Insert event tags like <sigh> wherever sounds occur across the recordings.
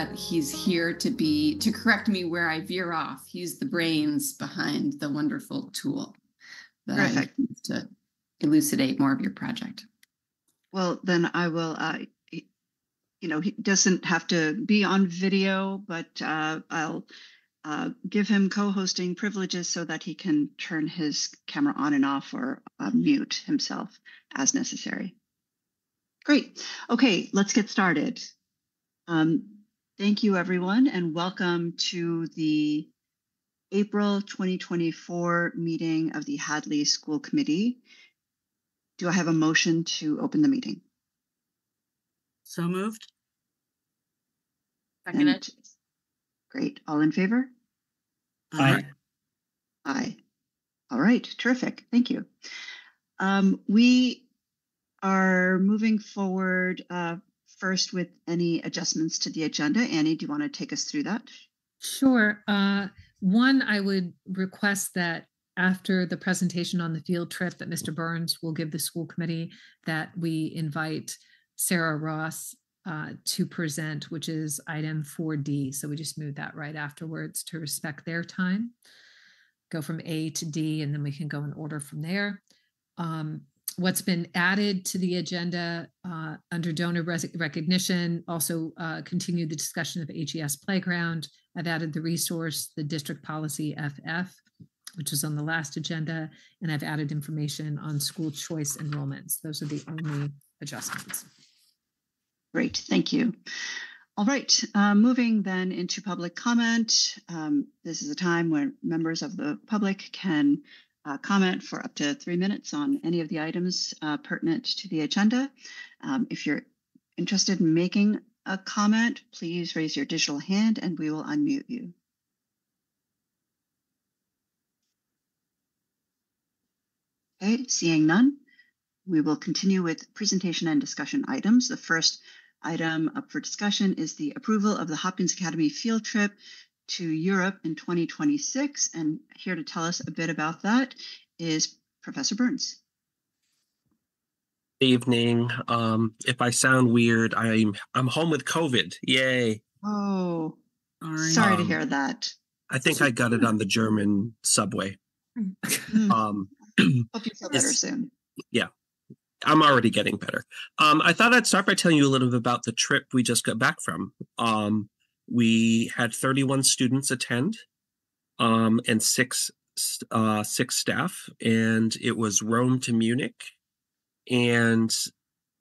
but he's here to be to correct me where I veer off. He's the brains behind the wonderful tool that Perfect. I use to elucidate more of your project. Well, then I will, uh, you know, he doesn't have to be on video, but uh, I'll uh, give him co-hosting privileges so that he can turn his camera on and off or uh, mute himself as necessary. Great. Okay, let's get started. Um, thank you, everyone, and welcome to the April 2024 meeting of the Hadley School Committee. Do I have a motion to open the meeting? So moved. Second And- Great. All in favor? Aye. Aye. All right, terrific. Thank you. Um, we are moving forward uh, first with any adjustments to the agenda. Annie, do you want to take us through that? Sure. Uh, one, I would request that after the presentation on the field trip that Mr. Burns will give the school committee, that we invite Sarah Ross uh, to present, which is item 4D. So we just move that right afterwards to respect their time. Go from A to D, and then we can go in order from there. Um, what's been added to the agenda uh, under donor res- recognition, also uh, the discussion of HES Playground, I've added the resource, the district policy FF, which was on the last agenda, and I've added information on school choice enrollments. Those are the only adjustments. Great, thank you. All right, uh, moving then into public comment. Um, this is a time where members of the public can uh, comment for up to three minutes on any of the items uh, pertinent to the agenda. Um, if you're interested in making a comment, please raise your digital hand and we will unmute you. Okay, seeing none, we will continue with presentation and discussion items. The first item up for discussion is the approval of the Hopkins Academy field trip to Europe in 2026. And here to tell us a bit about that is Professor Burns. evening. Um, if I sound weird, I'm I'm home with COVID. Yay! Oh, Sorry. to Um, hear that. I think I got it on the German subway. Hmm, <laughs> Um, Hope you feel better soon. I'm already getting better. Um, I thought I'd start by telling you a little bit about the trip we just got back from. Um, we had 31 students attend, um, and six uh, six staff, and it was Rome to Munich. And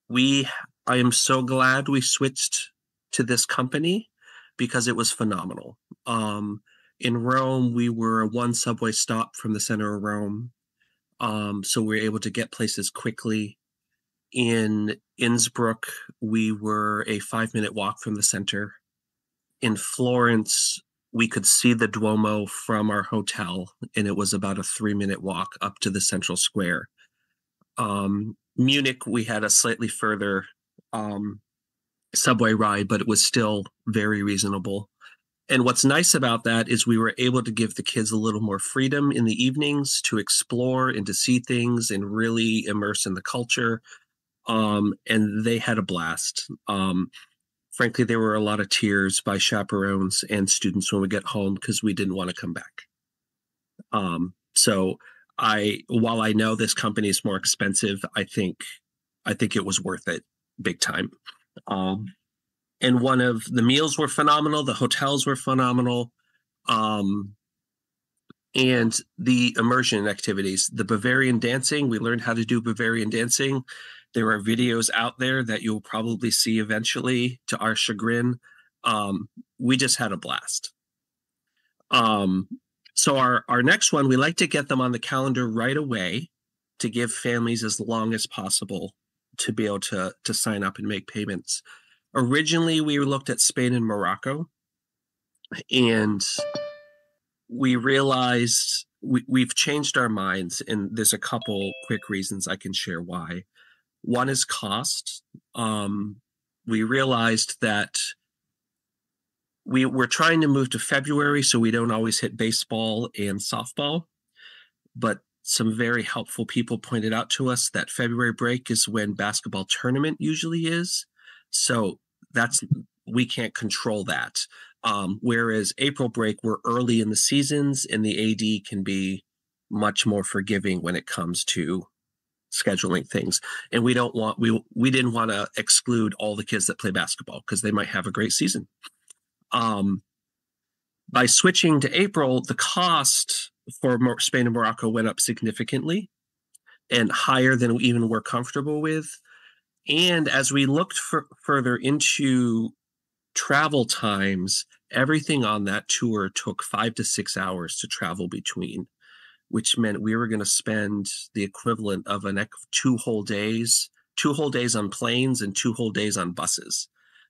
we, I am so glad we switched to this company because it was phenomenal. Um, in Rome, we were a one subway stop from the center of Rome. Um, so we were able to get places quickly. In Innsbruck, we were a five minute walk from the center. In Florence, we could see the Duomo from our hotel, and it was about a three minute walk up to the central square. Um, Munich, we had a slightly further um, subway ride, but it was still very reasonable. And what's nice about that is we were able to give the kids a little more freedom in the evenings to explore and to see things and really immerse in the culture. Um, and they had a blast. Um, frankly, there were a lot of tears by chaperones and students when we get home because we didn't want to come back. Um, so I, while I know this company is more expensive, I think, I think it was worth it big time. Um, and one of the meals were phenomenal. The hotels were phenomenal. Um, and the immersion activities, the Bavarian dancing, we learned how to do Bavarian dancing. There are videos out there that you'll probably see eventually to our chagrin. Um, we just had a blast. Um, so our, our next one, we like to get them on the calendar right away to give families as long as possible to be able to, to sign up and make payments. Originally, we looked at Spain and Morocco, and we realized we, we've changed our minds, and there's a couple quick reasons I can share why. One is cost. Um, we realized that we we're trying to move to February, so we don't always hit baseball and softball. But some very helpful people pointed out to us that February break is when basketball tournament usually is. So that's we can't control that. Um, whereas April break, we're early in the seasons and the AD can be much more forgiving when it comes to scheduling things. And we don't want, we, we didn't want to exclude all the kids that play basketball because they might have a great season. Um, by switching to April, the cost for Spain and Morocco went up significantly and higher than we even we're comfortable with. And as we looked for, further into travel times, everything on that tour took five to six hours to travel between, which meant we were going to spend the equivalent of an two whole days, two whole days on planes and two whole days on buses.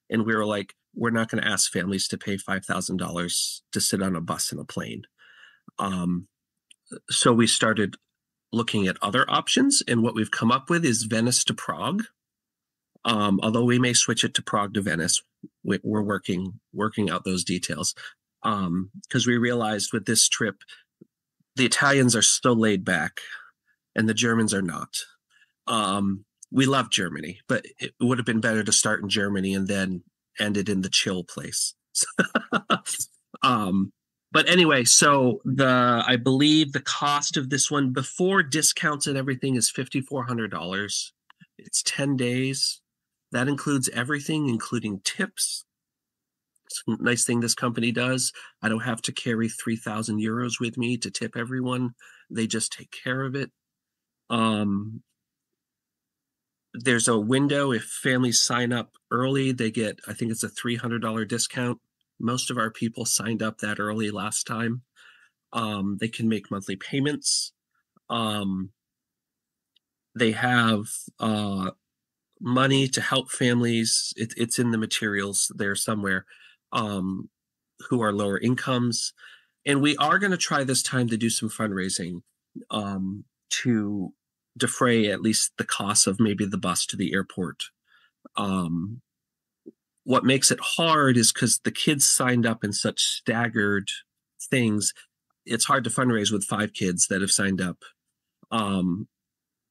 And we were like, we're not going to ask families to pay $5,000 to sit on a bus and a plane. Um, so we started looking at other options, and what we've come up with is Venice to Prague. Um, although we may switch it to Prague to Venice, we, we're working working out those details because we realized with this trip, the Italians are still laid back, and the Germans are not. Um, we love Germany, but it would have been better to start in Germany and then end it in the chill place. <laughs> um, but anyway, so the I believe the cost of this one before discounts and everything is fifty four hundred dollars. It's ten days. That includes everything, including tips. Nice thing this company does. I don't have to carry three thousand euros with me to tip everyone. They just take care of it. Um, there's a window if families sign up early, they get I think it's a three hundred dollar discount most of our people signed up that early last time. Um, they can make monthly payments. Um, they have uh, money to help families. It, it's in the materials there somewhere um, who are lower incomes. And we are going to try this time to do some fundraising um, to defray at least the cost of maybe the bus to the airport. Um, what makes it hard is because the kids signed up in such staggered things it's hard to fundraise with five kids that have signed up um,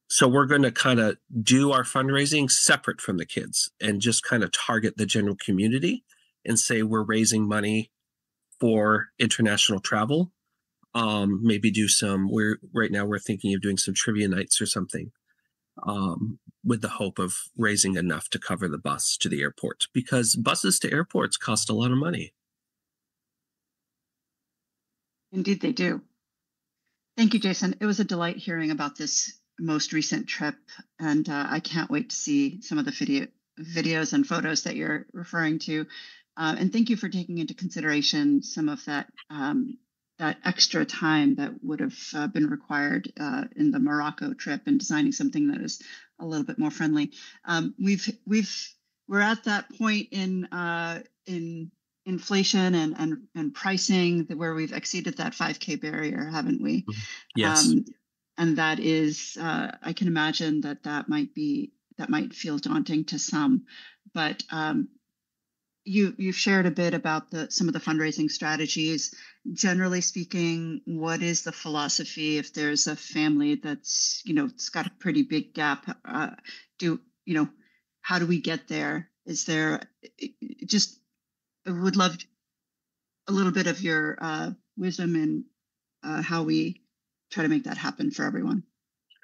so we're going to kind of do our fundraising separate from the kids and just kind of target the general community and say we're raising money for international travel um, maybe do some we're right now we're thinking of doing some trivia nights or something um, with the hope of raising enough to cover the bus to the airport because buses to airports cost a lot of money. Indeed, they do. Thank you, Jason. It was a delight hearing about this most recent trip, and uh, I can't wait to see some of the video videos and photos that you're referring to. Uh, and thank you for taking into consideration some of that um, that extra time that would have uh, been required uh, in the Morocco trip and designing something that is a little bit more friendly. Um, we've we've we're at that point in uh, in inflation and and and pricing where we've exceeded that 5k barrier, haven't we? Yes. Um, and that is, uh, I can imagine that that might be that might feel daunting to some, but um, you you've shared a bit about the some of the fundraising strategies. Generally speaking, what is the philosophy if there's a family that's you know it's got a pretty big gap? Uh, do you know how do we get there? Is there just I would love a little bit of your uh, wisdom in uh, how we try to make that happen for everyone.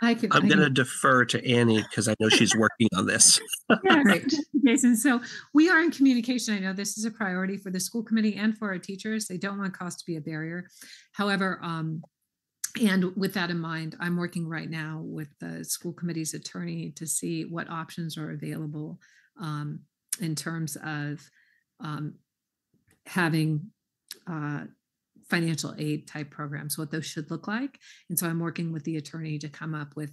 I could. I'm going to defer to Annie because I know she's working on this. <laughs> Yeah, great. <laughs> Jason, so we are in communication. I know this is a priority for the school committee and for our teachers. They don't want cost to be a barrier. However, um, and with that in mind, I'm working right now with the school committee's attorney to see what options are available um, in terms of um, having uh, financial aid type programs, what those should look like. And so I'm working with the attorney to come up with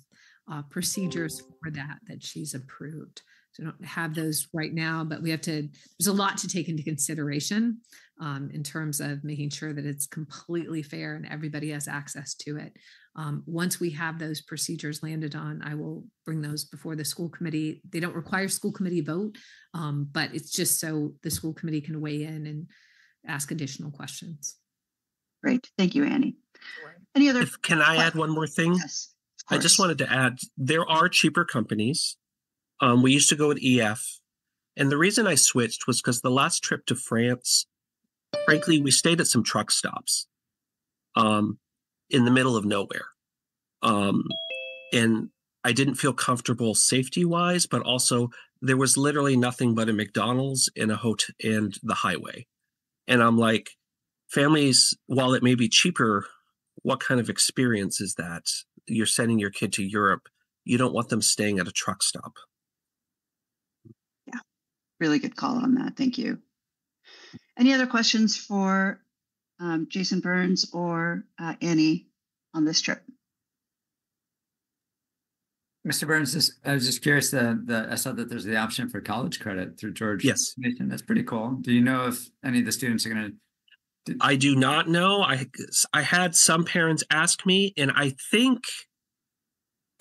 uh, procedures for that that she's approved. So I don't have those right now, but we have to, there's a lot to take into consideration um, in terms of making sure that it's completely fair and everybody has access to it. Um, once we have those procedures landed on, I will bring those before the school committee. They don't require school committee vote, um, but it's just so the school committee can weigh in and ask additional questions. Great, thank you, Annie. Any other? If, can I add one more thing? Yes, I just wanted to add there are cheaper companies. Um, we used to go with EF. And the reason I switched was because the last trip to France, frankly, we stayed at some truck stops um, in the middle of nowhere. Um, and I didn't feel comfortable safety wise, but also there was literally nothing but a McDonald's and a hotel and the highway. And I'm like, families, while it may be cheaper, what kind of experience is that? You're sending your kid to Europe. You don't want them staying at a truck stop. Yeah, really good call on that. Thank you. Any other questions for um, Jason Burns or uh, Annie on this trip? Mr. Burns, just, I was just curious, the, the, I saw that there's the option for college credit through George. Yes. That's pretty cool. Do you know if any of the students are gonna? I do not know. I I had some parents ask me, and I think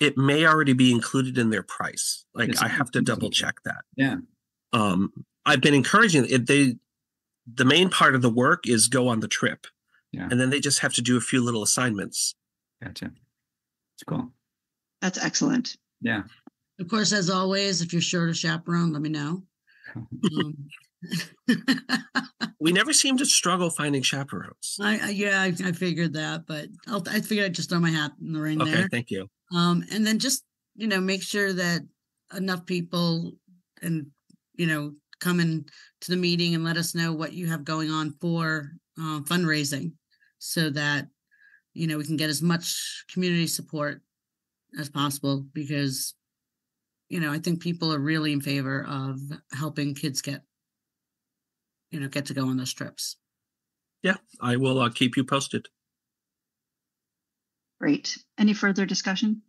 it may already be included in their price. Like Yes, I I have to double check that. Yeah, Um, I've been encouraging it. They the main part of the work is go on the trip, Yeah. and then they just have to do a few little assignments. gotcha. It's cool. That's excellent. Yeah. Of course, as always, if you're short a chaperone, let me know. <laughs> Um, <laughs> We never seem to struggle finding chaperones. I, I yeah, I, I figured that, but I'll, I figured I'd just throw my hat in the ring Okay, there. thank you. Um, and then just, you know, make sure that enough people and, you know, come in to the meeting and let us know what you have going on for uh, fundraising so that, you know, we can get as much community support as possible because, you know, I think people are really in favor of helping kids get, you know, get to go on those trips. Yeah, I will uh, keep you posted. Great. Any further discussion?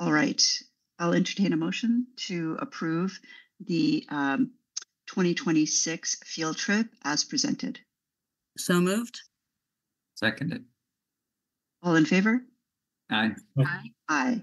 All right, I'll entertain a motion to approve the um, 2026 field trip as presented. So moved? Seconded. All in favor? Aye. Aye.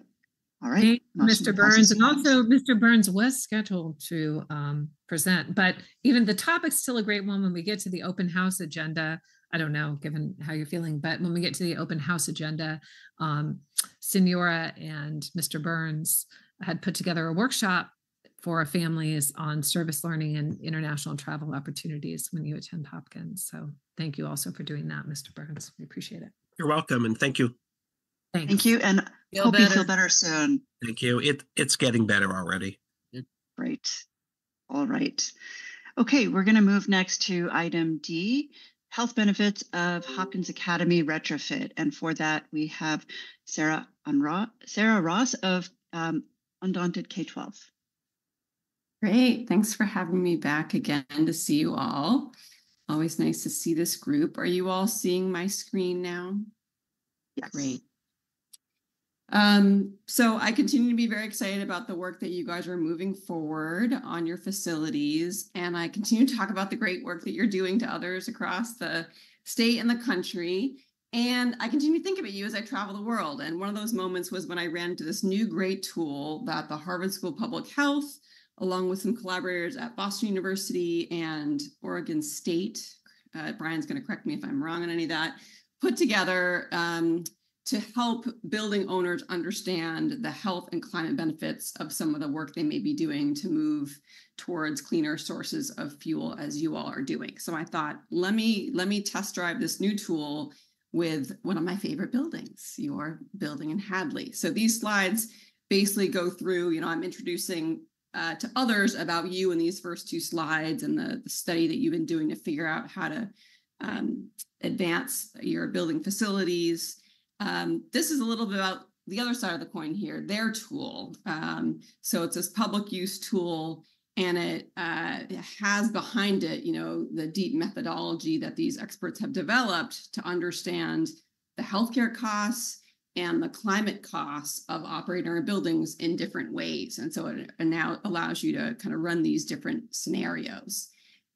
All right. Mr. Burns, and also Mr. Burns was scheduled to um, present, but even the topic's still a great one when we get to the open house agenda. I don't know, given how you're feeling, but when we get to the open house agenda, um, Senora and Mr. Burns had put together a workshop for families on service learning and international travel opportunities when you attend Hopkins. So thank you also for doing that, Mr. Burns. We appreciate it. You're welcome, and thank you. Thanks. Thank you, and Feel hope you feel better soon. Thank you. It it's getting better already. Great. All right. Okay, we're going to move next to item D, health benefits of Hopkins Academy retrofit. And for that, we have Sarah Unro- Sarah Ross of um, Undaunted K-12. Great. Thanks for having me back again to see you all. Always nice to see this group. Are you all seeing my screen now? Yes. Great. Um, so I continue to be very excited about the work that you guys are moving forward on your facilities. And I continue to talk about the great work that you're doing to others across the state and the country. And I continue to think about you as I travel the world. And one of those moments was when I ran into this new great tool that the Harvard School of Public Health, along with some collaborators at Boston University and Oregon State, uh, Brian's going to correct me if I'm wrong on any of that, put together um, to help building owners understand the health and climate benefits of some of the work they may be doing to move towards cleaner sources of fuel as you all are doing. So I thought, let me let me test drive this new tool with one of my favorite buildings, your building in Hadley. So these slides basically go through, you know, I'm introducing uh, to others about you in these first two slides and the, the study that you've been doing to figure out how to um, advance your building facilities. Um, this is a little bit about the other side of the coin here, their tool. Um, so it's this public use tool and it, uh, it has behind it, you know, the deep methodology that these experts have developed to understand the healthcare costs and the climate costs of operating our buildings in different ways. And so it now allows you to kind of run these different scenarios.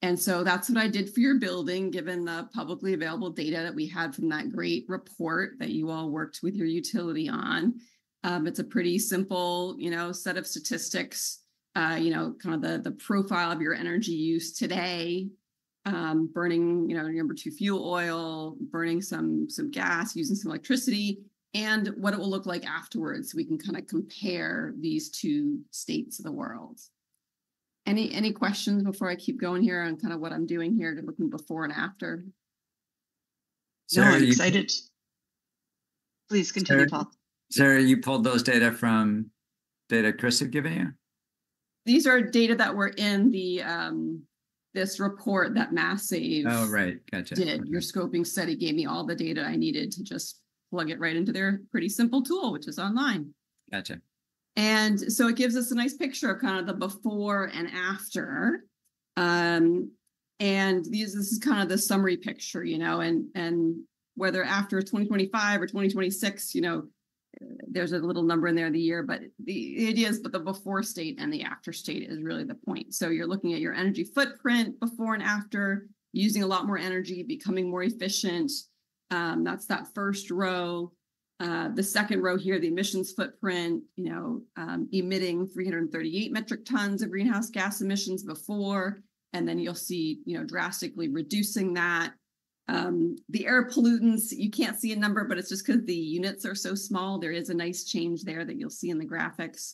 And so that's what I did for your building, given the publicly available data that we had from that great report that you all worked with your utility on. Um, it's a pretty simple, you know, set of statistics, uh, you know, kind of the, the profile of your energy use today, um, burning, you know, number two fuel oil, burning some, some gas, using some electricity, and what it will look like afterwards. So we can kind of compare these two states of the world. Any, any questions before I keep going here on kind of what I'm doing here, to looking before and after? No, Sarah, I'm you- excited. Please continue, Sarah? Paul. Sarah, you pulled those data from data Chris had given you? These are data that were in the, um, this report that Mass Save. Oh, right, gotcha. Did. Your scoping study gave me all the data I needed to just plug it right into their pretty simple tool, which is online. Gotcha. And so it gives us a nice picture of kind of the before and after. Um, and these, this is kind of the summary picture, you know, and, and whether after twenty twenty-five or twenty twenty-six, you know, there's a little number in there the year, but the idea is but the before state and the after state is really the point. So you're looking at your energy footprint before and after, using a lot more energy, becoming more efficient. Um, that's that first row. Uh, the second row here, the emissions footprint, you know, um, emitting 338 metric tons of greenhouse gas emissions before, and then you'll see, you know, drastically reducing that. Um, the air pollutants, you can't see a number, but it's just because the units are so small. There is a nice change there that you'll see in the graphics.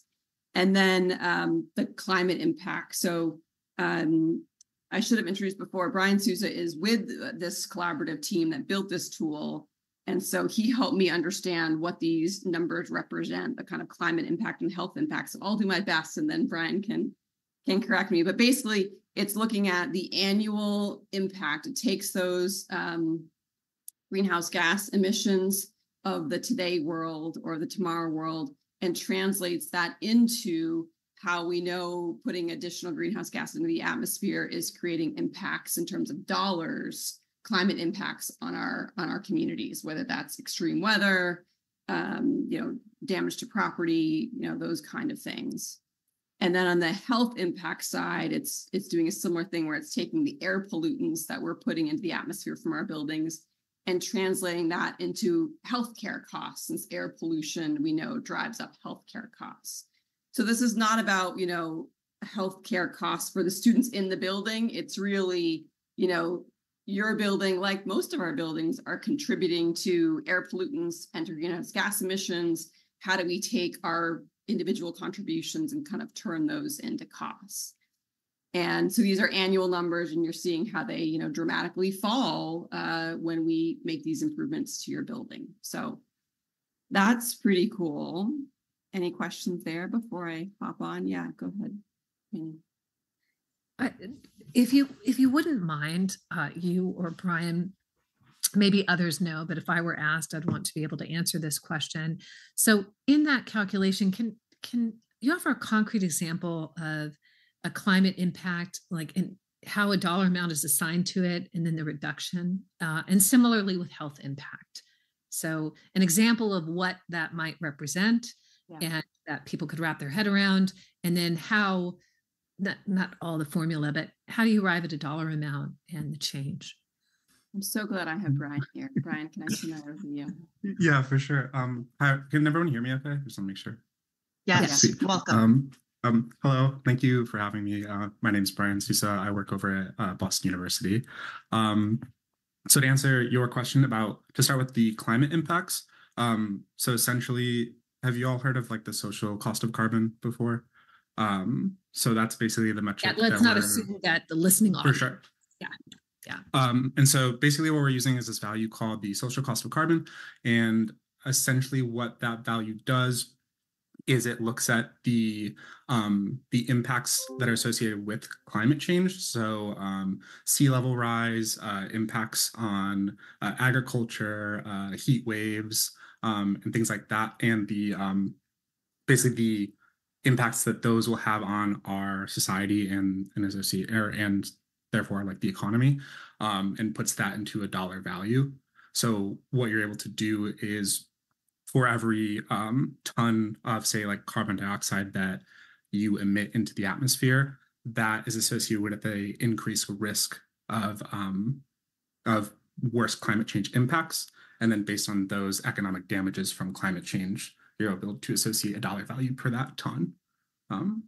And then um, the climate impact. So um, I should have introduced before, Brian Souza is with this collaborative team that built this tool. And so he helped me understand what these numbers represent, the kind of climate impact and health impacts. So I'll do my best and then Brian can can correct me. But basically, it's looking at the annual impact. It takes those um, greenhouse gas emissions of the today world or the tomorrow world and translates that into how we know putting additional greenhouse gas into the atmosphere is creating impacts in terms of dollars climate impacts on our on our communities whether that's extreme weather um, you know damage to property you know those kind of things. And then on the health impact side it's it's doing a similar thing where it's taking the air pollutants that we're putting into the atmosphere from our buildings and translating that into healthcare costs. Since air pollution we know drives up healthcare costs. So this is not about you know healthcare costs for the students in the building. It's really you know your building like most of our buildings are contributing to air pollutants and to greenhouse gas emissions. How do we take our individual contributions and kind of turn those into costs? And so these are annual numbers and you're seeing how they you know dramatically fall uh, when we make these improvements to your building. So that's pretty cool. Any questions there before i hop on? Yeah go ahead. I- If you, if you wouldn't mind, uh, you or Brian, maybe others know, but if I were asked, I'd want to be able to answer this question. So in that calculation, can, can you offer a concrete example of a climate impact, like in how a dollar amount is assigned to it and then the reduction? Uh, and similarly with health impact. So an example of what that might represent Yeah. and that people could wrap their head around, and then how not not all the formula, but how do you arrive at a dollar amount and the change? i'm so glad i have brian here brian can i turn that over to you Yeah, for sure. Um, hi, can everyone hear me okay? Just want to make sure. Yes, Sweet. welcome. Um, um, hello, thank you for having me. Uh, my name is Brian Sousa. I work over at uh, Boston University. Um, so to answer your question about, to start with the climate impacts. Um, so essentially, have you all heard of like the social cost of carbon before? Um, so that's basically the Yeah, metric. let's that not assume that the listening for sure. Yeah, yeah. Um, and so basically what we're using is this value called the social cost of carbon. And essentially what that value does is it looks at the um, the impacts that are associated with climate change. So um, sea level rise, uh, impacts on uh, agriculture, uh, heat waves, um, and things like that, and the um, basically the impacts that those will have on our society and and associate or and therefore like the economy um, and puts that into a dollar value. So what you're able to do is for every um, ton of say like carbon dioxide that you emit into the atmosphere that is associated with a increased risk of um, of worse climate change impacts and then based on those economic damages from climate change able to associate a dollar value per that ton um,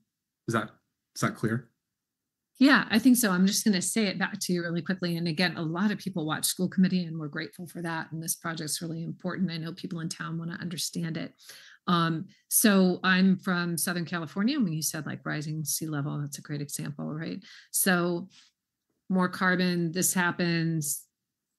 is that is that clear Yeah, I think so. I'm just going to say it back to you really quickly. And again, a lot of people watch school committee and we're grateful for that. And this project's really important. I know people in town want to understand it. Um, so I'm from Southern California. When you said like rising sea level, that's a great example, right? So more carbon, this happens,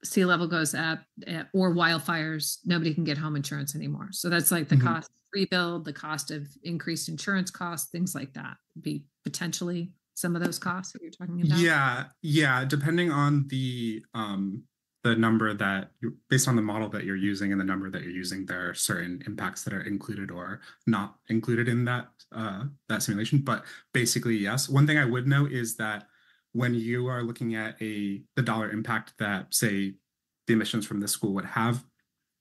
sea level goes up, eh, or wildfires, nobody can get home insurance anymore. So that's like the Mhm. cost of rebuild, the cost of increased insurance costs, things like that. Be potentially some of those costs that you're talking about. Yeah, yeah, depending on the um the number that you based on the model that you're using and the number that you're using, there are certain impacts that are included or not included in that uh that simulation. But basically, yes. One thing I would note is that when you are looking at a the dollar impact that say the emissions from this school would have,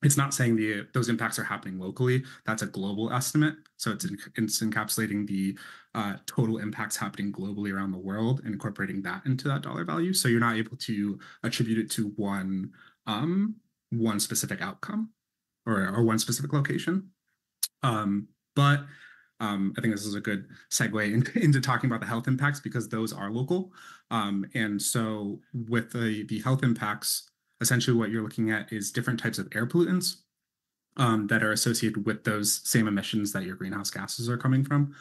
it's not saying the those impacts are happening locally. That's a global estimate. So it's enc- it's encapsulating the uh, total impacts happening globally around the world and incorporating that into that dollar value. So you're not able to attribute it to one um, one specific outcome or or one specific location. Um, but um, I think this is a good segue in, <laughs> into talking about the health impacts because those are local. Um, and so with the the health impacts, essentially what you're looking at is different types of air pollutants um, that are associated with those same emissions that your greenhouse gases are coming from.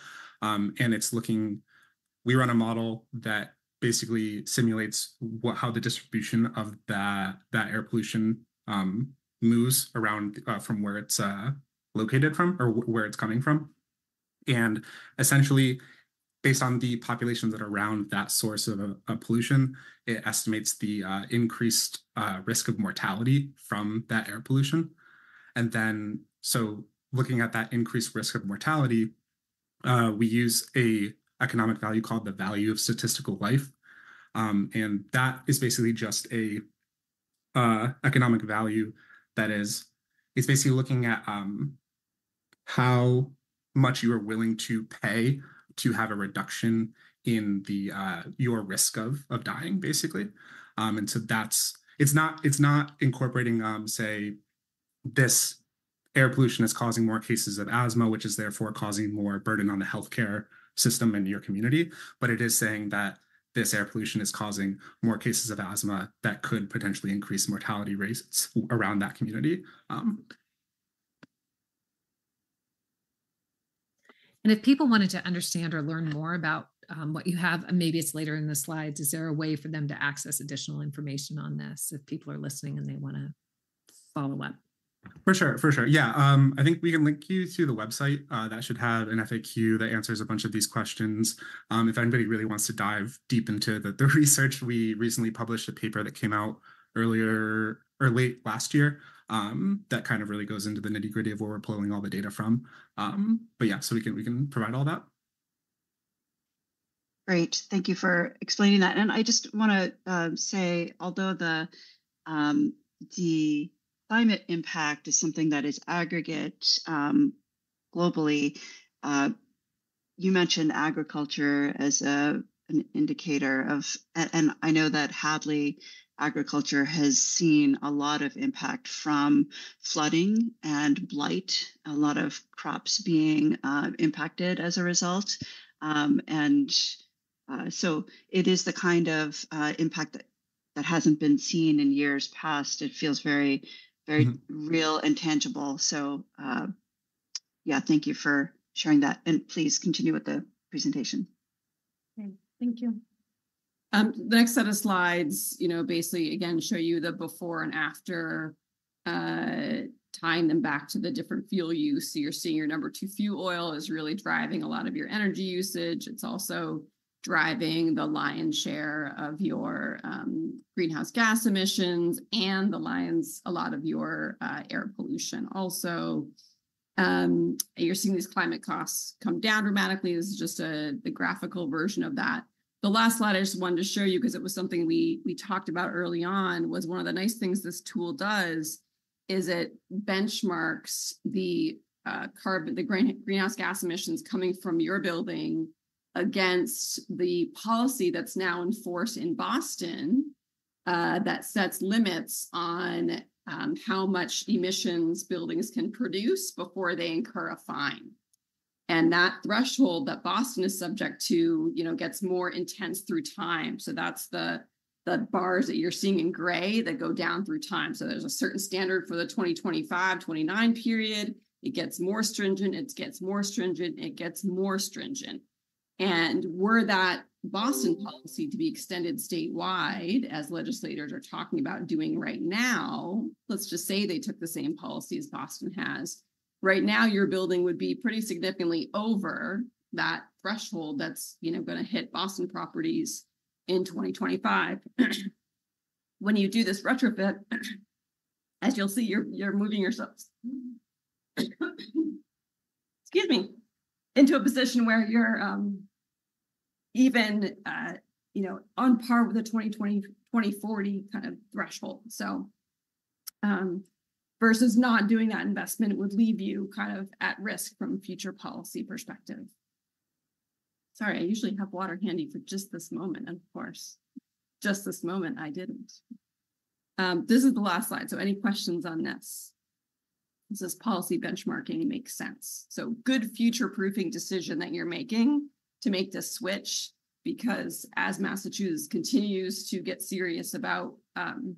Um, and it's looking, we run a model that basically simulates what how the distribution of that that air pollution um, moves around uh, from where it's uh, located from or wh- where it's coming from. And essentially, based on the populations that are around that source of, uh, of pollution, it estimates the uh, increased uh, risk of mortality from that air pollution. And then, so looking at that increased risk of mortality, uh, we use a economic value called the value of statistical life. Um, and that is basically just a uh, economic value that is, it's basically looking at um, how much you are willing to pay to have a reduction in the uh, your risk of of dying, basically. Um, and so that's it's not it's not incorporating um, say this air pollution is causing more cases of asthma, which is therefore causing more burden on the healthcare system in your community. But it is saying that this air pollution is causing more cases of asthma that could potentially increase mortality rates around that community. Um, And if people wanted to understand or learn more about um, what you have, maybe it's later in the slides, is there a way for them to access additional information on this if people are listening and they want to follow up? For sure, for sure. Yeah, um, I think we can link you to the website. Uh, that should have an FAQ that answers a bunch of these questions. Um, if anybody really wants to dive deep into the, the <laughs> research, we recently published a paper that came out earlier or late last year um, that kind of really goes into the nitty gritty of where we're pulling all the data from. Um, but yeah, so we can we can provide all that. Great, thank you for explaining that. And I just want to uh, say, although the um, the climate impact is something that is aggregate um, globally, uh, you mentioned agriculture as a an indicator of, and I know that Hadley agriculture has seen a lot of impact from flooding and blight, a lot of crops being uh, impacted as a result. Um, and uh, so it is the kind of uh, impact that, that hasn't been seen in years past. It feels very, very Mhm. real and tangible. So, uh, yeah, thank you for sharing that. And please continue with the presentation. Okay, Thank you. Um, the next set of slides, you know, basically again, show you the before and after, uh, tying them back to the different fuel use. So you're seeing your number two fuel oil is really driving a lot of your energy usage. It's also driving the lion's share of your um, greenhouse gas emissions and the lion's a lot of your uh, air pollution. Also, um, you're seeing these climate costs come down dramatically. This is just a the graphical version of that. The last slide I just wanted to show you because it was something we we talked about early on was one of the nice things this tool does is it benchmarks the uh, carbon the green, greenhouse gas emissions coming from your building against the policy that's now in force in Boston uh, that sets limits on um, how much emissions buildings can produce before they incur a fine. And that threshold that Boston is subject to, you know, gets more intense through time. So that's the the bars that you're seeing in gray that go down through time. So there's a certain standard for the 2025, 29 period. It gets more stringent, it gets more stringent, it gets more stringent. And were that Boston mm. policy to be extended statewide, as legislators are talking about doing right now, let's just say they took the same policy as Boston has. Right now, your building would be pretty significantly over that threshold that's, you know, going to hit Boston properties in 2025. <clears throat> When you do this retrofit, <clears throat> as you'll see, you're, you're moving yourselves. <clears throat> Excuse me, into a position where you're, um, even, uh, you know, on par with the 2020, 2040 kind of threshold. So, um, versus not doing that investment would leave you kind of at risk from future policy perspective. Sorry, I usually have water handy for just this moment, and of course, just this moment I didn't. Um, this is the last slide. So any questions on this? Does This policy benchmarking makes sense. So good future proofing decision that you're making to make this switch because as Massachusetts continues to get serious about um,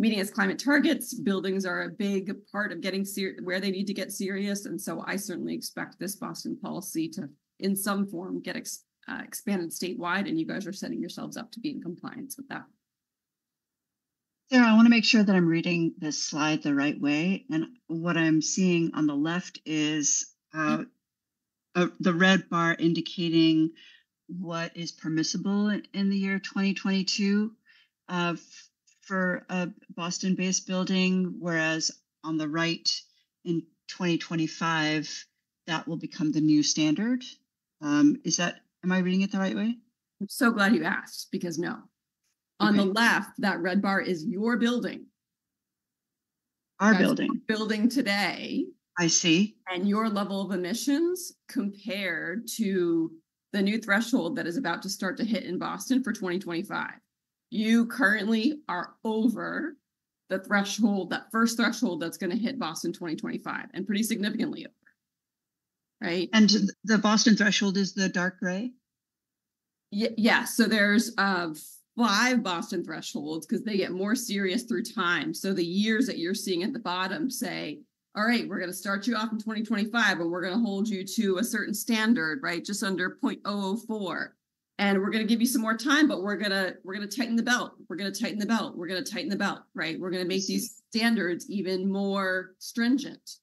meeting its climate targets, buildings are a big part of getting ser- where they need to get serious. And so I certainly expect this Boston policy to, in some form, get ex- uh, expanded statewide, and you guys are setting yourselves up to be in compliance with that. Sarah, I want to make sure that I'm reading this slide the right way. And what I'm seeing on the left is uh, uh, the red bar indicating what is permissible in, in the year 2022 uh, for a Boston-based building, whereas on the right in 2025, that will become the new standard. Um, is that, am I reading it the right way? I'm so glad you asked because no. On the left, that red bar is your building. Our That's building, Building today I see. and your level of emissions compared to the new threshold that is about to start to hit in Boston for 2025. You currently are over the threshold, that first threshold that's going to hit Boston 2025 and pretty significantly over. Right? And the Boston threshold is the dark gray? Yeah, yeah. So there's uh five Boston thresholds because they get more serious through time. So the years that you're seeing at the bottom say, all right, we're going to start you off in 2025 and we're going to hold you to a certain standard, right? Just under 0.004. And we're going to give you some more time, but we're going to we're going to tighten the belt. We're going to tighten the belt. We're going to tighten the belt, right? We're going to make these standards even more stringent.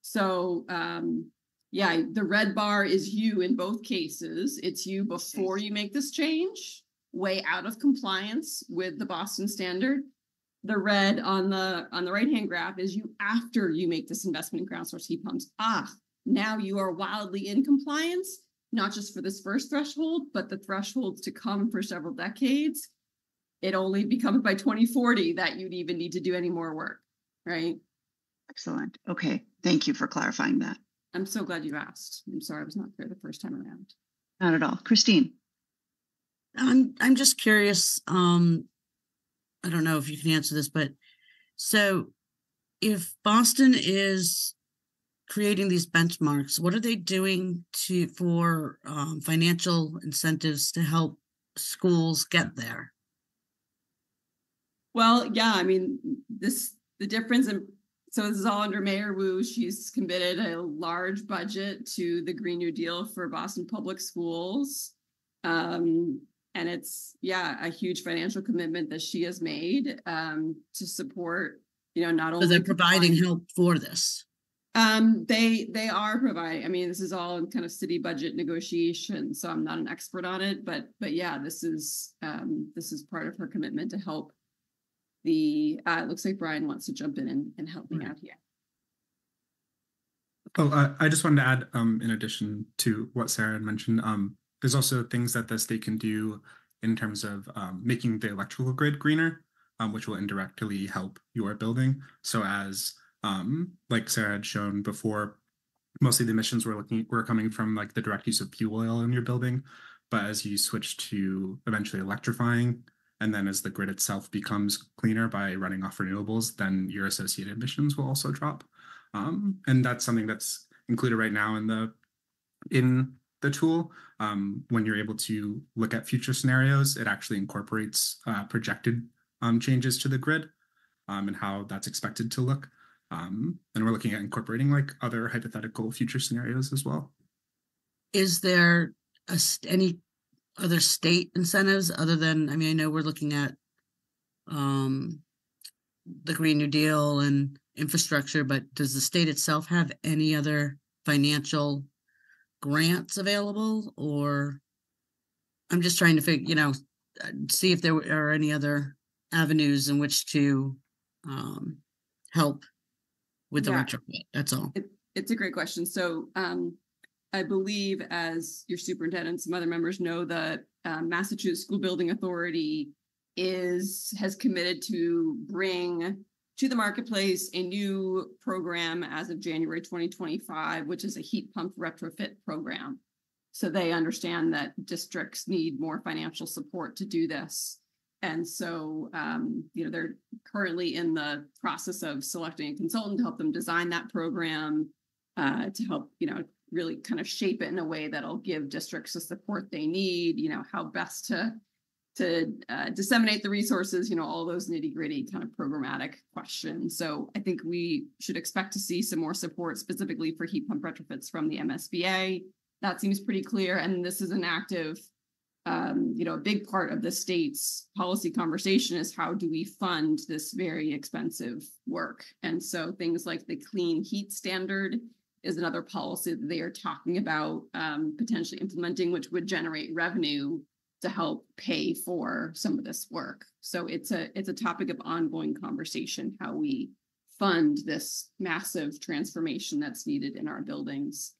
So um yeah, the red bar is you in both cases. It's you before you make this change, way out of compliance with the Boston standard. The red on the on the right hand graph is you after you make this investment in ground source heat pumps. Ah, now you are wildly in compliance, not just for this first threshold, but the thresholds to come for several decades. It only becomes by 2040 that you'd even need to do any more work, right? Excellent. Okay, thank you for clarifying that. I'm so glad you asked. I'm sorry I was not clear the first time around. Not at all. Christine? I'm I'm just curious. Um, I don't know if you can answer this, but so if Boston is creating these benchmarks, what are they doing to for um, financial incentives to help schools get there? Well, yeah, I mean, this the difference in so this is all under Mayor Wu. She's committed a large budget to the Green New Deal for Boston Public Schools. Um, and it's yeah, a huge financial commitment that she has made um, to support, you know, not So only they're providing help for this. Um, they they are providing. I mean, this is all in kind of city budget negotiation, so I'm not an expert on it, but but yeah, this is um this is part of her commitment to help the uh it looks like Brian wants to jump in and, and help me Right. out here. Oh, I, I just wanted to add, um, in addition to what Sarah had mentioned, um, there's also things that the state can do in terms of um, making the electrical grid greener, um, which will indirectly help your building. So as um, like Sarah had shown before, mostly the emissions were looking were coming from like the direct use of fuel oil in your building. But as you switch to eventually electrifying, and then as the grid itself becomes cleaner by running off renewables, then your associated emissions will also drop. Um, and that's something that's included right now in the in the tool. Um, when you're able to look at future scenarios, it actually incorporates uh, projected um, changes to the grid um, and how that's expected to look. Um, and we're looking at incorporating like other hypothetical future scenarios as well. Is there a, any other state incentives other than, I mean, I know we're looking at um, the Green New Deal and infrastructure, but does the state itself have any other financial grants available or? I'm just trying to figure, you know, see if there are any other avenues in which to um, help with the Yeah. retrofit. That's all. It, it's a great question. So, um, I believe as your superintendent, and some other members know that, um, Massachusetts School Building Authority is, has committed to bring to the marketplace a new program as of January twenty twenty-five, which is a heat pump retrofit program. So they understand that districts need more financial support to do this. And so, um, you know, they're currently in the process of selecting a consultant to help them design that program, uh, to help, you know, really kind of shape it in a way that'll give districts the support they need, you know, how best to to uh, disseminate the resources, you know, all those nitty gritty kind of programmatic questions. So I think we should expect to see some more support specifically for heat pump retrofits from the MSBA. That seems pretty clear. And this is an active um, you know, a big part of the state's policy conversation is how do we fund this very expensive work? And so things like the clean heat standard is another policy that they are talking about um, potentially implementing, which would generate revenue to help pay for some of this work. So it's a it's a topic of ongoing conversation how we fund this massive transformation that's needed in our buildings.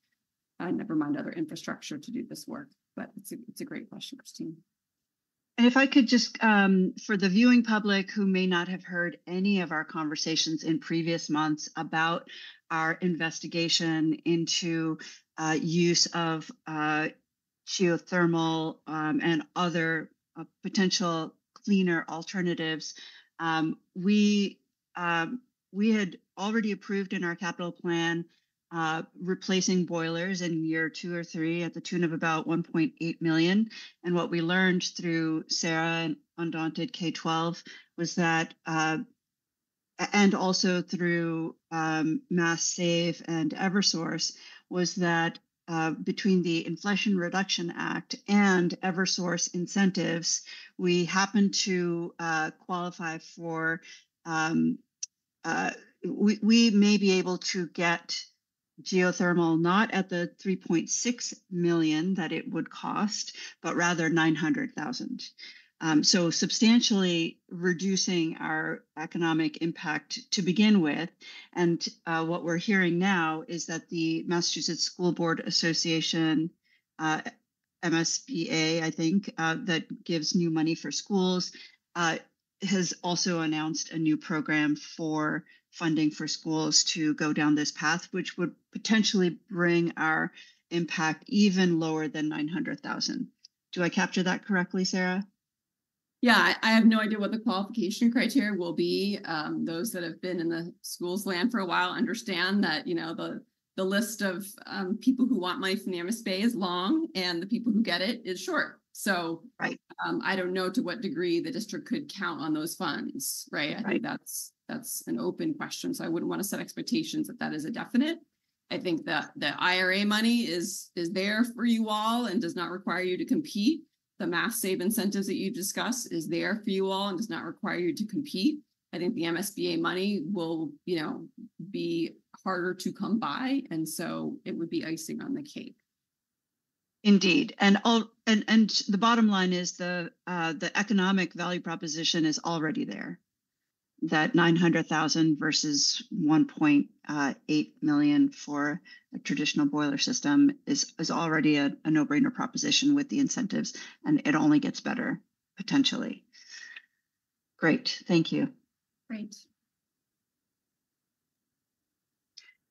Uh, never mind other infrastructure to do this work but it's a, it's a great question, Christine. And if I could just, um, for the viewing public who may not have heard any of our conversations in previous months about our investigation into uh, use of uh, geothermal um, and other uh, potential cleaner alternatives, um, we um, we had already approved in our capital plan uh, replacing boilers in year two or three at the tune of about 1.8 million. And what we learned through Sarah and Undaunted K 12 was that, uh, and also through um, Mass Save and Eversource, was that uh, between the Inflation Reduction Act and Eversource incentives, we happen to uh, qualify for. Um, uh, we, we may be able to get geothermal not at the 3.6 million that it would cost, but rather 900,000. Um, so substantially reducing our economic impact to begin with. And uh, what we're hearing now is that the Massachusetts School Board Association, uh, MSBA, I think, uh, that gives new money for schools, uh, has also announced a new program for funding for schools to go down this path, which would potentially bring our impact even lower than 900,000. Do I capture that correctly, Sarah? Yeah, I, have no idea what the qualification criteria will be. Um, those that have been in the schools land for a while understand that, you know, the the list of um, people who want money from the MSBA is long and the people who get it is short. So Right. um, I don't know to what degree the district could count on those funds, right? I Right. think that's that's an open question. So I wouldn't want to set expectations that that is a definite. I think that the IRA money is is there for you all and does not require you to compete. The mass save incentives that you discussed is there for you all and does not require you to compete. I think the MSBA money will, you know, be harder to come by, and so it would be icing on the cake. Indeed, and all and and the bottom line is the uh, the economic value proposition is already there. That nine hundred thousand versus one point uh, eight million for a traditional boiler system is is already a, a no brainer proposition with the incentives, and it only gets better potentially. Great, thank you. Great.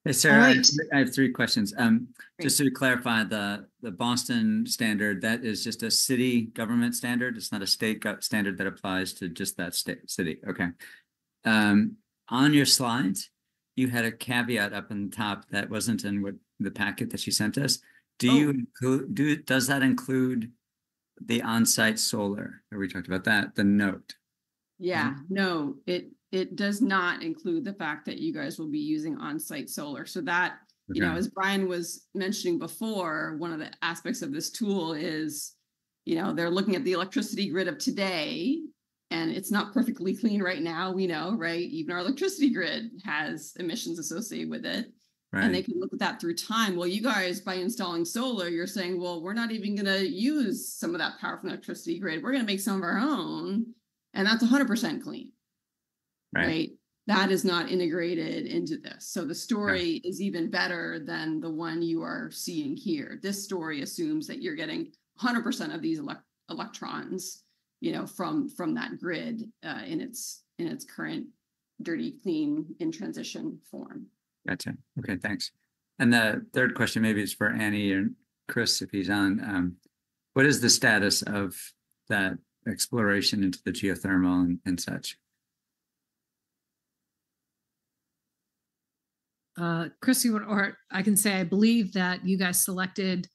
Hey, Sarah, I have right. three- I have three questions. Um, just to clarify, the, the Boston standard, that is just a city government standard? It's not a state standard that applies to just that state, city, okay. Um, on your slides, you had a caveat up in the top that wasn't in what, the packet that you sent us. Do you Oh. include, do, does that include the on-site solar? Or we talked about that, the note? Yeah, no, it it does not include the fact that you guys will be using on-site solar. So that, you know, as Brian was mentioning before, one of the aspects of this tool is, you know, they're looking at the electricity grid of today and it's not perfectly clean right now, we know, right? Even our electricity grid has emissions associated with it. And they can look at that through time. Well, you guys, by installing solar, you're saying, well, we're not even gonna use some of that power from the electricity grid. We're gonna make some of our own. And that's hundred percent clean, right, right? That is not integrated into this. So the story is even better than the one you are seeing here. This story assumes that you're getting hundred percent of these elec- electrons, you know, from, from that grid, uh, in its, in its current dirty, clean, in transition form. gotcha. Okay, thanks. And the third question maybe is for Annie and Chris, if he's on. Um, what is the status of that exploration into the geothermal and, and such? Uh, Chris, you want, or I can say, I believe that you guys selected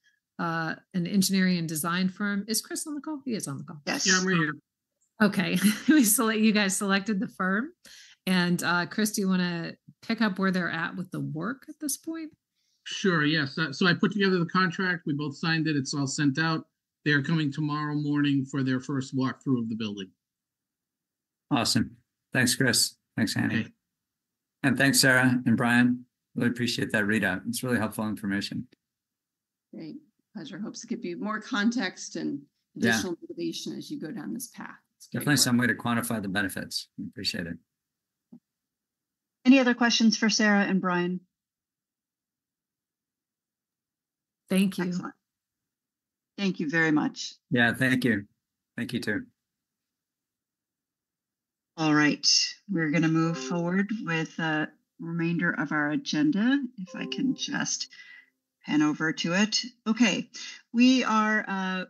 uh, an engineering and design firm. Is Chris on the call? He is on the call. Yes. Yeah, I'm right here. Okay, <laughs> we select, you guys selected the firm. And uh, Chris, do you want to pick up where they're at with the work at this point? Sure, yes. Uh, So I put together the contract. We both signed it. It's all sent out. They are coming tomorrow morning for their first walkthrough of the building. Awesome. Thanks, Chris. Thanks, Annie. Okay. And thanks, Sarah and Brian. Really appreciate that readout. It's really helpful information. Great, pleasure. Hopes to give you more context and Yeah. additional motivation as you go down this path. It's Definitely work. some way to quantify the benefits. Appreciate it. Any other questions for Sarah and Brian? Thank you. Excellent. Thank you very much. Yeah, thank you. Thank you too. All right, we're going to move forward with the remainder of our agenda. If I can just pan over to it. Okay, we are uh,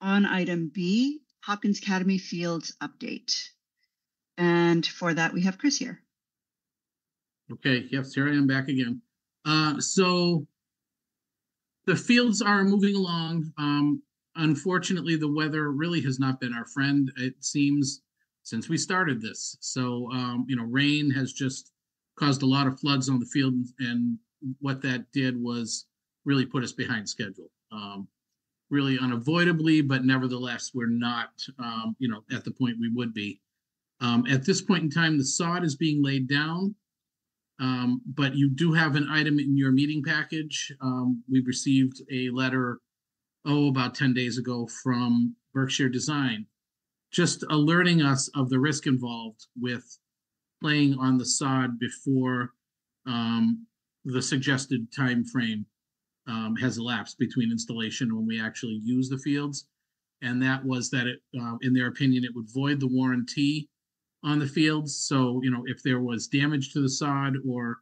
on item B, Hopkins Academy Fields update. And for that, we have Chris here. Okay, yes, here I am back again. Uh, so the fields are moving along. Um, unfortunately, the weather really has not been our friend, it seems, since we started this. So, um, you know, rain has just caused a lot of floods on the field, and what that did was really put us behind schedule. Um, really unavoidably, but nevertheless, we're not, um, you know, at the point we would be. Um, at this point in time, the sod is being laid down. Um, but you do have an item in your meeting package. Um, we received a letter, oh, about ten days ago from Berkshire Design, just alerting us of the risk involved with playing on the sod before um, the suggested time frame um, has elapsed between installation when we actually use the fields. And that was that it, uh, in their opinion, it would void the warranty on the fields. So, you know, if there was damage to the sod or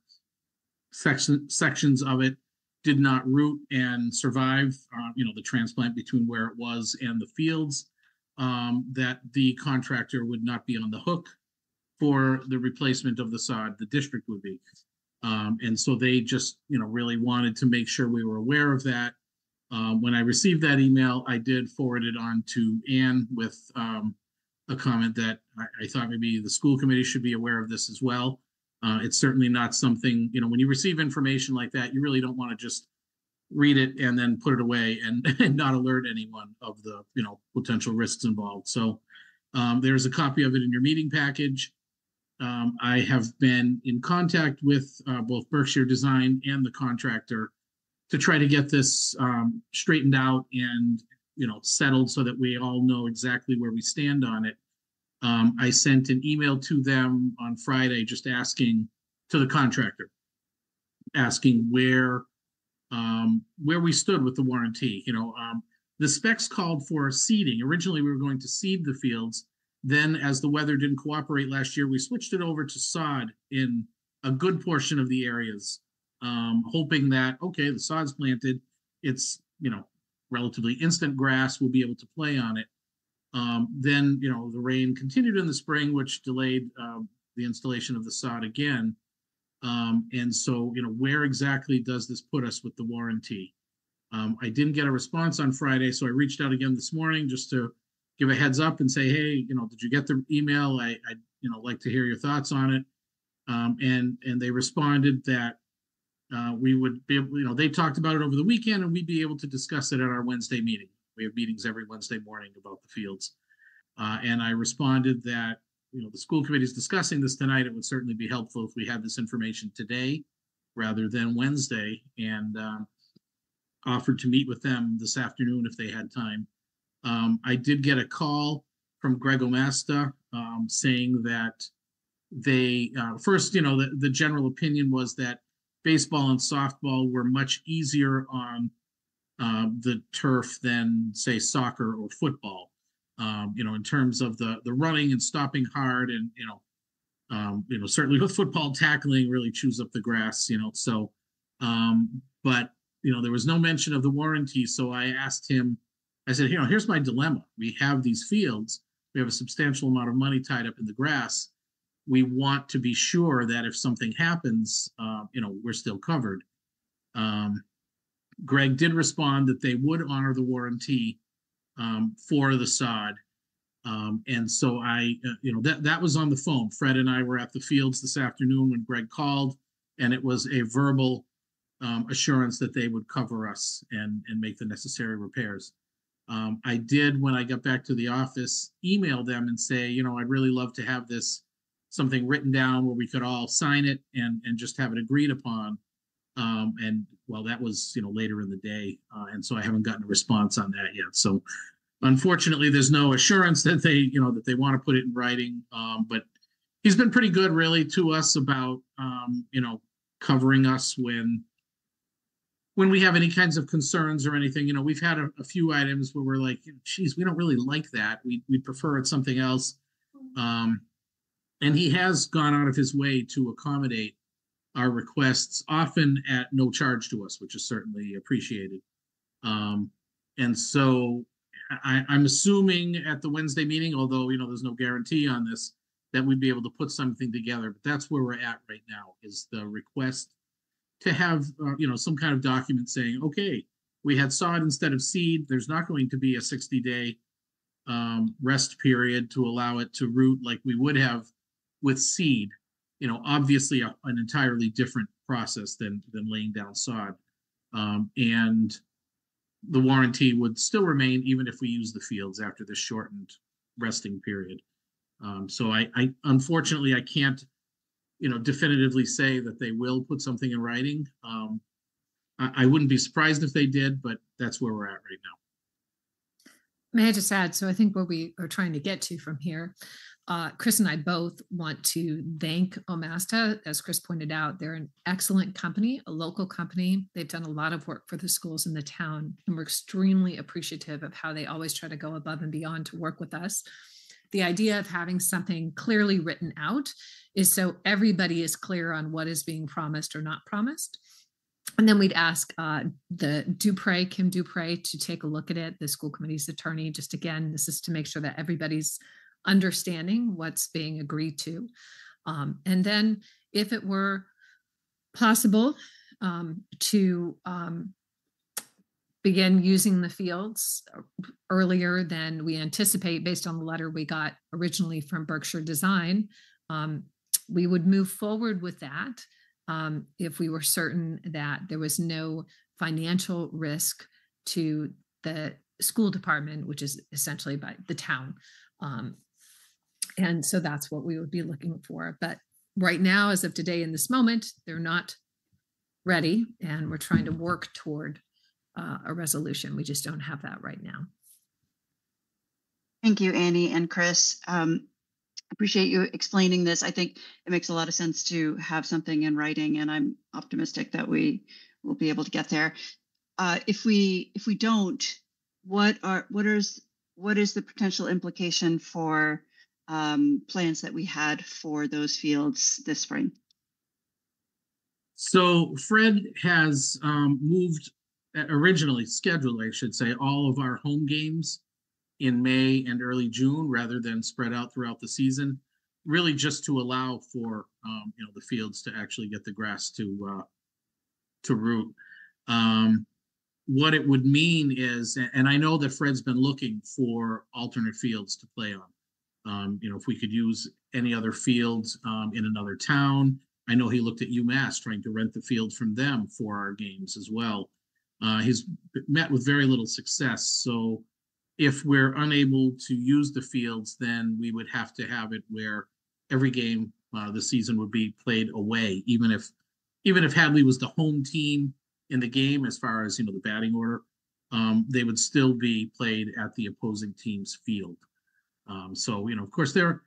section, sections of it did not root and survive, uh, you know, the transplant between where it was and the fields, um, that the contractor would not be on the hook for the replacement of the sod, the district would be. Um, and so they just, you know, really wanted to make sure we were aware of that. Um, when I received that email, I did forward it on to Ann with, um, a comment that I, I thought maybe the school committee should be aware of this as well. Uh, it's certainly not something, you know, when you receive information like that, you really don't want to just read it and then put it away and, <laughs> and not alert anyone of the, you know, potential risks involved. So um, there's a copy of it in your meeting package. Um, I have been in contact with uh, both Berkshire Design and the contractor to try to get this um, straightened out and you know settled so that we all know exactly where we stand on it. Um, I sent an email to them on Friday just asking to the contractor, asking where um, where we stood with the warranty. You know, um, the specs called for seeding. Originally, we were going to seed the fields. Then, as the weather didn't cooperate last year, we switched it over to sod in a good portion of the areas, um, hoping that okay, the sod's planted. It's you know relatively instant grass. We'll be able to play on it. Um, then you know the rain continued in the spring, which delayed um, the installation of the sod again. Um, and so you know where exactly does this put us with the warranty? Um, I didn't get a response on Friday, so I reached out again this morning just to give a heads up and say, hey, you know, did you get the email? I, I you know, like to hear your thoughts on it. Um, and, and they responded that uh, we would be, able- you know, they talked about it over the weekend and we'd be able to discuss it at our Wednesday meeting. We have meetings every Wednesday morning about the fields. Uh, and I responded that, you know, the school committee is discussing this tonight. It would certainly be helpful if we had this information today rather than Wednesday and, um, offered to meet with them this afternoon if they had time. Um, I did get a call from Greg Omasta, um, saying that they, uh, first, you know, the, the general opinion was that baseball and softball were much easier on um, the turf than say soccer or football. Um, you know, in terms of the the running and stopping hard, and you know, um, you know, certainly with football tackling really chews up the grass. You know, so, um, but you know, there was no mention of the warranty. So I asked him, I said, you know, here's my dilemma. We have these fields. We have a substantial amount of money tied up in the grass. We want to be sure that if something happens, uh, you know, we're still covered. Um, Greg did respond that they would honor the warranty um, for the sod. Um, and so I, uh, you know, that that was on the phone. Fred and I were at the fields this afternoon when Greg called, and it was a verbal um, assurance that they would cover us and and make the necessary repairs. Um, I did when I got back to the office, email them and say, you know, I'd really love to have this something written down where we could all sign it and and just have it agreed upon. Um, and well, that was you know later in the day, uh, and so I haven't gotten a response on that yet. So unfortunately, there's no assurance <laughs> that they you know that they want to put it in writing. Um, but he's been pretty good really to us about um, you know covering us when when we have any kinds of concerns or anything. You know, we've had a, a few items where we're like, geez, we don't really like that. We we prefer it something else. Um, and he has gone out of his way to accommodate our requests, often at no charge to us, which is certainly appreciated. Um, and so I, I'm assuming at the Wednesday meeting, although you know there's no guarantee on this, that we'd be able to put something together. But that's where we're at right now is the request to have uh, you know some kind of document saying, okay, we had sod instead of seed. There's not going to be a 60 day um, rest period to allow it to root like we would have with seed you know, obviously a, an entirely different process than than laying down sod. Um, and the warranty would still remain even if we use the fields after this shortened resting period. Um, so I, I unfortunately I can't, you know, definitively say that they will put something in writing. Um, I, I wouldn't be surprised if they did, but that's where we're at right now. May I just add, so I think what we are trying to get to from here, uh, Chris and I both want to thank Omasta. As Chris pointed out, they're an excellent company, a local company. They've done a lot of work for the schools in the town, and we're extremely appreciative of how they always try to go above and beyond to work with us. The idea of having something clearly written out is so everybody is clear on what is being promised or not promised. And then we'd ask uh, the Dupre, Kim Dupre, to take a look at it, the school committee's attorney. Just again, this is to make sure that everybody's understanding what's being agreed to. Um, and then, if it were possible um, to um, begin using the fields uh, earlier than we anticipate, based on the letter we got originally from Berkshire Design, um, we would move forward with that um, if we were certain that there was no financial risk to the school department, which is essentially by the town. Um, and so that's what we would be looking for. But right now, as of today, in this moment, they're not ready, and we're trying to work toward uh, a resolution. We just don't have that right now. Thank you, Annie and Chris. Um, appreciate you explaining this. I think it makes a lot of sense to have something in writing, and I'm optimistic that we will be able to get there. Uh, if we if we don't, what are what is what is the potential implication for um, plans that we had for those fields this spring? So Fred has um, moved originally scheduled, I should say, all of our home games in May and early June rather than spread out throughout the season, really just to allow for um, you know the fields to actually get the grass to uh, to root. Um, what it would mean is, and I know that Fred's been looking for alternate fields to play on. Um, you know, if we could use any other fields um, in another town. I know he looked at UMass trying to rent the field from them for our games as well. Uh, he's met with very little success. So if we're unable to use the fields, then we would have to have it where every game uh, this season would be played away, even if even if Hadley was the home team in the game, as far as you know the batting order, um, they would still be played at the opposing team's field. Um, so you know, of course, there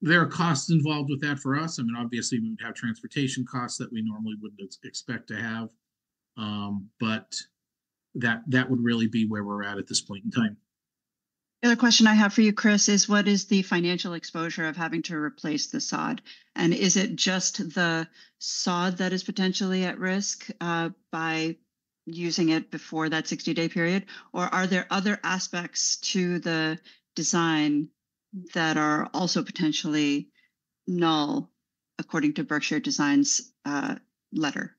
there are costs involved with that for us. I mean, obviously, we would have transportation costs that we normally wouldn't ex- expect to have, um, but that that would really be where we're at at this point in time. The other question I have for you, Chris, is what is the financial exposure of having to replace the sod? And is it just the sod that is potentially at risk uh, by using it before that 60 day period? Or are there other aspects to the design that are also potentially null according to Berkshire Design's uh, letter?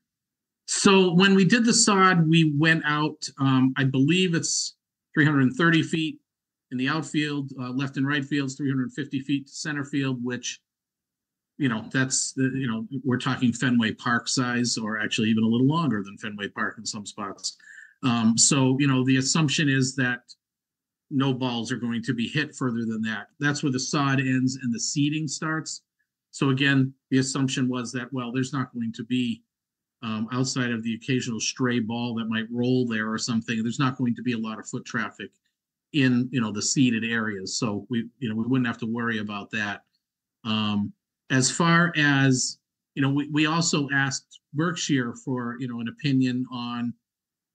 So when we did the sod, we went out, um, I believe it's three hundred and thirty feet in the outfield, uh, left and right fields, three hundred and fifty feet to center field, which, you know, that's, the you know, we're talking Fenway Park size, or actually even a little longer than Fenway Park in some spots. Um, so, you know, the assumption is that no balls are going to be hit further than that. That's where the sod ends and the seeding starts. So again, the assumption was that, well, there's not going to be um, outside of the occasional stray ball that might roll there or something, there's not going to be a lot of foot traffic in, you know, the seeded areas. So we, you know, we wouldn't have to worry about that. Um, as far as, you know, we, we also asked Berkshire for, you know, an opinion on,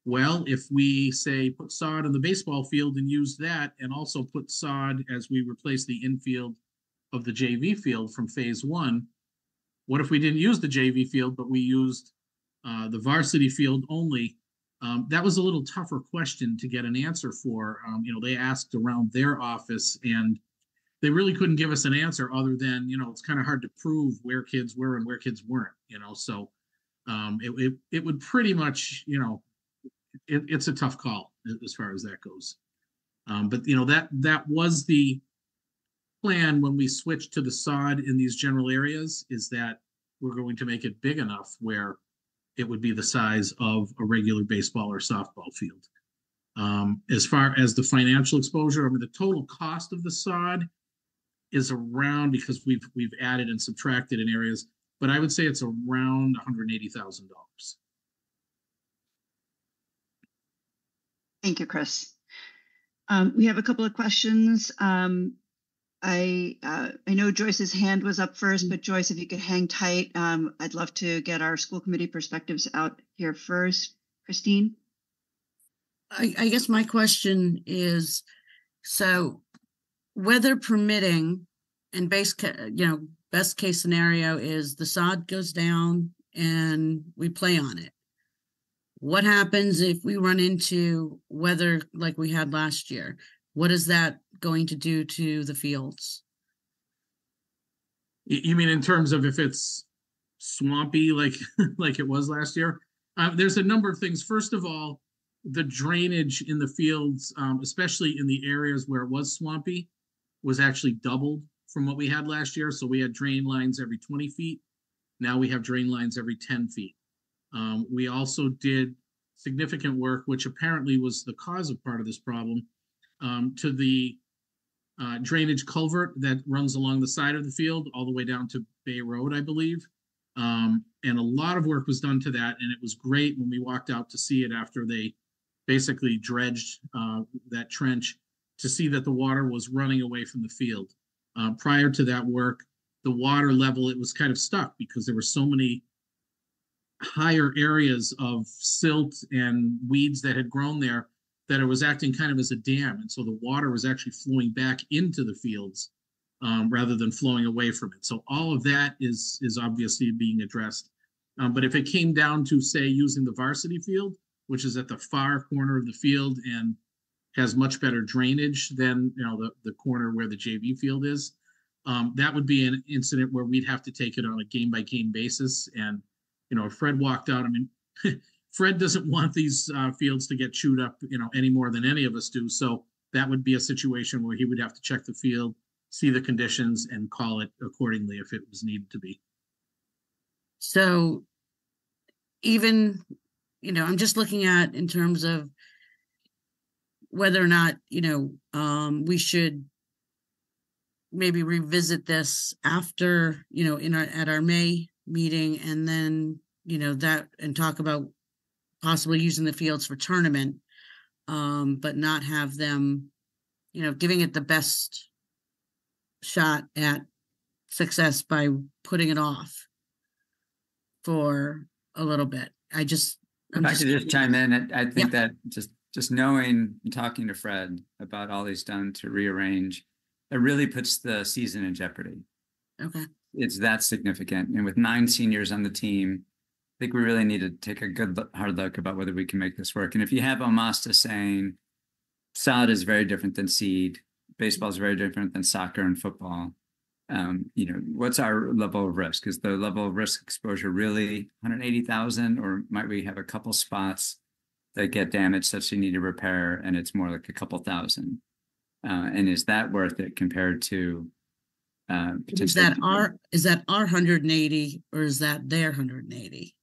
well, if we say put sod on the baseball field and use that and also put sod as we replace the infield of the JV field from phase one, what if we didn't use the JV field, but we used uh, the varsity field only. Um, that was a little tougher question to get an answer for. Um, you know, they asked around their office and they really couldn't give us an answer other than, you know, it's kind of hard to prove where kids were and where kids weren't, you know, so um, it, it, it would pretty much, you know, it, it's a tough call as far as that goes. Um, but you know, that, that was the plan when we switched to the sod in these general areas is that we're going to make it big enough where it would be the size of a regular baseball or softball field. Um, as far as the financial exposure, I mean, the total cost of the sod is around because we've we've added and subtracted in areas, but I would say it's around one hundred eighty thousand dollars. Thank you, Chris. Um, we have a couple of questions. Um, I uh, I know Joyce's hand was up first, but Joyce, if you could hang tight, um, I'd love to get our school committee perspectives out here first. Christine? I, I guess my question is, so weather permitting and base, you know, best case scenario is the sod goes down and we play on it. What happens if we run into weather like we had last year? What is that going to do to the fields? You, mean in terms of if it's swampy like <laughs> like it was last year? Uh, there's a number of things. First of all, the drainage in the fields, um, especially in the areas where it was swampy, was actually doubled from what we had last year. So we had drain lines every 20 feet. Now we have drain lines every 10 feet. Um, we also did significant work, which apparently was the cause of part of this problem, um, to the uh, drainage culvert that runs along the side of the field all the way down to Bay Road, I believe. Um, and a lot of work was done to that, and it was great when we walked out to see it after they basically dredged uh, that trench to see that the water was running away from the field. Uh, prior to that work, the water level it was kind of stuck because there were so many higher areas of silt and weeds that had grown there that it was acting kind of as a dam, and so the water was actually flowing back into the fields um, rather than flowing away from it. So all of that is is obviously being addressed. Um, but if it came down to say using the varsity field, which is at the far corner of the field and has much better drainage than you know the the corner where the JV field is, um, that would be an incident where we'd have to take it on a game by game basis. And you know, if Fred walked out, I mean. <laughs> Fred doesn't want these uh, fields to get chewed up, you know, any more than any of us do. So that would be a situation where he would have to check the field, see the conditions and call it accordingly if it was needed to be. So even, you know, I'm just looking at in terms of whether or not, you know, um, we should maybe revisit this after, you know, in our, at our May meeting and then, you know, that and talk about possibly using the fields for tournament, um, but not have them, you know, giving it the best shot at success by putting it off for a little bit. I just, I'm If I just, could just chime in, I- I think Yeah. that just, just knowing and talking to Fred about all he's done to rearrange, it really puts the season in jeopardy. okay, It's that significant. And with nine seniors on the team, I think we really need to take a good, hard look about whether we can make this work. And if you have Omasta saying salad is very different than seed, baseball is very different than soccer and football. Um, you know, what's our level of risk? Is the level of risk exposure really 180,000 or might we have a couple spots that get damaged such you need to repair and it's more like a couple thousand? Uh, and is that worth it compared to uh, is that our, is that our hundred and eighty or is that their hundred and eighty?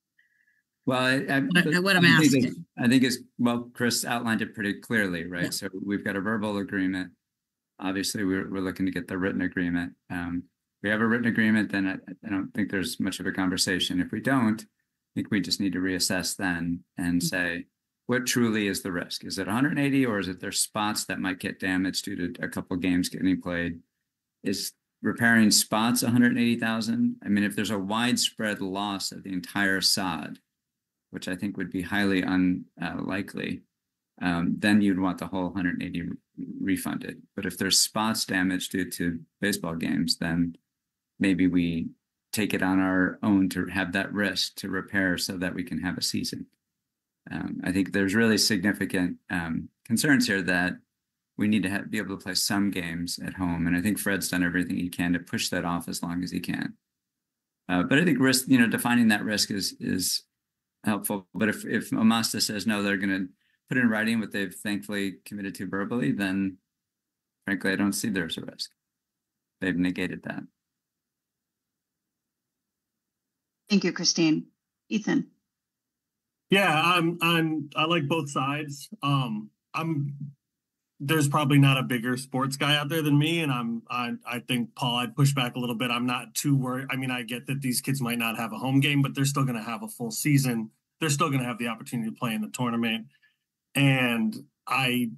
Well, I, I, What- what I'm I think it's- I think it's, well, Chris outlined it pretty clearly, Yeah. right? So we've got a verbal agreement. Obviously, we're, we're looking to get the written agreement. Um, we have a written agreement, then I, I don't think there's much of a conversation. If we don't, I think we just need to reassess then and Mm-hmm. say, what truly is the risk? Is it hundred and eighty or is it there's spots that might get damaged due to a couple games getting played? Is repairing spots hundred and eighty thousand? I mean, if there's a widespread loss of the entire sod, which I think would be highly unlikely, um, then you'd want the whole 180 refunded. But if there's spots damaged due to baseball games, then maybe we take it on our own to have that risk to repair so that we can have a season. Um, I think there's really significant um, concerns here that we need to have, be able to play some games at home, and I think Fred's done everything he can to push that off as long as he can. Uh, but I think risk, you know, defining that risk is is helpful. But if if Omasta says no, they're going to put in writing what they've thankfully committed to verbally, then frankly, I don't see there's a risk. They've negated that. Thank you, Christine. Ethan, Yeah, I'm I'm I like both sides. Um I'm there's probably not a bigger sports guy out there than me and I'm I I think Paul I'd push back a little bit. I'm not too worried. I mean, I get that these kids might not have a home game, but they're still going to have a full season. They're still going to have the opportunity to play in the tournament. And I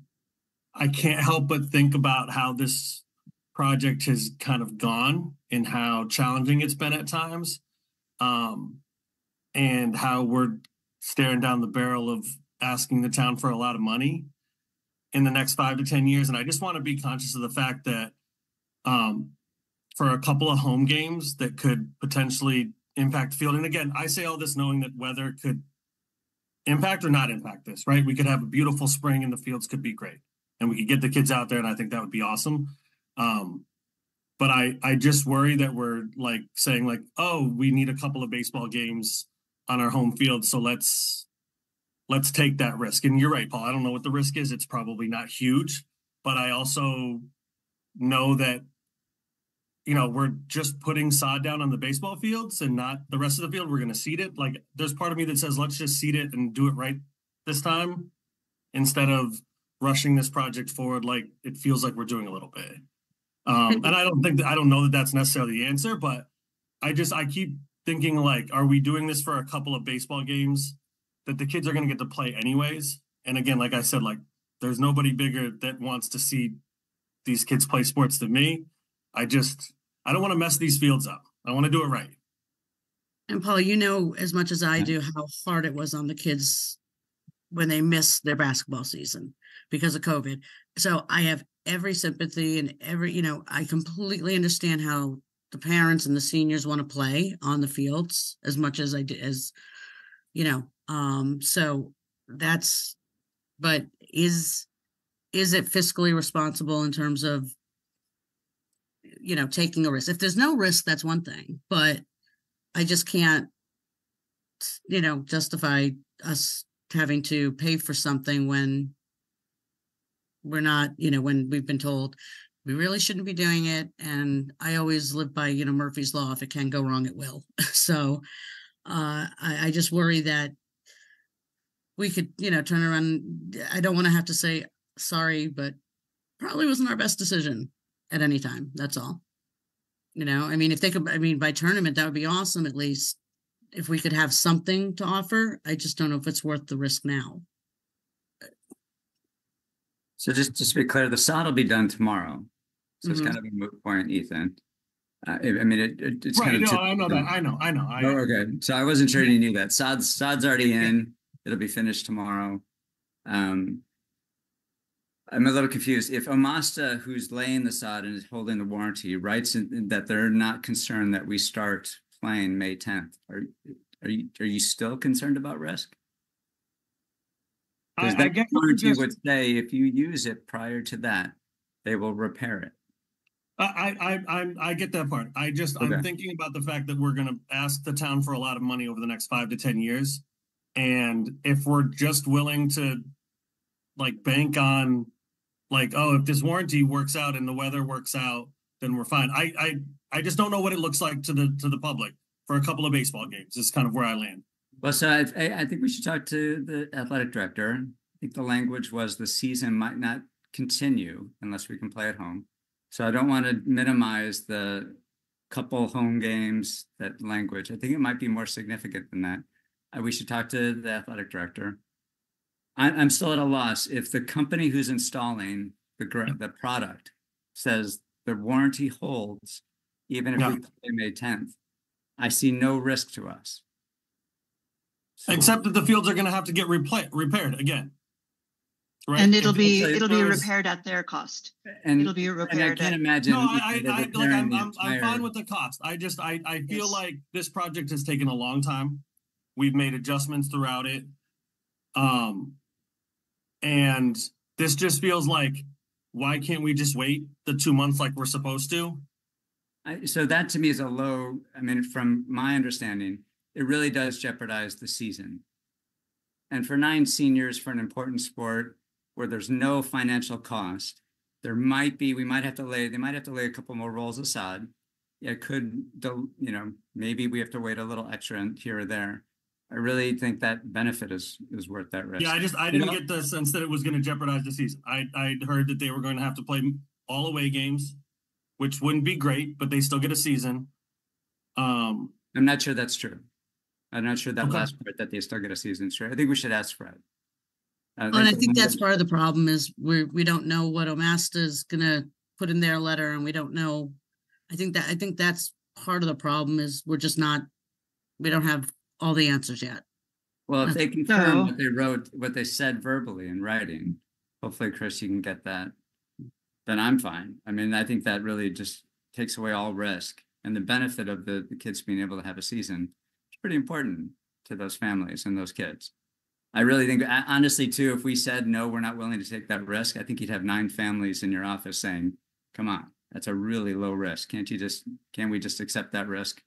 I can't help but think about how this project has kind of gone and how challenging it's been at times. Um and how we're staring down the barrel of asking the town for a lot of money in the next five to ten years. And I just want to be conscious of the fact that um, for a couple of home games that could potentially impact field. And again, I say all this knowing that weather could impact or not impact this, right? We could have a beautiful spring and the fields could be great. And we could get the kids out there, and I think that would be awesome. Um, but I I just worry that we're like saying like, oh, we need a couple of baseball games on our home field, so let's let's take that risk. And you're right, Paul. I don't know what the risk is. It's probably not huge, but I also know that you know we're just putting sod down on the baseball fields and not the rest of the field. We're going to seed it. Like there's part of me that says let's just seed it and do it right this time instead of rushing this project forward like it feels like we're doing a little bit. Um, <laughs> and I don't think that I don't know that that's necessarily the answer, but I just I keep thinking like, are we doing this for a couple of baseball games that the kids are going to get to play anyways? And again, like I said, like there's nobody bigger that wants to see these kids play sports than me. I just I don't want to mess these fields up. I want to do it right. And Paul, you know as much as I do how hard it was on the kids when they missed their basketball season because of COVID. So I have every sympathy and every, you know, I completely understand how the parents and the seniors want to play on the fields as much as I did as, you know, um, so that's, but is, is it fiscally responsible in terms of, you know, taking a risk? If there's no risk, that's one thing, but I just can't, you know, justify us having to pay for something when we're not, you know, when we've been told we really shouldn't be doing it. And I always live by, you know, Murphy's Law. If it can go wrong, it will. <laughs> so uh, I, I just worry that we could, you know, turn around. I don't want to have to say sorry, but probably wasn't our best decision at any time. That's all. You know, I mean, if they could, I mean, by tournament, that would be awesome. At least if we could have something to offer. I just don't know if it's worth the risk now. So just, just to be clear, the sod will be done tomorrow. So it's Mhm. kind of a moot point, Ethan. Uh, I I mean, it, it- it's kind Right, of. no, I know that, I know, I know. I- Oh, okay, so I wasn't sure you knew that. Sod's, Sod's already in. It'll be finished tomorrow. Um. I'm a little confused. If Omasta, who's laying the sod and is holding the warranty, writes in- that they're not concerned that we start playing May tenth, are, are you, are you still concerned about risk? Because I, I that you're warranty just- would say if you use it prior to that, they will repair it. I, I, I, I get that part. I just, Okay. I'm thinking about the fact that we're gonna ask the town for a lot of money over the next five to ten years. And if we're just willing to like bank on, like, oh, if this warranty works out and the weather works out, then we're fine. I, I, I just don't know what it looks like to the, to the public for a couple of baseball games. Is kind of where I land. Well, so I, I, I think we should talk to the athletic director. I think the language was the season might not continue unless we can play at home. So I don't want to minimize the couple home games, that language. I think it might be more significant than that. We should talk to the athletic director. I, I'm still at a loss. If the company who's installing the, gra- the product says the warranty holds, even if we Yeah. play May tenth, I see no risk to us. So- Except that the fields are gonna have to get repla- repaired again. Right? And it'll If- be, say it'll be repaired at their cost. And, It'll be and I can't at, imagine. No, I, know, I, they're I, look, repairing I'm, I'm, I'm fine with the cost. I just, I, I feel Yes. like this project has taken a long time. We've made adjustments throughout it. Um, and this just feels like, why can't we just wait the two months like we're supposed to? I, so that to me is a low, I mean, from my understanding, it really does jeopardize the season. And for nine seniors for an important sport where there's no financial cost, there might be, we might have to lay, they might have to lay a couple more rolls aside. It could, you know, maybe we have to wait a little extra here or there. I really think that benefit is, is worth that risk. Yeah, I just, I didn't know- get the sense that it was gonna jeopardize the season. I, I heard that they were going to have to play all away games, which wouldn't be great, but they still get a season. Um, I'm not sure that's true. I'm not sure that Okay. last part that they still get a season straight. I think we should ask Fred. Uh, Well, and I think that's part of the problem is we we don't know what Omasta is gonna put in their letter and we don't know. I think that I think that's part of the problem is we're just not, we don't have all the answers yet. Well, if they confirm So- what they wrote, what they said verbally in writing, hopefully, Chris, you can get that. Then I'm fine. I mean, I think that really just takes away all risk and the benefit of the, the kids being able to have a season. is pretty important to those families and those kids. I really think, honestly, too, if we said, no, we're not willing to take that risk, I think you'd have nine families in your office saying, come on, that's a really low risk. Can't you just, can't we just accept that risk?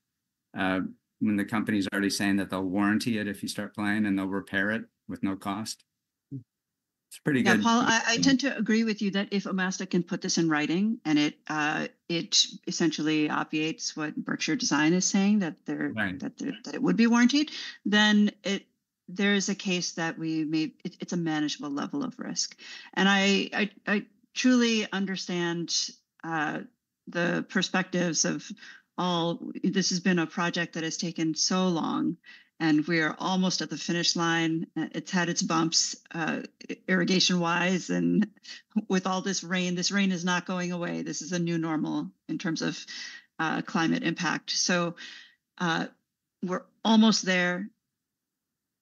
Uh, when the company's already saying that they'll warranty it if you start playing and they'll repair it with no cost. It's pretty yeah, good. Paul, I, I tend to agree with you that if Omasta can put this in writing and it, uh, it essentially obviates what Berkshire Design is saying, that they're, Right. that, they're- that it would be warranted, then it, there is a case that we may, it, it's a manageable level of risk. And I, I, I truly understand, uh, the perspectives of all, this has been a project that has taken so long and we are almost at the finish line. Uh, It's had its bumps, uh, irrigation wise, and <laughs> with all this rain, this rain is not going away. This is a new normal in terms of uh, climate impact. So uh, we're almost there.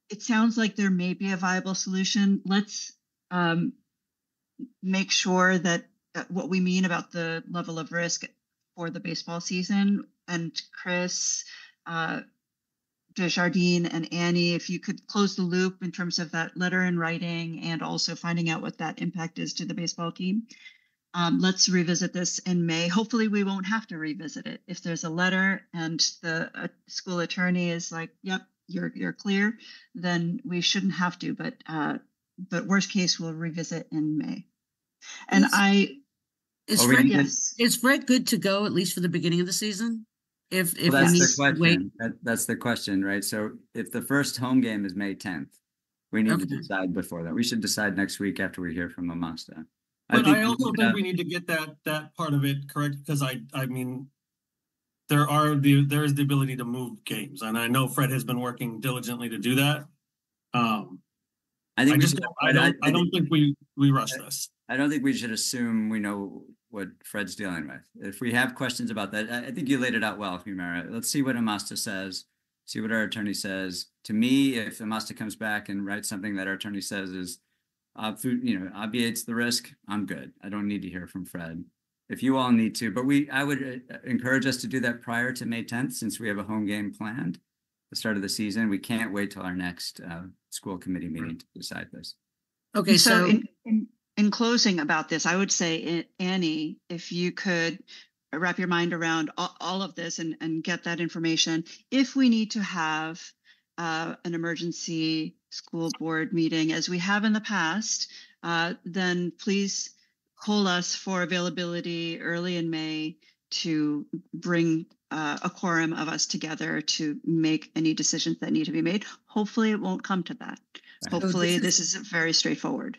It sounds like there may be a viable solution. Let's um, make sure that uh, what we mean about the level of risk for the baseball season and Chris, uh, Desjardins and Annie, if you could close the loop in terms of that letter in writing and also finding out what that impact is to the baseball team. Um, let's revisit this in May. Hopefully, we won't have to revisit it. If there's a letter and the uh, school attorney is like, "Yep, you're you're clear," then we shouldn't have to. But uh, but worst case, we'll revisit in May. And. I Is Are Fred, good? Yes. is Fred good to go at least for the beginning of the season? If, if Well, that's the to wait, question. That, that's the question, right? So if the first home game is May tenth, we need to decide before that. We should decide next week after we hear from Omasta. I But think I also think uh, we need to get that, that part of it correct, because I, I mean, there are the, there is the ability to move games, and I know Fred has been working diligently to do that. Um, I I think we just, don't- I I- don't, I I don't think we, we rush this. I don't think we should assume we know what Fred's dealing with. If we have questions about that, I, I think you laid it out well, Humera. Let's see what Omasta says. See what our attorney says. To me, if Omasta comes back and writes something that our attorney says is, uh, food, you know, obviates the risk, I'm good. I don't need to hear from Fred. If you all need to, but we, I would uh, encourage us to do that prior to May tenth, since we have a home game planned. The start of the season. We can't wait till our next, uh, school committee meeting to decide this. okay, so so, in, in, in closing about this, I would say, Annie, if you could wrap your mind around all, all of this and, and get that information. If we need to have uh, an emergency school board meeting, as we have in the past, uh, then please call us for availability early in May to bring uh, a quorum of us together to make any decisions that need to be made. Hopefully, it won't come to that. Right. So Hopefully, this this is very straightforward.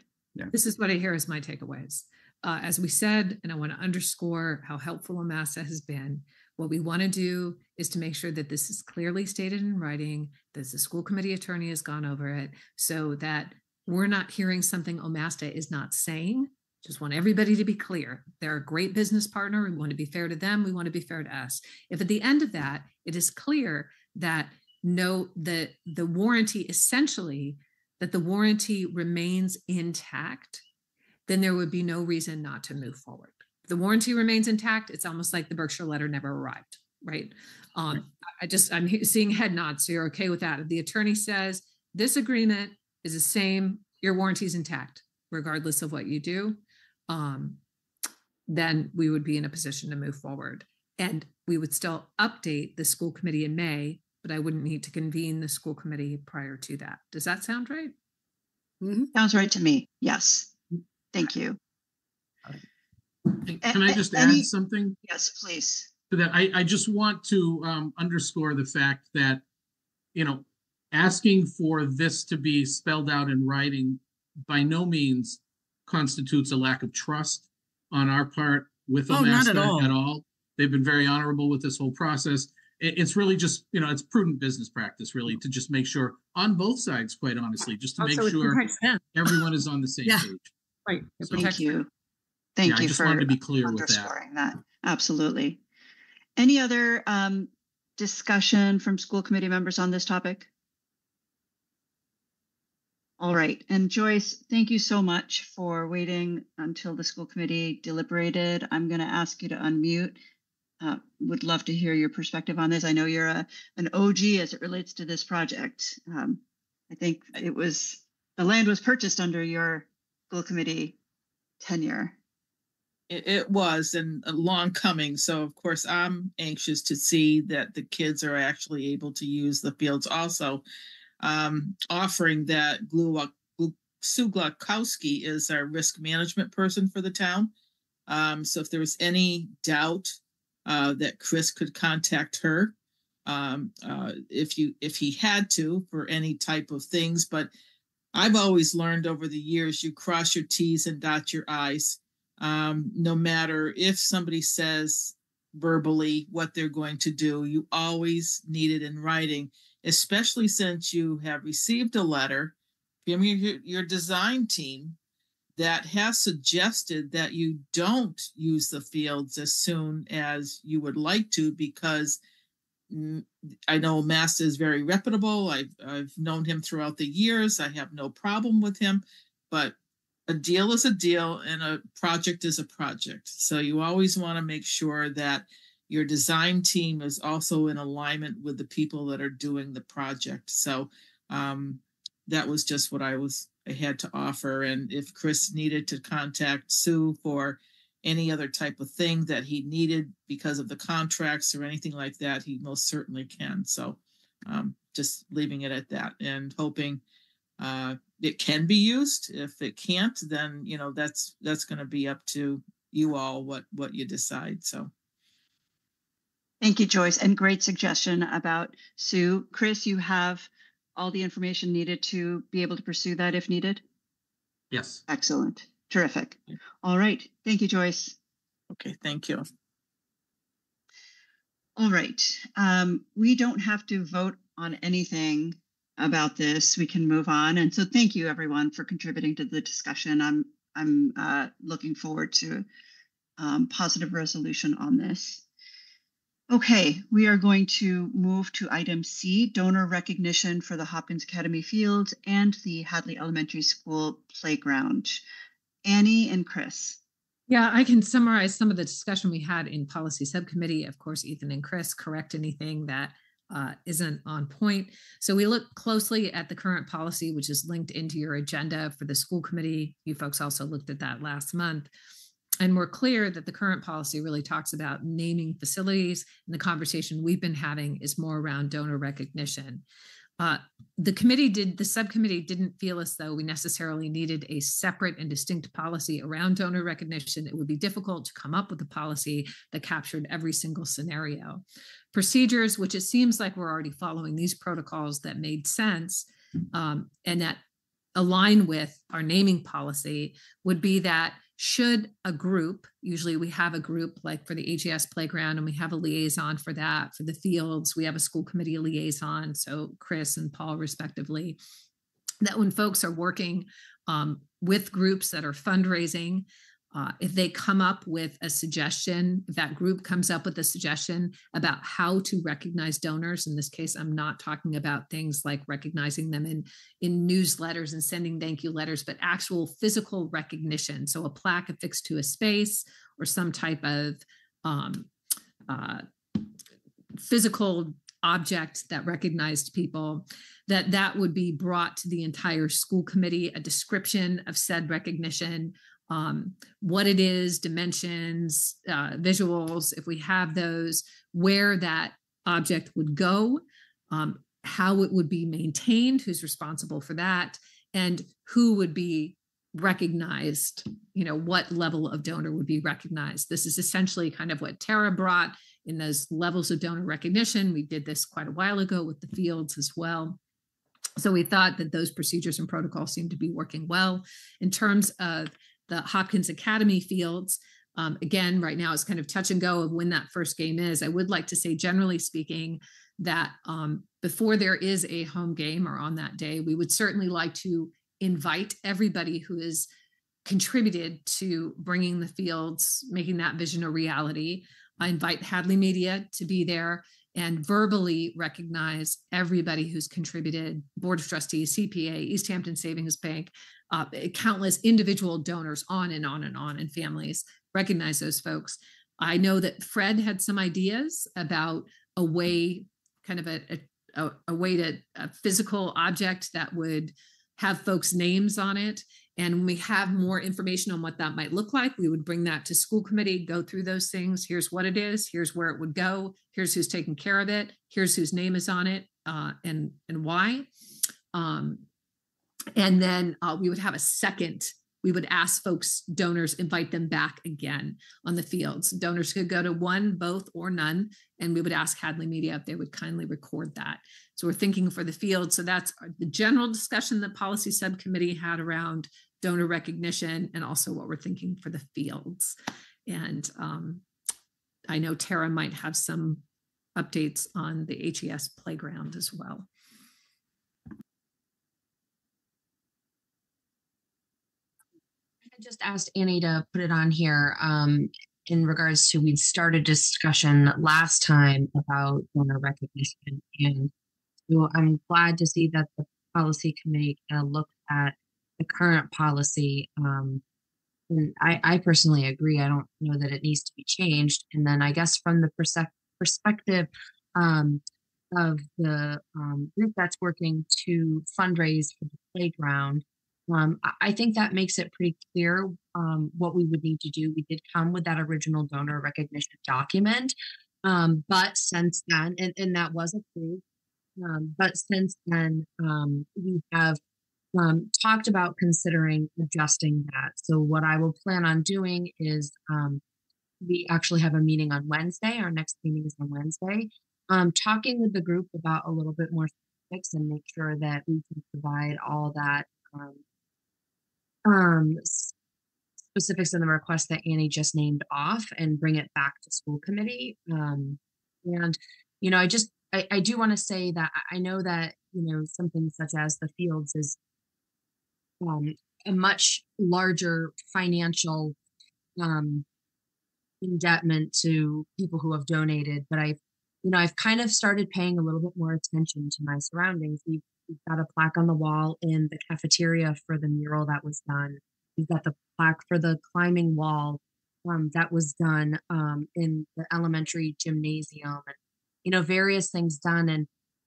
This is what I hear as my takeaways. Uh, as we said, and I want to underscore how helpful Omasta has been. What we want to do is to make sure that this is clearly stated in writing, that the school committee attorney has gone over it, so that we're not hearing something Omasta is not saying. Just want everybody to be clear. They're a great business partner. We want to be fair to them. We want to be fair to us. If at the end of that, it is clear that no, the the warranty essentially that the warranty remains intact, then there would be no reason not to move forward. If the warranty remains intact, it's almost like the Berkshire letter never arrived, right? Um, I- just, I'm seeing head nods, so you're okay with that. If the attorney says this agreement is the same, your warranty is intact, regardless of what you do, um, then we would be in a position to move forward. And we would still update the school committee in May, but I wouldn't need to convene the school committee prior to that. Does that sound right? Mhm. Sounds right to me. Yes. Thank you. Can I just any- add something? Yes, please. to that, I, I just want to um, underscore the fact that, you know, asking for this to be spelled out in writing by no means constitutes a lack of trust on our part with Oh, not at all. at all. They've been very honorable with this whole process. It, it's really just, you know, it's prudent business practice, really, to just make sure on both sides, quite honestly, just to make Also, it sure everyone is on the same Yeah. page. Right. So- Thank you. Thank Yeah, I you just for wanted to be clear with that. underscoring that. Absolutely. Any other um, discussion from school committee members on this topic? All right, and Joyce, thank you so much for waiting until the school committee deliberated. I'm going to ask you to unmute. Uh, Would love to hear your perspective on this. I know you're a, an OG as it relates to this project. Um, I think it was, the land was purchased under your school committee tenure. It, it was and a long coming. So of course, I'm anxious to see that the kids are actually able to use the fields also. Um, offering that Glu- Glu- Sue Glukowski is our risk management person for the town. Um, so if there was any doubt uh, that Chris could contact her, um, uh, if you if he had to for any type of things, but I've always learned over the years you cross your T's and dot your I's um, no matter if somebody says verbally what they're going to do, you always need it in writing, especially since you have received a letter from your, your design team that has suggested that you don't use the fields as soon as you would like to because I know Masta is very reputable. I've I've known him throughout the years. I have no problem with him, but a deal is a deal and a project is a project. So you always want to make sure that your design team is also in alignment with the people that are doing the project. So um, that was just what I was had to offer. And if Chris needed to contact Sue for any other type of thing that he needed because of the contracts or anything like that, he most certainly can. So um, just leaving it at that and hoping uh, it can be used. If it can't, then you know that's that's going to be up to you all what, what you decide, so. Thank you, Joyce, and great suggestion about Sue. Chris, you have all the information needed to be able to pursue that if needed? Yes. Excellent, terrific. All right, thank you, Joyce. Okay, thank you. All right, um, we don't have to vote on anything about this. We can move on. And so thank you everyone for contributing to the discussion. I'm I'm uh, looking forward to um, positive resolution on this. Okay, we are going to move to item C, donor recognition for the Hopkins Academy Fields and the Hadley Elementary School playground. Annie and Chris. Yeah, I can summarize some of the discussion we had in policy subcommittee. Of course, Ethan and Chris correct anything that uh, isn't on point. So we look closely at the current policy, which is linked into your agenda for the school committee. You folks also looked at that last month. And we're clear that the current policy really talks about naming facilities, and the conversation we've been having is more around donor recognition. Uh, the committee did, the subcommittee didn't feel as though we necessarily needed a separate and distinct policy around donor recognition. It would be difficult to come up with a policy that captured every single scenario. Procedures, which it seems like we're already following these protocols that made sense um, and that align with our naming policy, would be that should a group, usually we have a group like for the HAS playground and we have a liaison for that. For the fields, we have a school committee liaison. So Chris and Paul respectively, that when folks are working um, with groups that are fundraising, uh, if they come up with a suggestion, if that group comes up with a suggestion about how to recognize donors, in this case, I'm not talking about things like recognizing them in, in newsletters and sending thank you letters, but actual physical recognition. So a plaque affixed to a space or some type of um, uh, physical object that recognized people that that would be brought to the entire school committee a description of said recognition um, what it is, dimensions, uh, visuals, if we have those, where that object would go, um, how it would be maintained, who's responsible for that, and who would be recognized, you know, what level of donor would be recognized. This is essentially kind of what Tara brought in those levels of donor recognition. We did this quite a while ago with the fields as well. So we thought that those procedures and protocols seemed to be working well. In terms of the Hopkins Academy fields. Um, again, right now it's kind of touch and go of when that first game is. I would like to say, generally speaking, that um, before there is a home game or on that day, we would certainly like to invite everybody who has contributed to bringing the fields, making that vision a reality. I invite Hadley Media to be there and verbally recognize everybody who's contributed board of trustees cpa east hampton savings bank uh, countless individual donors on and on and on and families recognize those folks i know that fred had some ideas about a way kind of a, a, a way to a physical object that would have folks names on it and when we have more information on what that might look like, we would bring that to school committee, go through those things. Here's what it is. Here's where it would go. Here's who's taking care of it. Here's whose name is on it uh, and and why. Um, and then uh, we would have a second. We would ask folks, donors, invite them back again on the fields. Donors could go to one, both, or none, and we would ask Hadley Media if they would kindly record that. So we're thinking for the field. So that's the general discussion that policy subcommittee had around donor recognition and also what we're thinking for the fields. And um, I know Tara might have some updates on the HES playground as well. Just asked Annie to put it on here um, in regards to we'd started discussion last time about donor recognition. And so I'm glad to see that the policy committee of looked at the current policy. Um, and I, I personally agree. I don't know that it needs to be changed. And then I guess from the perse- perspective um, of the um, group that's working to fundraise for the playground, um, I think that makes it pretty clear um, what we would need to do. We did come with that original donor recognition document, um, but since then, and, and that was approved. Um, but since then, um, we have um, talked about considering adjusting that. So what I will plan on doing is we actually have a meeting on Wednesday. Our next meeting is on Wednesday. Talking with the group about a little bit more specifics and make sure that we can provide all that um, um, specifics in the request that Annie just named off and bring it back to school committee. Um, and, you know, I just, I, I do want to say that I- know that, you know, something such as the fields is um, a much larger financial um, indebtment to people who have donated, but I've, you know, I've kind of started paying a little bit more attention to my surroundings. We've, we've got a plaque on the wall in the cafeteria for the mural that was done. We've got the plaque for the climbing wall um, that was done um, in the elementary gymnasium, and you know, various things done. And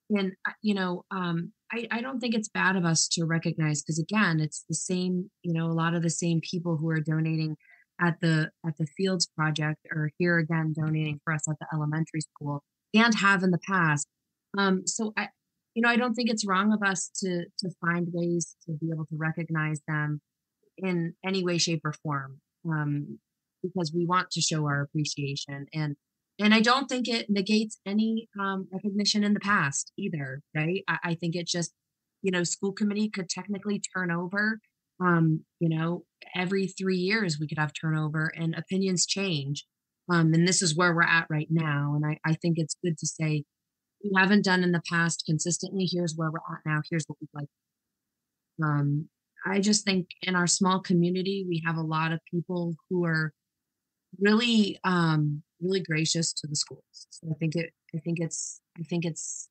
and uh, you know, um, I I don't think it's bad of us to recognize because again, it's the same. You know, a lot of the same people who are donating at the at the Fields project are here again donating for us at the elementary school and have in the past. Um, so I, you know, I don't think it's wrong of us to to find ways to be able to recognize them in any way, shape, or form, um, because we want to show our appreciation and and I don't think it negates any um, recognition in the past either, right? I, I think it just, you know, school committee could technically turn over. Um, you know, every three years we could have turnover and opinions change. Um, and this is where we're at right now. And I, I think it's good to say we haven't done in the past consistently. Here's where we're at now. Here's what we'd like. Um, I just think in our small community, we have a lot of people who are really, um, really gracious to the schools. So I think it, I think it's, I think it's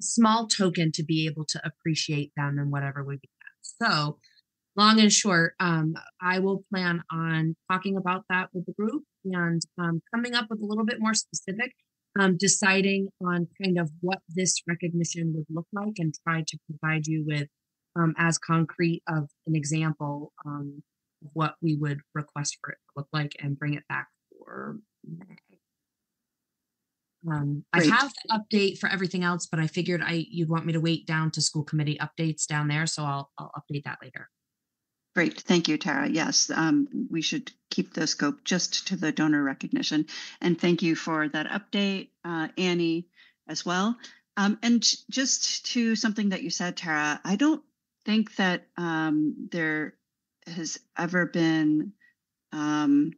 a small token to be able to appreciate them in whatever we can. So long and short, um, I will plan on talking about that with the group and um, coming up with a little bit more specific, um, deciding on kind of what this recognition would look like and try to provide you with um, as concrete of an example um, of what we would request for it to look like and bring it back for May. Um, I have the update for everything else, but I figured I you'd want me to wait down to school committee updates down there, so I'll I'll update that later. Great, thank you, Tara. Yes, um, we should keep the scope just to the donor recognition. And thank you for that update, uh, Annie, as well. Um, and just to something that you said, Tara, I don't think that um, there has ever been um,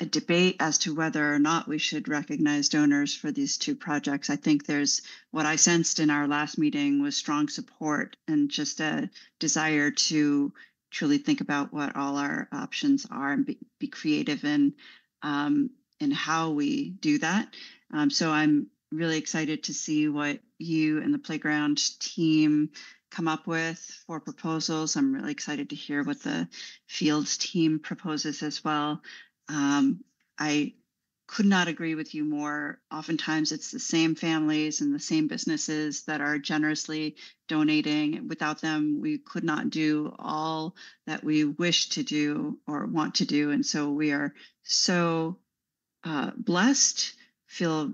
a debate as to whether or not we should recognize donors for these two projects. I think there's what I sensed in our last meeting was strong support and just a desire to truly think about what all our options are and be, be creative in um, in how we do that. Um, so I'm really excited to see what you and the playground team come up with for proposals. I'm really excited to hear what the fields team proposes as well. Um, I could not agree with you more. Oftentimes, it's the same families and the same businesses that are generously donating. Without them, we could not do all that we wish to do or want to do. And so we are so uh, blessed, feel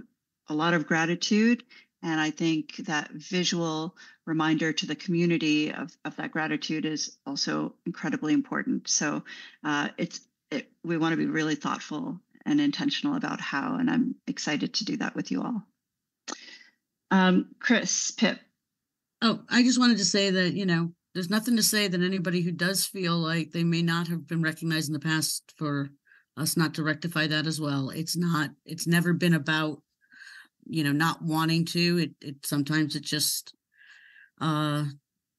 a lot of gratitude. And I think that visual reminder to the community of, of that gratitude is also incredibly important. So uh, it's it, we want to be really thoughtful and intentional about how, and I'm excited to do that with you all. Um, Chris, Pip, Oh, I just wanted to say that, you know, there's nothing to say that anybody who does feel like they may not have been recognized in the past for us not to rectify that as well. It's not, it's never been about, you know, not wanting to. It, it sometimes it just uh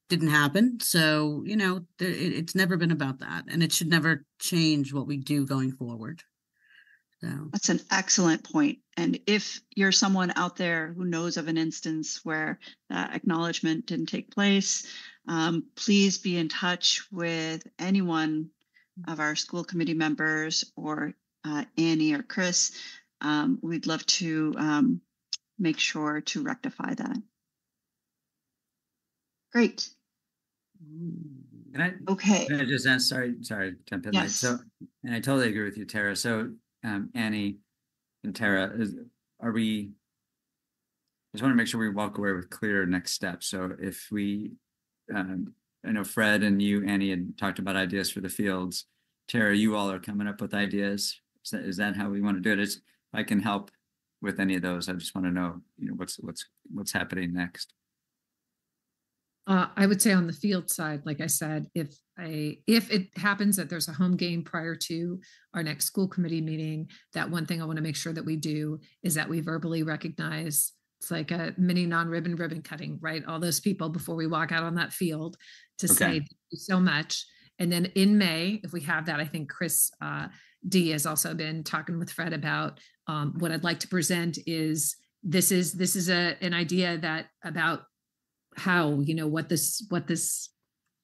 didn't happen. So, you know, it, it's never been about that. And it should never change what we do going forward. So, That's an excellent point. And if you're someone out there who knows of an instance where that acknowledgement didn't take place, um, please be in touch with anyone of our school committee members or uh, Annie or Chris. Um, we'd love to um, make sure to rectify that. Great. Can I, Okay. can I just ask, sorry, sorry, jump in. late. Yes. So, and I totally agree with you, Tara. So, um, Annie and Tara, is, are we? I just want to make sure we walk away with clear next steps. So if we, um, I know Fred and you, Annie, had talked about ideas for the fields. Tara, you all are coming up with ideas. Is that, is that how we want to do it? If I can help with any of those, I just want to know, you know, what's, what's, what's happening next. Uh, I would say on the field side, like I said, if I, if it happens that there's a home game prior to our next school committee meeting, that one thing I want to make sure that we do is that we verbally recognize it's like a mini non-ribbon ribbon cutting, right? All those people before we walk out on that field to say Okay. "Thank you so much. And then in May, if we have that, I think Chris uh, D has also been talking with Fred about um, what I'd like to present is this is this is a an idea that about how you know what this what this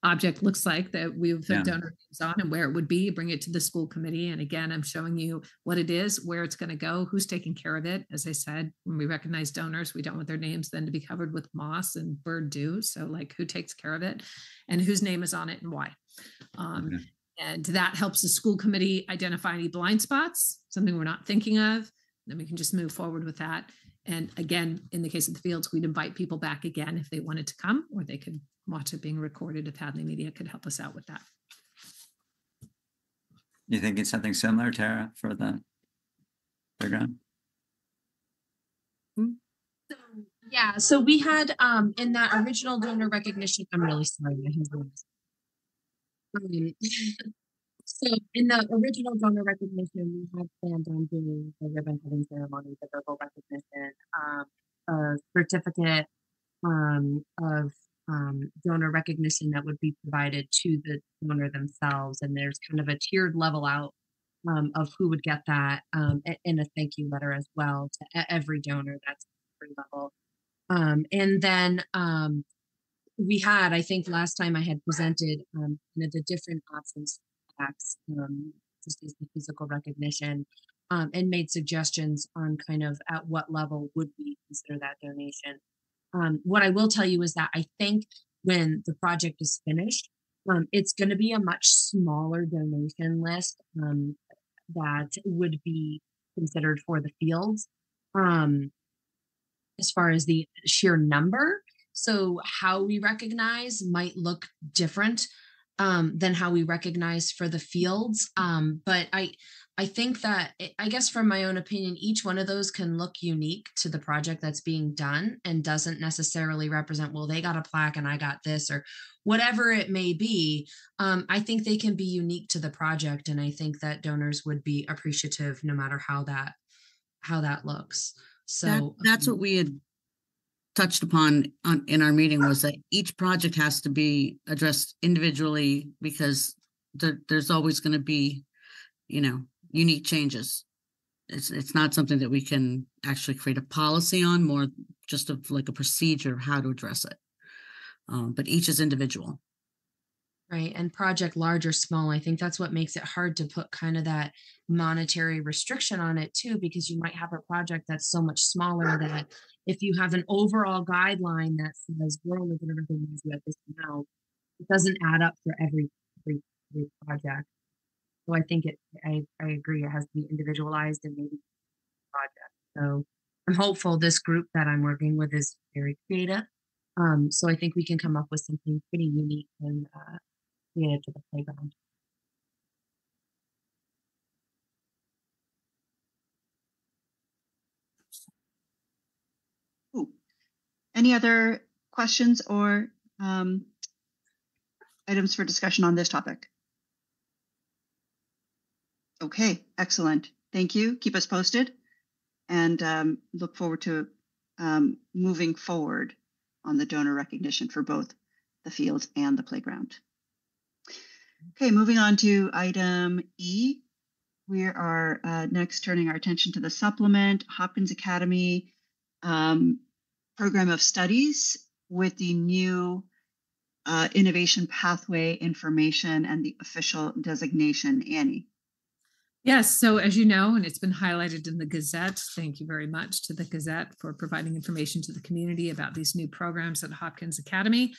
object looks like that we've Yeah. put donor names on and where it would be bring it to the school committee. And again i'm showing you what it is where it's going to go who's taking care of it. As i said when we recognize donors we don't want their names then to be covered with moss and bird dew. So like who takes care of it and whose name is on it and why. Um, Okay. and that helps the school committee identify any blind spots something we're not thinking of then we can just move forward with that and again, in the case of the fields, we'd invite people back again if they wanted to come, or they could watch it being recorded if Hadley Media could help us out with that. You thinking something similar, Tara, for the playground? So, yeah, so we had um in that original donor recognition, I'm really sorry. my hands. <laughs> Um, <laughs> So in the original donor recognition, we had planned on doing the ribbon cutting ceremony, the verbal recognition, um, a certificate um of um donor recognition that would be provided to the donor themselves. And there's kind of a tiered level out um of who would get that um and a thank you letter as well to every donor that's every level. Um, and then um, we had, I think last time I had presented um, you know, the different options, tax, um, just as the physical recognition, um, and made suggestions on kind of at what level would we consider that donation. Um, what I will tell you is that I think when the project is finished, um, it's going to be a much smaller donation list um, that would be considered for the fields. Um, as far as the sheer number. So how we recognize might look different um, than how we recognize for the fields. Um, but I, I think that I- I guess from my own opinion, each one of those can look unique to the project that's being done and doesn't necessarily represent, well, they got a plaque and I got this or whatever it may be. Um, I think they can be unique to the project. And I think that donors would be appreciative no matter how that, how that looks. So That, that's what um, we had touched upon on, in our meeting was that each project has to be addressed individually because there, there's always going to be, you know, unique changes. It's, it's not something that we can actually create a policy on, more just of like a procedure of how to address it. Um, but each is individual. Right. And project large or small, I think that's what makes it hard to put kind of that monetary restriction on it too, because you might have a project that's so much smaller that if you have an overall guideline that says we're only going to recognize you at this amount, it doesn't add up for every every, every project. So I think it I, I agree it has to be individualized and maybe project. So I'm hopeful this group that I'm working with is very creative. Um, so I think we can come up with something pretty unique and uh, creative to the playground. Any other questions or um, items for discussion on this topic? Okay, excellent. Thank you. Keep us posted and um, look forward to um, moving forward on the donor recognition for both the fields and the playground. Okay, moving on to item E. We are uh, next turning our attention to the supplement, Hopkins Academy um, program of studies with the new uh, innovation pathway information and the official designation. Annie. Yes, so as you know, and it's been highlighted in the Gazette, thank you very much to the Gazette for providing information to the community about these new programs at Hopkins Academy.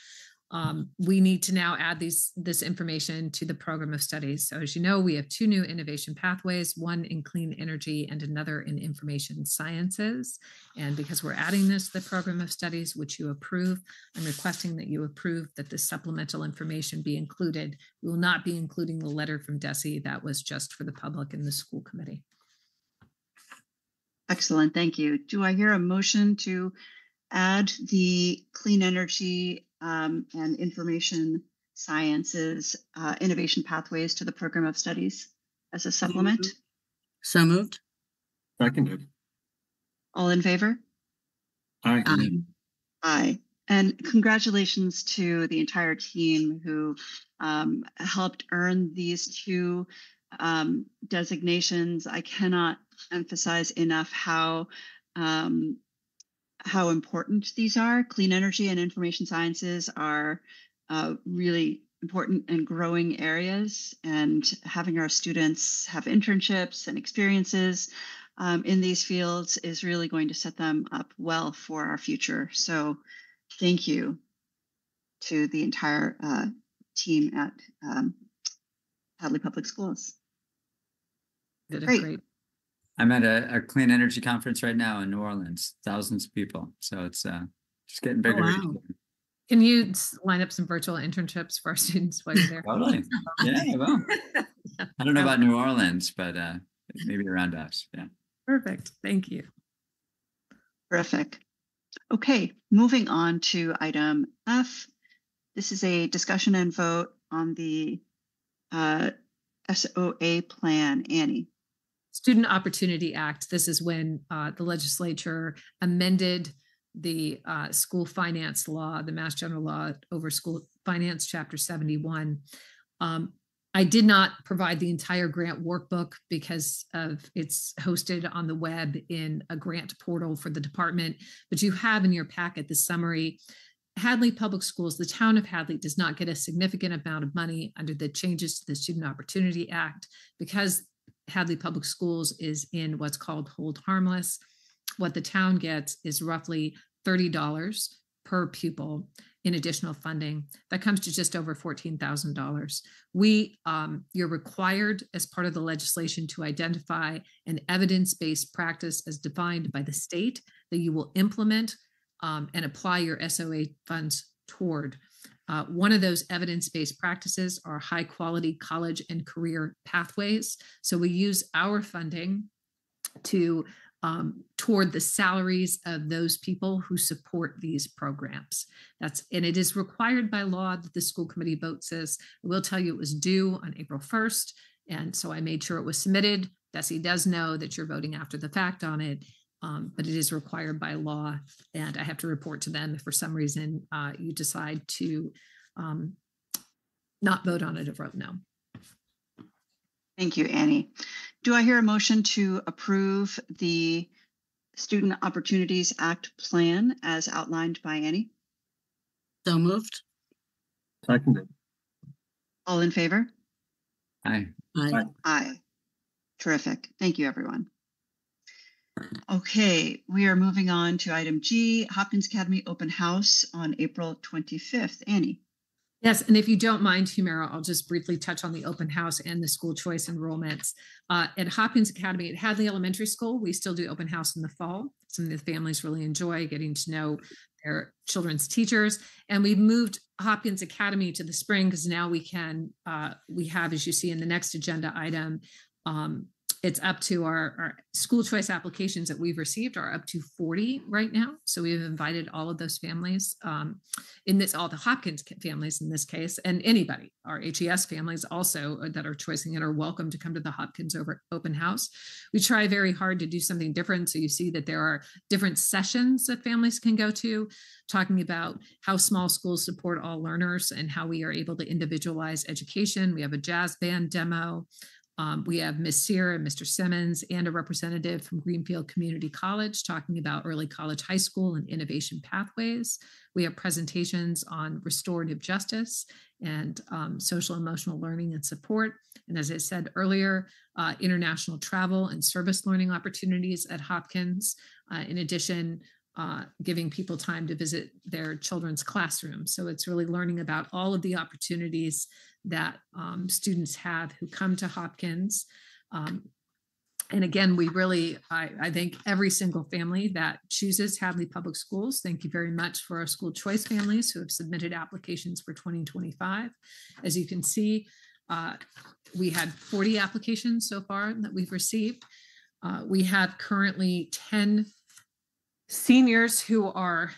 Um, we need to now add these this information to the program of studies. So as you know, we have two new innovation pathways, one in clean energy and another in information sciences. And because we're adding this to the program of studies, which you approve, I'm requesting that you approve that the supplemental information be included. We will not be including the letter from DESE that was just for the public and the school committee. Excellent, thank you. Do I hear a motion to add the clean energy um, and information sciences uh, innovation pathways to the program of studies as a supplement? So moved. Seconded. All in favor? Aye. Aye. Aye. And congratulations to the entire team who um, helped earn these two um, designations. I cannot emphasize enough how um, how important these are. Clean energy and information sciences are uh, really important and growing areas, and having our students have internships and experiences um, in these fields is really going to set them up well for our future. So, thank you to the entire uh, team at um, Hadley Public Schools. Did a Great. great I'm at a, a clean energy conference right now in New Orleans, thousands of people. So it's uh, just getting bigger. wow. Can you line up some virtual internships for our <laughs> students while you're there? Totally. Yeah, I will. <laughs> I don't know about New Orleans, but uh, maybe around us. Yeah. Perfect. Thank you. Terrific. Okay, moving on to item F. This is a discussion and vote on the uh, SOA plan. Annie. Student Opportunity Act. This is when uh, the legislature amended the uh, school finance law, the Mass General Law over School Finance, Chapter 71. Um, I did not provide the entire grant workbook because of it's hosted on the web in a grant portal for the department, but you have in your packet the summary. Hadley Public Schools, the town of Hadley does not get a significant amount of money under the changes to the Student Opportunity Act because Hadley Public Schools is in what's called hold harmless. What the town gets is roughly $30 per pupil in additional funding. That comes to just over $14,000. We, um, you're required as part of the legislation to identify an evidence-based practice as defined by the state that you will implement um, and apply your SOA funds toward. Uh, one of those evidence-based practices are high-quality college and career pathways. So we use our funding to um, toward the salaries of those people who support these programs. That's and it is required by law that the school committee votes this. I will tell you it was due on April 1st, and so I made sure it was submitted. DESE does know that you're voting after the fact on it, um, but it is required by law, and I have to report to them if for some reason uh, you decide to um, not vote on it or vote no. Thank you, Annie. Do I hear a motion to approve the Student Opportunities Act plan as outlined by Annie? So moved. Seconded. All in favor? Hi. Aye. Aye. Terrific. Thank you, everyone. Okay, we are moving on to item G, Hopkins Academy Open House on April 25th. Annie? Yes, and if you don't mind, Humera, I'll just briefly touch on the open house and the school choice enrollments. Uh, at Hopkins Academy at Hadley Elementary School, we still do open house in the fall. Some of the families really enjoy getting to know their children's teachers. And we've moved Hopkins Academy to the spring because now we can, uh, we have, as you see in the next agenda item, um, it's up to our, our school choice applications that we've received are up to 40 right now. So we've invited all of those families um, in this, all the Hopkins families in this case, and anybody, our HES families also uh, that are choosing it are welcome to come to the Hopkins over open house. We try very hard to do something different. So you see that there are different sessions that families can go to, talking about how small schools support all learners and how we are able to individualize education. We have a jazz band demo. Um, we have Ms. Sear and Mr. Simmons and a representative from Greenfield Community College talking about early college, high school, and innovation pathways. We have presentations on restorative justice and um, social emotional learning and support. And as I said earlier, uh, international travel and service learning opportunities at Hopkins. Uh, in addition, uh, giving people time to visit their children's classrooms. So it's really learning about all of the opportunities that um, students have who come to Hopkins. Um, and again, we really, I, I thank every single family that chooses Hadley Public Schools. Thank you very much for our school choice families who have submitted applications for 2025. As you can see, uh, we had 40 applications so far that we've received. Uh, we have currently 10 seniors who are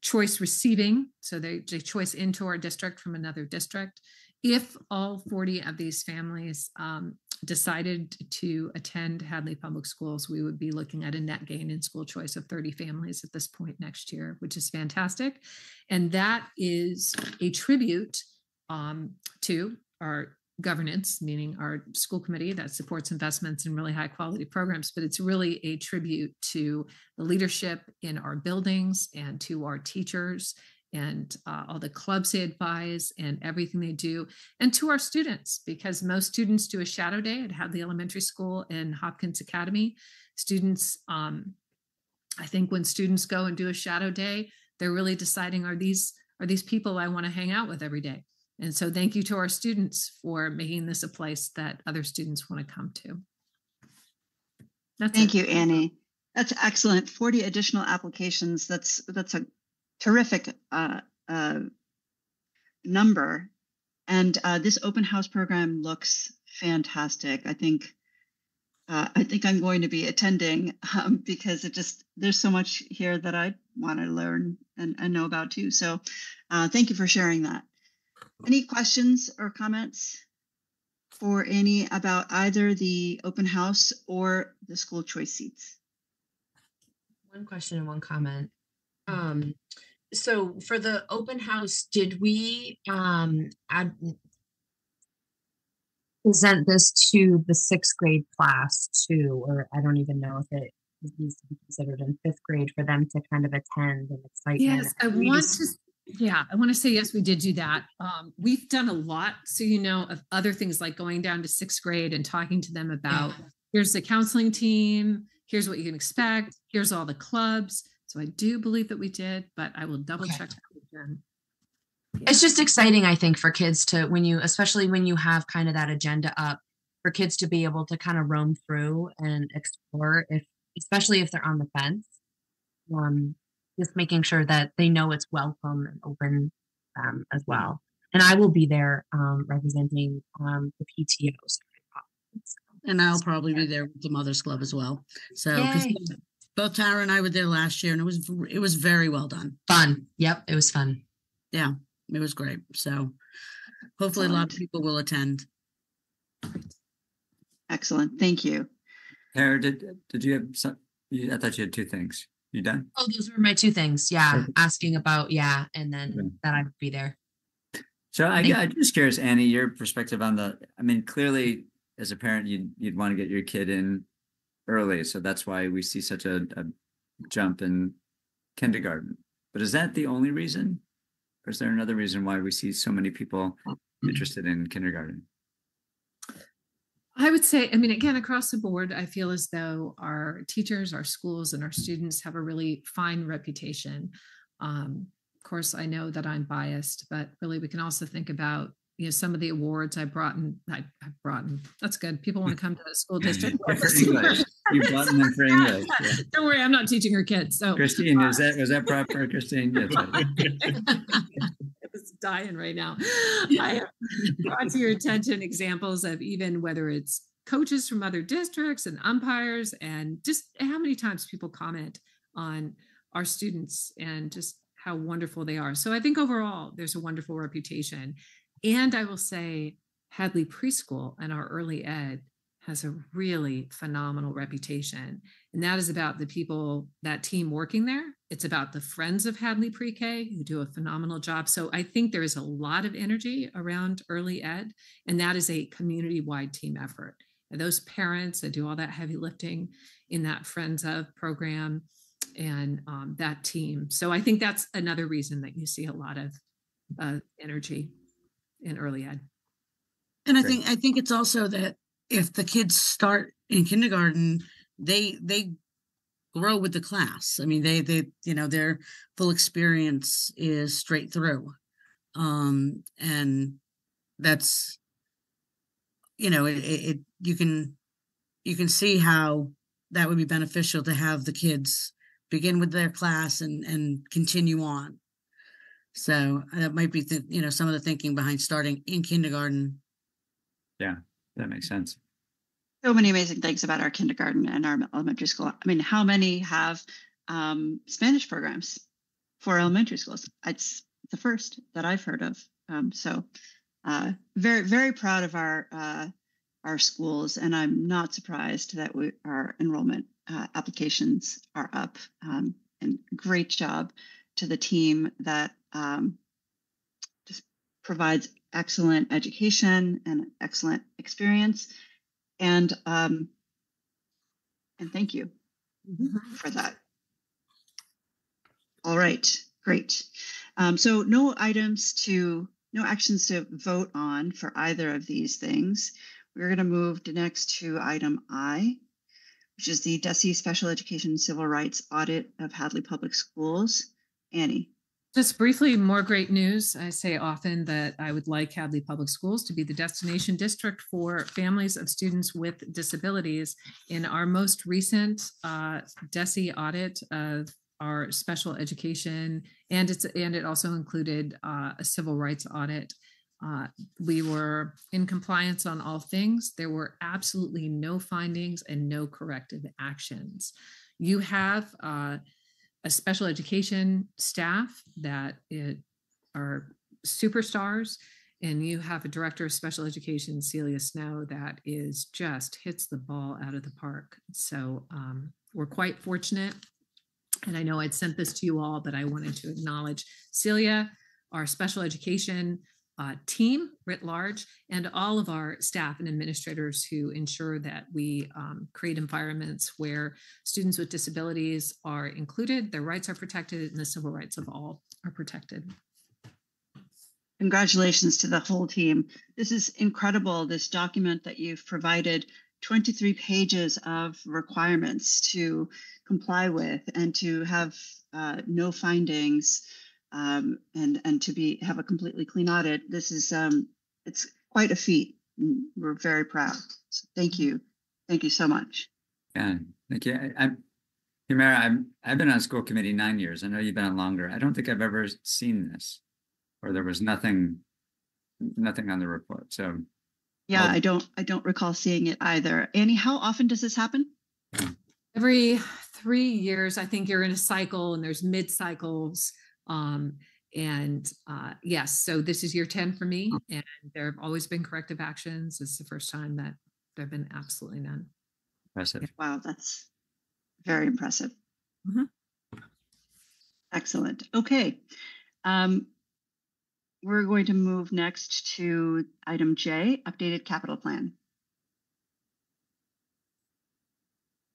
choice receiving, so they, they choice into our district from another district. If all 40 of these families um, decided to attend Hadley Public Schools, we would be looking at a net gain in school choice of 30 families at this point next year, which is fantastic. And that is a tribute um, to our governance, meaning our school committee that supports investments in really high quality programs, but it's really a tribute to the leadership in our buildings and to our teachers and uh, all the clubs they advise and everything they do, and to our students, because most students do a shadow day at Hadley Elementary School and Hopkins Academy. Students, um, I think when students go and do a shadow day, they're really deciding are these are these people I want to hang out with every day. And so thank you to our students for making this a place that other students want to come to. That's Thank it. you, Annie. That's excellent. 40 additional applications. That's that's a terrific uh, uh, number. And uh, this open house program looks fantastic. I think uh, I think I'm going to be attending um, because it just there's so much here that I want to learn and, and know about too. So uh, thank you for sharing that. Any questions or comments for any about either the open house or the school choice seats? One question and one comment. Um, so for the open house, did we um add present this to the sixth grade class too, or I don't even know if it needs to be considered in fifth grade for them to kind of attend and excitement. Yes, I We want to, yeah, I want to say, yes, we did do that. Um, we've done a lot, so you know, of other things like going down to sixth grade and talking to them about, here's the counseling team, here's what you can expect, here's all the clubs. So I do believe that we did, but I will double Okay. check again. It's just exciting, I think, for kids to when you, especially when you have kind of that agenda up, for kids to be able to kind of roam through and explore if, especially if they're on the fence. Um, just making sure that they know it's welcome and open um, as well. And I will be there um, representing um, the PTOs. And I'll probably be there with the Mothers Club as well. So. Both Tara and I were there last year and it was, it was very well done. Fun. Yep, it was fun. Yeah, it was great. So hopefully a lot of people will attend. Excellent. Thank you. Tara, did, did you have some, I thought you had two things. You done? Oh, those were my two things. Yeah, asking about yeah, and then Okay. that I would be there. So I, Thank I'm just curious, Annie, your perspective on the, I mean, clearly as a parent, you'd, you'd want to get your kid in early. So that's why we see such a, a jump in kindergarten. But is that the only reason? Or is there another reason why we see so many people interested in kindergarten? I would say, I mean, again, across the board, I feel as though our teachers, our schools, and our students have a really fine reputation. Um, of course, I know that I'm biased, but really, we can also think about you know some of the awards I brought in. I, I brought in. That's good. People want to come to the school district. You brought them in for English. yeah. <laughs> Don't worry, I'm not teaching her kids. So Christine, is that, was that proper, <laughs> Christine? Yes, <laughs> I- I was dying right now. I have brought to your attention examples of even whether it's coaches from other districts and umpires, and just how many times people comment on our students and just how wonderful they are. So I think overall, there's a wonderful reputation. And I will say, Hadley Preschool and our early ed has a really phenomenal reputation. And that is about the people, that team working there. It's about the friends of Hadley Pre K who do a phenomenal job. So I think there is a lot of energy around early ed, and that is a community wide team effort. And those parents that do all that heavy lifting in that Friends of program and um, that team. So I think that's another reason that you see a lot of uh, energy in early ed. And I think, I think it's also that if the kids start in kindergarten, they, they grow with the class. I mean, they they you know their full experience is straight through, um, and that's you know it, it, it you can you can see how that would be beneficial to have the kids begin with their class and and continue on. So uh, that might be the, you know some of the thinking behind starting in kindergarten. Yeah, that makes sense. So many amazing things about our kindergarten and our elementary school. I mean, how many have um, Spanish programs for elementary schools? It's the first that I've heard of. Um, so uh, very, very proud of our uh, our schools, and I'm not surprised that we, our enrollment uh, applications are up. Um, and great job to the team that um, just provides excellent education and excellent experience. And um, and thank you for that. All right, great. Um, so no items to, no actions to vote on for either of these things. We're going to move to next to item I, which is the DESE Special Education Civil Rights Audit of Hadley Public Schools. Annie. Just briefly, more great news. I say often that I would like Hadley Public Schools to be the destination district for families of students with disabilities. In our most recent uh, DESE audit of our special education, and it's and it also included uh, a civil rights audit. Uh, we were in compliance on all things. There were absolutely no findings and no corrective actions. You have uh, a special education staff that it are superstars and you have a director of special education celia snow that is just hits the ball out of the park. So um, we're quite fortunate and i know i'd sent this to you all but i wanted to acknowledge celia our special education uh, team writ large and all of our staff and administrators who ensure that we um, create environments where students with disabilities are included, their rights are protected, and the civil rights of all are protected. Congratulations to the whole team. This is incredible, this document that you've provided 23 pages of requirements to comply with and to have uh, no findings um, and and to be have a completely clean audit. This is um, it's quite a feat. We're very proud. So thank you, thank you so much. Yeah, thank you. I, I'm, Humera, I'm I've been on school committee nine years. I know you've been on longer. I don't think I've ever seen this, or there was nothing, nothing on the report. So yeah, well, I don't I don't recall seeing it either. Annie, how often does this happen? Every three years, I think you're in a cycle, and there's mid cycles um, and uh, yes, so this is year 10 for me, and there have always been corrective actions. This is the first time that there have been absolutely none. Impressive. Wow, that's very impressive. Mhm. Excellent. Okay. Um, we're going to move next to item J, updated capital plan.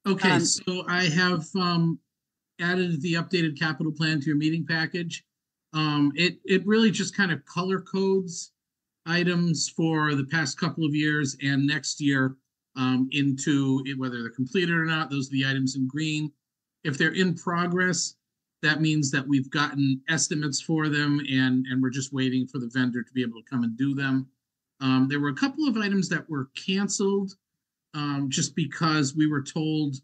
Okay, Um, so I have um added the updated capital plan to your meeting package. Um, it it really just kind of color codes items for the past couple of years and next year um, into it, whether they're completed or not. Those are the items in green. If they're in progress, that means that we've gotten estimates for them and and we're just waiting for the vendor to be able to come and do them. Um, there were a couple of items that were canceled um, just because we were told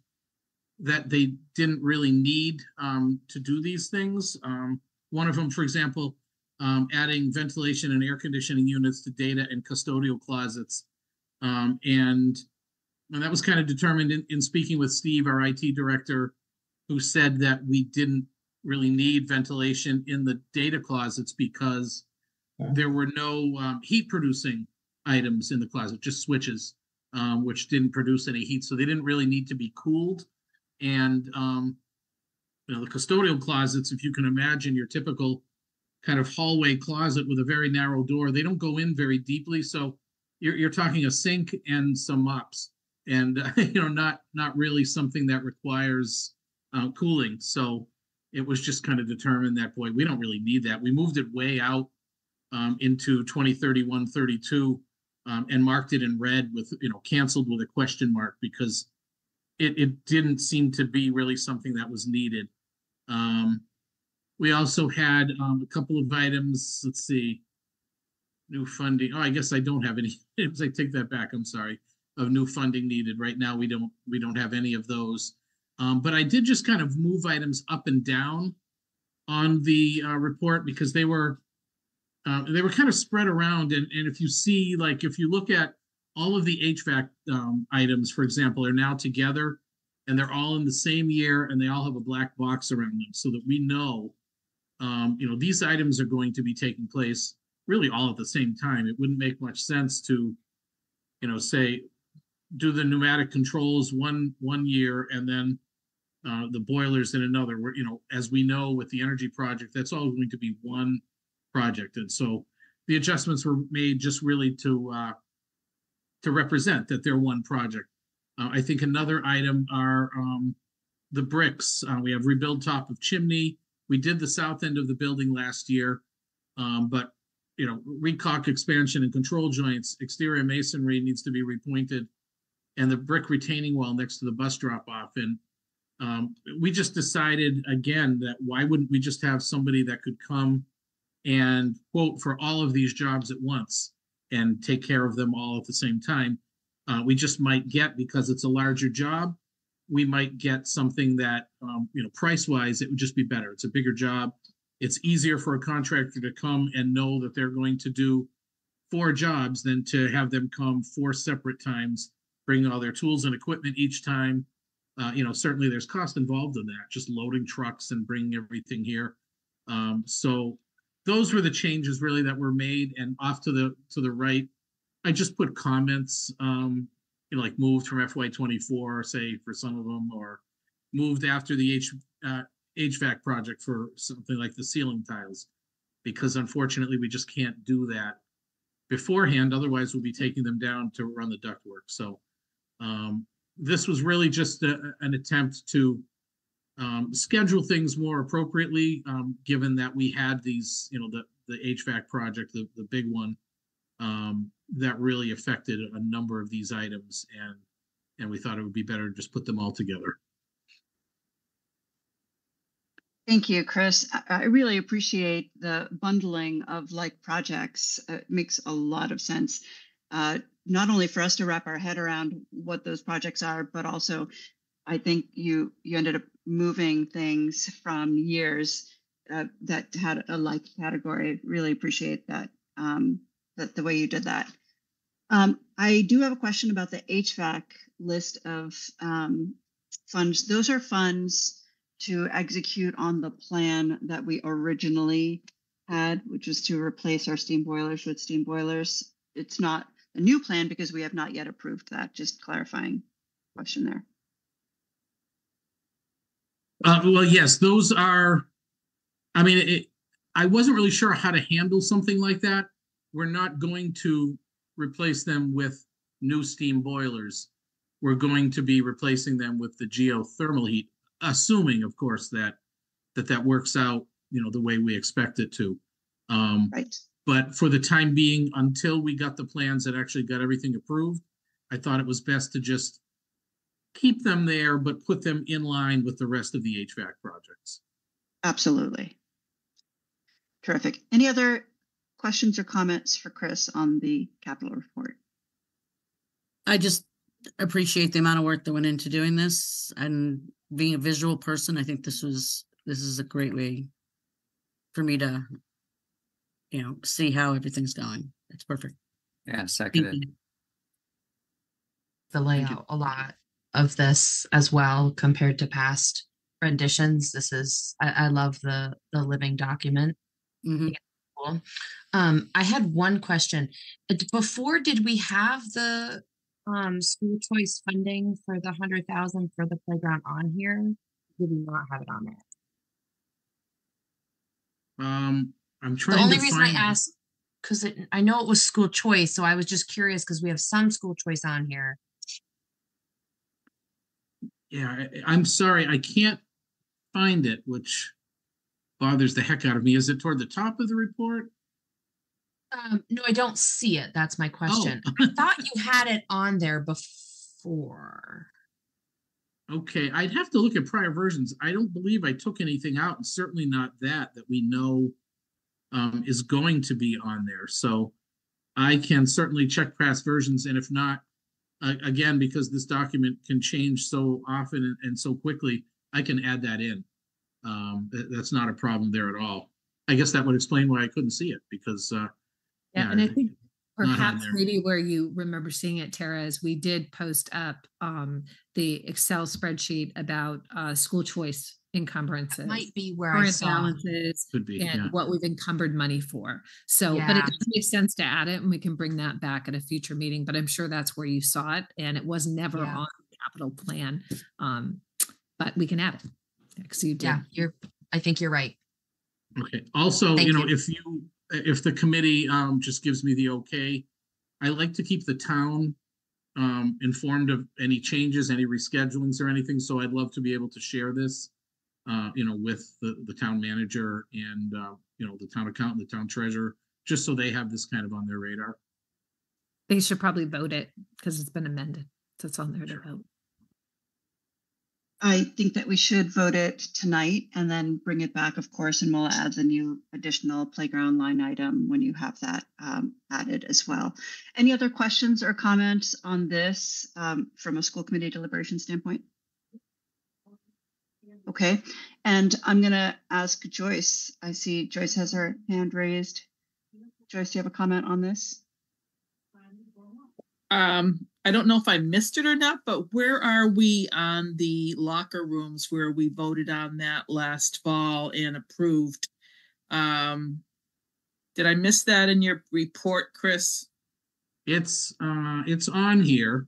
that they didn't really need um, to do these things. Um, one of them, for example, um, adding ventilation and air conditioning units to data and custodial closets. Um, and, and that was kind of determined in, in speaking with Steve, our IT director, who said that we didn't really need ventilation in the data closets because there were no um, heat producing items in the closet, just switches, um, which didn't produce any heat. So they didn't really need to be cooled. And um, you know, the custodial closets, if you can imagine your typical kind of hallway closet with a very narrow door, they don't go in very deeply. So you're you're talking a sink and some mops, and uh, <laughs> you know, not not really something that requires uh, cooling. So it was just kind of determined that boy, we don't really need that. We moved it way out um, into 2031, 32, um, and marked it in red with you know canceled with a question mark because it, it didn't seem to be really something that was needed. Um, we also had, um, a couple of items, let's see. New funding, oh, I guess I don't have any, <laughs> I take that back, I'm sorry, of new funding needed. Right now, we don't, we don't have any of those. Um, but I did just kind of move items up and down on the, uh, report because they were, uh, they were kind of spread around and, and if you see, like, if you look at all of the HVAC, um, items, for example, are now together and they're all in the same year and they all have a black box around them so that we know, um, you know, these items are going to be taking place really all at the same time. It wouldn't make much sense to, you know, say, do the pneumatic controls one, one year and then uh, the boilers in another, where, you know, as we know with the energy project, that's all going to be one project. And so the adjustments were made just really to, uh, to represent that they're one project. Uh, I think another item are, um, the bricks. Uh, we have rebuild top of chimney. We did the south end of the building last year. Um, but, you know, recaulk expansion and control joints, exterior masonry needs to be repointed. And the brick retaining wall next to the bus drop off. And, um, we just decided again that why wouldn't we just have somebody that could come and quote for all of these jobs at once and take care of them all at the same time. Uh, we just might get, because it's a larger job, we might get something that, um, you know, price wise, it would just be better. It's a bigger job. It's easier for a contractor to come and know that they're going to do four jobs than to have them come four separate times, bring all their tools and equipment each time. Uh, you know, certainly there's cost involved in that, just loading trucks and bringing everything here. Um, so those were the changes really that were made and off to the to the right. I just put comments um you know like moved from fy 24 say for some of them or moved after the H, uh, hvac project for something like the ceiling tiles because unfortunately we just can't do that beforehand. Otherwise we'll be taking them down to run the ductwork. So um this was really just a, an attempt to um, schedule things more appropriately, um, given that we had these, you know, the, the HVAC project, the, the big one, um, that really affected a number of these items and, and we thought it would be better to just put them all together. Thank you, Chris. I, really appreciate the bundling of like projects. It makes a lot of sense. Uh, not only for us to wrap our head around what those projects are, but also I think you you ended up moving things from years uh, that had a like category. Really appreciate that um, that the way you did that. Um, I do have a question about the HVAC list of um, funds. Those are funds to execute on the plan that we originally had, which was to replace our steam boilers with steam boilers. It's not a new plan because we have not yet approved that. Just clarifying question there. Uh, well, yes, those are, I mean, it, I wasn't really sure how to handle something like that. We're not going to replace them with new steam boilers. We're going to be replacing them with the geothermal heat, assuming, of course, that that that works out, you know, the way we expect it to. Um, Right. but for the time being, until we got the plans that actually got everything approved, I thought it was best to just keep them there, but put them in line with the rest of the HVAC projects. Absolutely. Terrific. Any other questions or comments for Chris on the capital report? I just appreciate the amount of work that went into doing this and being a visual person. I think this was this is a great way for me to, you know, see how everything's going. It's perfect. Yeah, Thank seconded. the layout a lot of this as well compared to past renditions. This is I, I love the the living document. Mhm. Cool. Um, I had one question. Before, did we have the um school choice funding for the hundred thousand for the playground on here? Did we not have it on there? Um, I'm The trying only to reason I find. asked, because I know it was school choice, so I was just curious because we have some school choice on here. Yeah, I, I'm sorry, I can't find it, which bothers the heck out of me. Is it toward the top of the report? Um, no, I don't see it. That's my Oh, question. I thought <laughs> you had it on there before. Okay, I'd have to look at prior versions. I don't believe I took anything out, and certainly not that that we know um, is going to be on there. So I can certainly check past versions, and if not, uh, again, because this document can change so often and, and so quickly, I can add that in. Um, th- that's not a problem there at all. I guess that would explain why I couldn't see it because uh, Yeah, and I think perhaps there. maybe where you remember seeing it, Tara, is we did post up um the Excel spreadsheet about uh school choice encumbrances. Might be where I Current saw. balances could be. Yeah. and what we've encumbered money for. So, but it Yeah. does make sense to add it and we can bring that back at a future meeting, but I'm sure that's where you saw it and it was never Yeah. on the capital plan. Um, but we can add it. Because you did. Yeah, you're, I think you're right. Okay, also, Thank you know, you. if you, if the committee um just gives me the okay, I like to keep the town um informed of any changes, any reschedulings or anything, so I'd love to be able to share this uh, you know, with the the town manager and uh, you know, the town accountant, the town treasurer, just so they have this kind of on their radar. They should probably vote it because it's been amended. So it's on there to vote. I think that we should vote it tonight and then bring it back, of course, and we'll add the new additional playground line item when you have that um, added as well. Any other questions or comments on this um, from a school committee deliberation standpoint? Okay, and I'm gonna ask Joyce. I see Joyce has her hand raised. Joyce, do you have a comment on this? Um, I don't know if I missed it or not, but where are we on the locker rooms where we voted on that last fall and approved? Um, did I miss that in your report, Chris? It's uh, it's on here.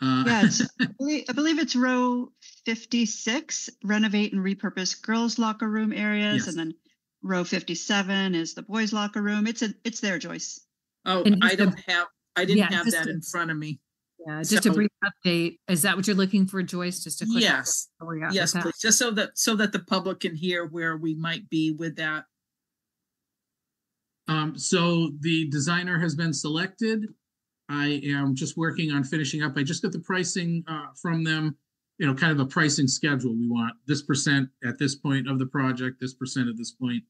Uh, Yeah, it's, <laughs> I believe- I believe it's row fifty-six, renovate and repurpose girls' locker room areas, Yes. and then row fifty-seven is the boys' locker room. It's a, it's there, Joyce. Oh, And I just a- don't have, I didn't Yeah, have that a- in front of me. Yeah, just a brief update. Is that what you're looking for, Joyce? Just a quick. Yes, where we are with yes, please, just so that, so that the public can hear where we might be with that. Um, so the designer has been selected. I am just working on finishing up. I just got the pricing uh from them. You know, kind of a pricing schedule. We want this percent at this point of the project, this percent at this point.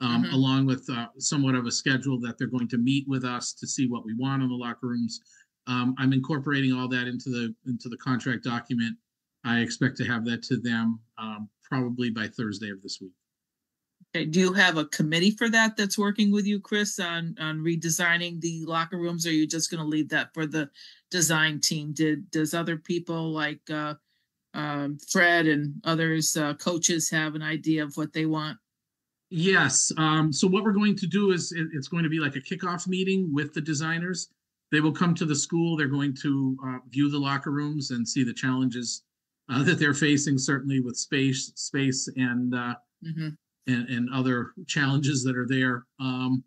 Um, Mhm. along with uh somewhat of a schedule that they're going to meet with us to see what we want in the locker rooms. Um, I'm incorporating all that into the into the contract document. I expect to have that to them um probably by Thursday of this week. Okay, do you have a committee for that that's working with you, Chris, on, on redesigning the locker rooms? Or are you just gonna leave that for the design team? Did, does other people like, uh, um, Fred and others, uh, coaches have an idea of what they want? Yes, um, so what we're going to do is it- it's going to be like a kickoff meeting with the designers. They will come to the school, they're going to uh view the locker rooms and see the challenges uh <laughs> that they're facing, certainly with space, space and uh Mhm. and and other challenges that are there. Um,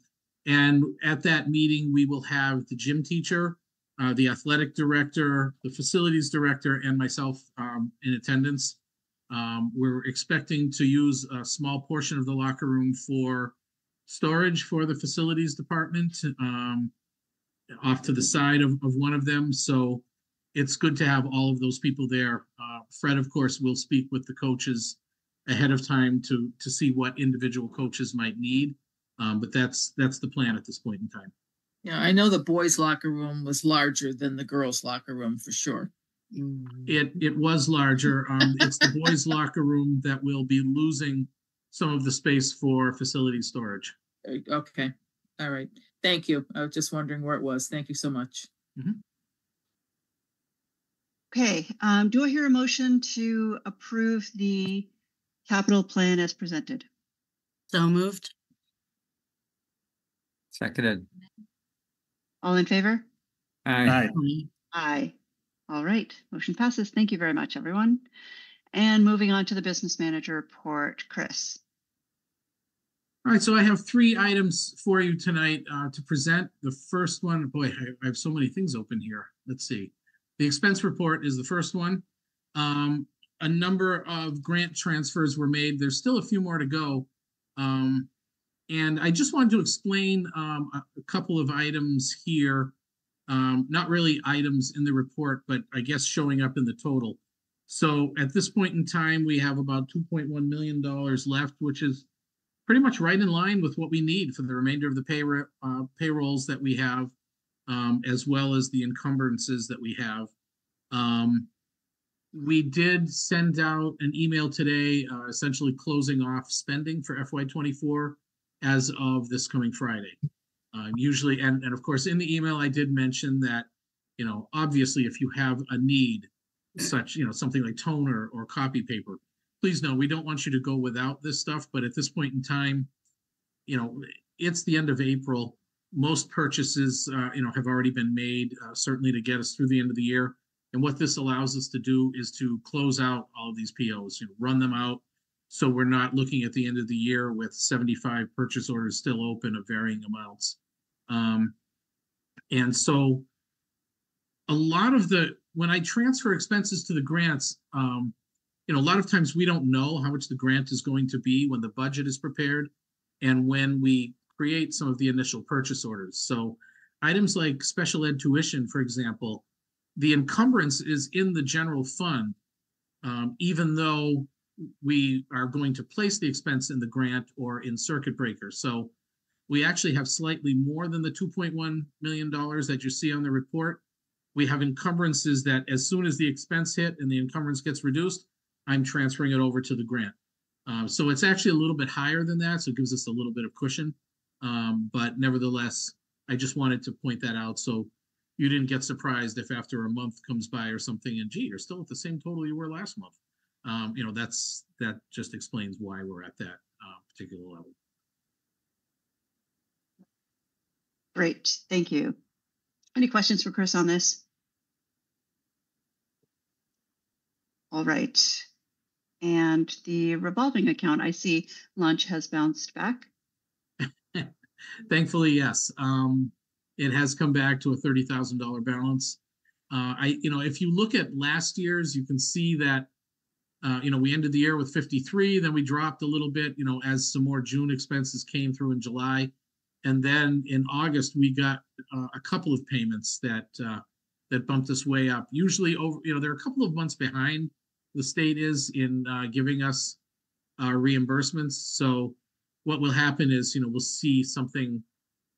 and at that meeting, we will have the gym teacher, uh, the athletic director, the facilities director, and myself um in attendance. Um, we're expecting to use a small portion of the locker room for storage for the facilities department, um, off to the side of, of one of them. So it's good to have all of those people there. Uh, Fred, of course, will speak with the coaches ahead of time to, to see what individual coaches might need. Um, but that's, that's the plan at this point in time. Yeah, I know the boys' locker room was larger than the girls' locker room for sure. It, it was larger. Um, it's the boys' locker room that will be losing some of the space for facility storage. Okay, all right. Thank you. I was just wondering where it was. Thank you so much. Okay, um, do I hear a motion to approve the capital plan as presented? So moved. Seconded. All in favor? Aye. Aye. All right, motion passes. Thank you very much, everyone. And moving on to the business manager report, Chris. All right, so I have three items for you tonight uh, to present. The first one, boy, I, I have so many things open here. Let's see. The expense report is the first one. Um, a number of grant transfers were made. There's still a few more to go. Um, and I just wanted to explain um, a, a couple of items here. Um, not really items in the report, but I guess showing up in the total. So at this point in time, we have about two point one million dollars left, which is pretty much right in line with what we need for the remainder of the pay uh, payrolls that we have, um, as well as the encumbrances that we have. Um, we did send out an email today, uh, essentially closing off spending for FY24 as of this coming Friday. Uh, usually, and, and of course, in the email, I did mention that, you know, obviously, if you have a need, such, you know, something like toner or copy paper, please know we don't want you to go without this stuff. But at this point in time, you know, it's the end of April. Most purchases, uh, you know, have already been made, uh, certainly to get us through the end of the year. And what this allows us to do is to close out all of these POs, you know, run them out. So we're not looking at the end of the year with 75 purchase orders still open of varying amounts. Um, and so a lot of the, when I transfer expenses to the grants, um, you know, a lot of times we don't know how much the grant is going to be when the budget is prepared and when we create some of the initial purchase orders. So items like special ed tuition, for example, the encumbrance is in the general fund, um, even though we are going to place the expense in the grant or in circuit breaker. So we actually have slightly more than the $2.1 million that you see on the report. We have encumbrances that as soon as the expense hit and the encumbrance gets reduced, I'm transferring it over to the grant. Um, so it's actually a little bit higher than that, so it gives us a little bit of cushion. Um, but nevertheless, I just wanted to point that out so you didn't get surprised if after a month comes by or something and gee, you're still at the same total you were last month. Um, you know, that's that just explains why we're at that uh, particular level. Great, thank you. Any questions for Chris on this? All right. And the revolving account, I see lunch has bounced back. <laughs> Thankfully, yes. Um, it has come back to a thirty thousand dollar balance. Uh, I, you know, if you look at last year's, you can see that, uh, you know, we ended the year with fifty three, then we dropped a little bit, you know, as some more June expenses came through in July, and then in August we got uh, a couple of payments that uh, that bumped us way up. Usually, over, you know, they're a couple of months behind the state is in uh, giving us uh, reimbursements. So what will happen is, you know, we'll see something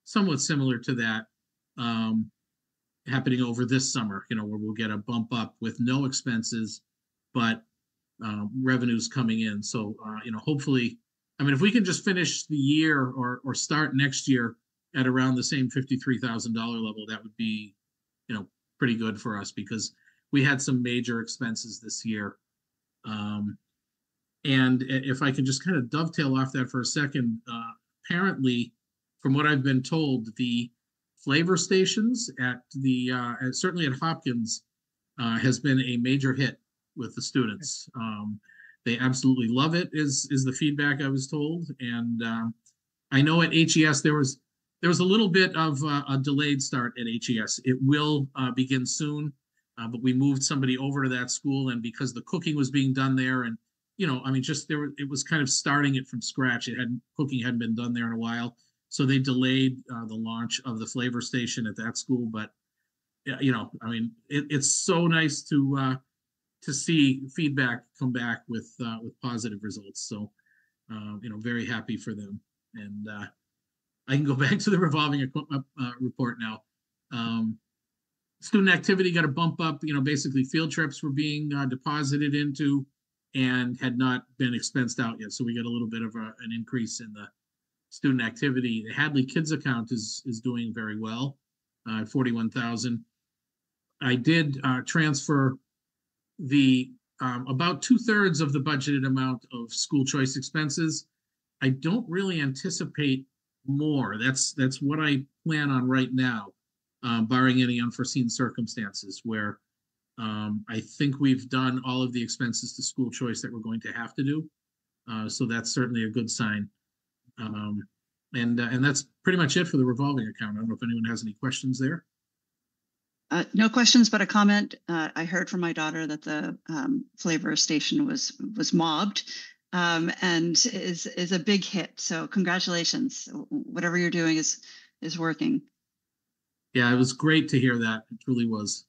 somewhat similar to that um, happening over this summer, you know, where we'll get a bump up with no expenses, but uh, revenues coming in. So, uh, you know, hopefully, I mean, if we can just finish the year or, or start next year at around the same $53,000 level, that would be, you know, pretty good for us because we had some major expenses this year um, and if I can just kind of dovetail off that for a second, uh, apparently, from what I've been told, the flavor stations at the uh, certainly at Hopkins uh, has been a major hit with the students. Um, they absolutely love it. Is is the feedback I was told, and um, I know at HES there was there was a little bit of uh, a delayed start at HES. It will uh, begin soon. Uh, but we moved somebody over to that school, and because the cooking was being done there, and you know, I mean, just there, it was kind of starting it from scratch. It had cooking hadn't been done there in a while, so they delayed uh, the launch of the flavor station at that school. But you know, I mean, it, it's so nice to uh, to see feedback come back with uh, with positive results. So, uh, you know, very happy for them, and uh, I can go <laughs> back to the revolving uh, report now. Um, student activity got a bump up. You know, basically field trips were being uh, deposited into and had not been expensed out yet. So we got a little bit of a, an increase in the student activity. The Hadley Kids account is is doing very well, uh, forty one thousand. I did transfer the um, about two thirds of the budgeted amount of school choice expenses. I don't really anticipate more. That's that's what I plan on right now um, barring any unforeseen circumstances where um, I think we've done all of the expenses to school choice that we're going to have to do. Uh, so that's certainly a good sign. Um, and uh, and that's pretty much it for the revolving account. I don't know if anyone has any questions there. Uh, no questions, but a comment. Uh, I heard from my daughter that the um, flavor station was was mobbed, um, and is is a big hit. So congratulations! Whatever you're doing is is working yeah, it was great to hear that. It truly was.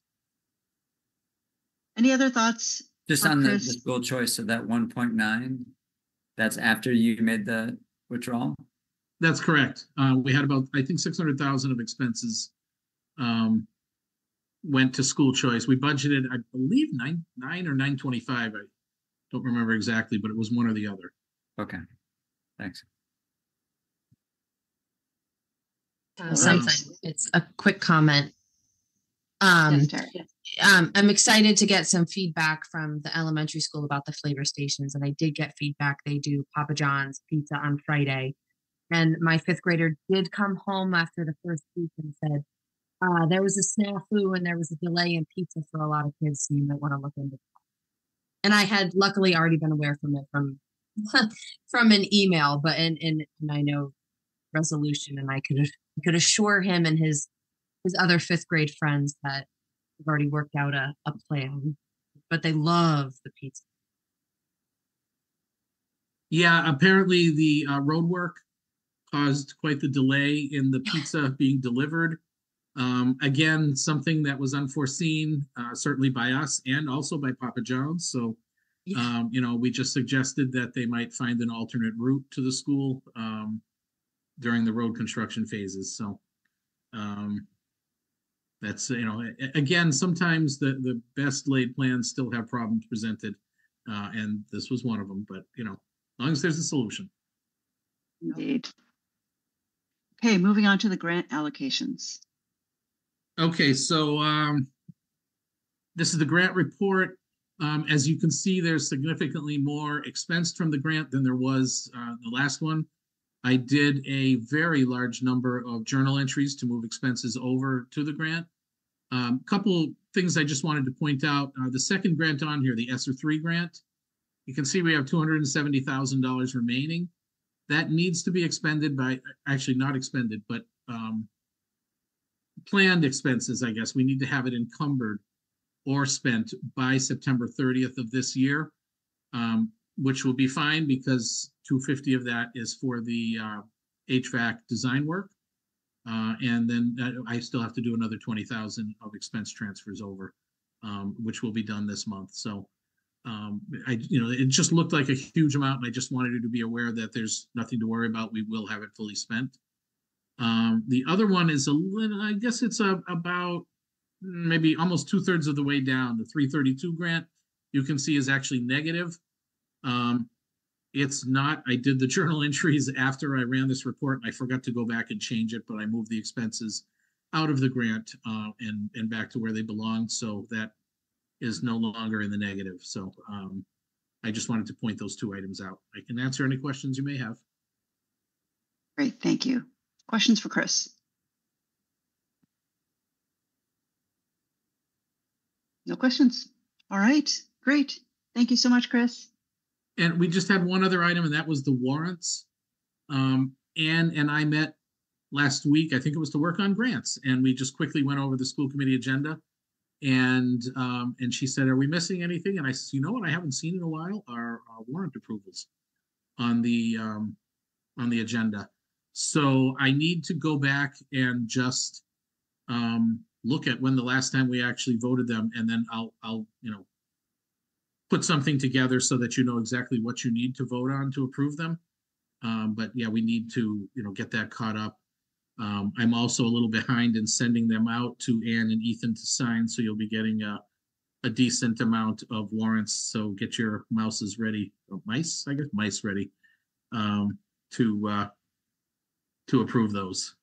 Any other thoughts Just on the, the school choice of that one point nine, that's after you made the withdrawal? That's correct. Uh, we had about, I think, six hundred thousand of expenses. Um, went to school choice. We budgeted, I believe, nine, nine or nine twenty-five. I don't remember exactly, but it was one or the other. Okay, thanks. Uh, right. something. It's a quick comment. Um, um, I'm excited to get some feedback from the elementary school about the flavor stations, and I did get feedback. They do Papa John's pizza on Friday, and my fifth grader did come home after the first week and said, uh, "There was a snafu and there was a delay in pizza for a lot of kids, so you might want to look into." that." And I had luckily already been aware from it from <laughs> from an email, but and and, and I know resolution, and I could could assure him and his his other fifth grade friends that we've already worked out a, a plan, but they love the pizza. Yeah, apparently the uh, road work caused quite the delay in the pizza being delivered. Um, again, something that was unforeseen, uh, certainly by us and also by Papa John's. So, Yeah. um, you know, we just suggested that they might find an alternate route to the school um, during the road construction phases. So, um, that's you know, a- a- again, sometimes the the best laid plans still have problems presented, uh, and this was one of them. But you know, as long as there's a solution. Indeed. Okay, moving on to the grant allocations. Okay, so um, this is the grant report. Um, as you can see, there's significantly more expensed from the grant than there was uh, the last one. I did a very large number of journal entries to move expenses over to the grant. Um, couple things I just wanted to point out. Uh, the second grant on here, the ESSER three grant, you can see we have two hundred and seventy thousand dollars remaining. That needs to be expended by, actually not expended, but um, planned expenses, I guess. We need to have it encumbered or spent by September thirtieth of this year. Um, which will be fine because two fifty of that is for the uh HVAC design work. Uh, and then uh, I still have to do another twenty thousand of expense transfers over, um, which will be done this month. So um, I, you know, it just looked like a huge amount, and I just wanted you to be aware that there's nothing to worry about. We will have it fully spent. Um, the other one is a little, I guess it's a, about maybe almost two thirds of the way down. The three thirty-two grant you can see is actually negative. Um, it's not, I did the <laughs> journal entries after I ran this report. and I forgot to go back and change it, but I moved the expenses out of the grant uh, and, and back to where they belong. So that is no longer in the negative. So um, I just wanted to point those two items out. I can answer any questions you may have. Great, thank you. Questions for Chris? No questions? All right, great. Thank you so much, Chris. And we just had one other item, and that was the warrants. Um, Ann and I met last week, I think it was to work on grants, and we just quickly went over the school committee agenda. And, um, and she said, are we missing anything? And I said, you know what, I haven't seen in a while, are are warrant approvals on the, um, on the agenda. So I need to go back and just, um, look at when the last time we actually voted them, and then I'll, I'll, you know, put something together so that you know exactly what you need to vote on to approve them. Um, but yeah, we need to, you know, get that caught up. Um, I'm also a little behind in sending them out to Ann and Ethan to sign, so you'll be getting a, a decent amount of warrants. So get your mouses ready, mice, I guess, mice ready, um, to, uh, to approve those.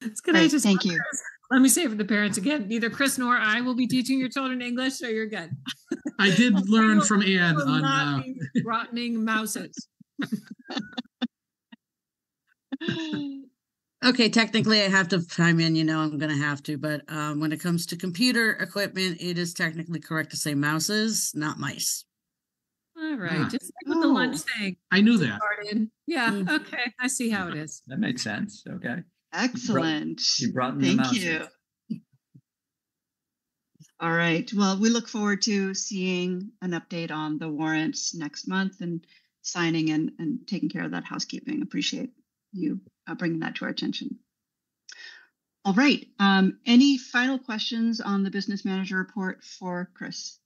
It's good. I just thank you. let me say for the parents again, neither Chris nor I will be teaching your children English, so you're good. I did <laughs> learn will- from Anne on, not uh, rotting mouses. <laughs> Okay, technically I have to chime in, you know, I'm gonna have to, but um, when it comes to computer equipment, it is technically correct to say mouses, not mice. All right, Ah. just like with the lunch Oh. thing. I knew that. started. Yeah, Mm. okay, I see how it is. That makes sense. Okay. Excellent. You brought in the Thank you. All right, well, we look forward to seeing an update on the warrants next month and signing and, and taking care of that housekeeping. Appreciate you uh, bringing that to our attention. All right, um, any final questions on the business manager report for Chris?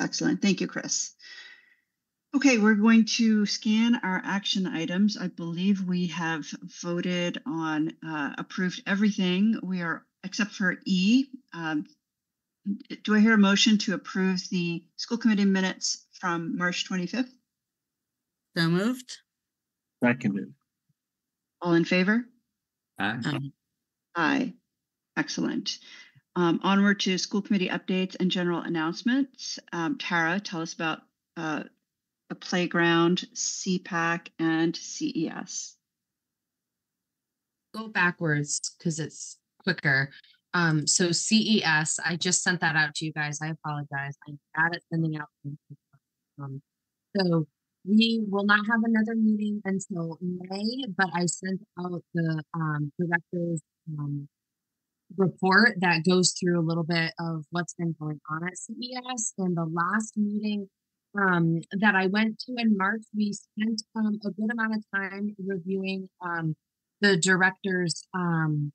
Excellent. Thank you, Chris. Okay, we're going to scan our action items. I believe we have voted on, uh, approved everything. We are, except for E. Um, Do I hear a motion to approve the school committee minutes from March 25th? So moved. Seconded. All in favor? Aye. Um, Aye. Excellent. Um, onward to school committee updates and general announcements. Um, Tara, tell us about uh, the playground, CPAC, and CES. go backwards because it's quicker. Um, so CES, I just sent that out to you guys. I apologize. I'm bad at sending out. Um, so we will not have another meeting until May, but I sent out the um, director's um, report that goes through a little bit of what's been going on at CES. And the last meeting um, that I went to in March, we spent um, a good amount of time reviewing um, the director's um,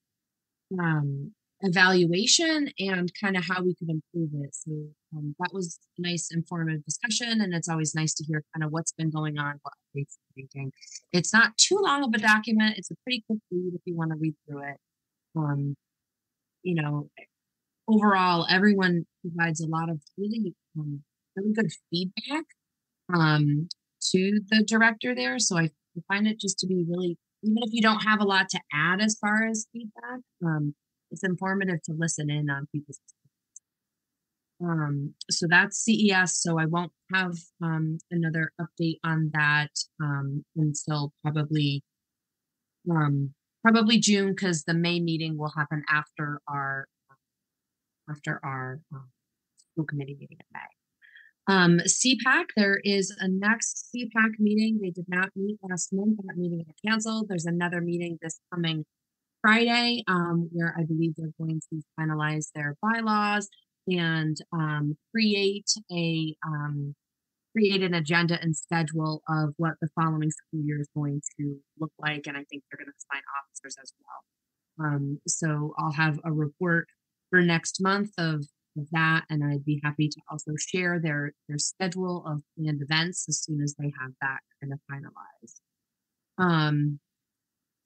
um, evaluation and kind of how we could improve it. So um, that was a nice informative discussion, and it's always nice to hear kind of what's been going on, what updates are making. It's not too long of a document. It's a pretty quick read if you want to read through it. Um, you know, overall, everyone provides a lot of really, um, really good feedback um, to the director there. So I find it just to be really, even if you don't have a lot to add as far as feedback, um, it's informative to listen in on people's. Um, so that's CES. So I won't have um, another update on that um, until probably um, probably June because the May meeting will happen after our after our um, school committee meeting in May. Um, CPAC, there is a next CPAC meeting. They did not meet last month. That meeting got canceled. There's another meeting this coming Friday, um, where I believe they're going to finalize their bylaws and um, create a um, create an agenda and schedule of what the following school year is going to look like. And I think they're going to assign officers as well. Um, so I'll have a report for next month of, that, and I'd be happy to also share their their schedule of planned events as soon as they have that kind of finalized. Um,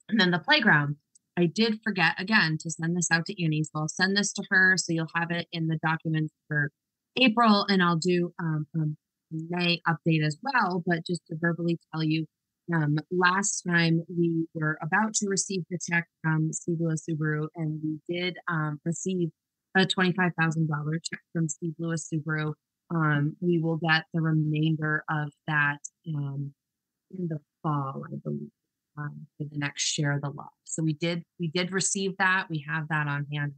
and then the playground. I did forget again to send this out to Annie, so I'll send this to her so you'll have it in the document for April, and I'll do um, um May update as well. But just to verbally tell you, um, last time we were about to receive the check from Steve Lewis Subaru, and we did um, receive a twenty-five thousand dollar check from Steve Lewis Subaru. Um, we will get the remainder of that um, in the fall, I believe, um, for the next share of the love. So we did we did receive that. We have that on hand.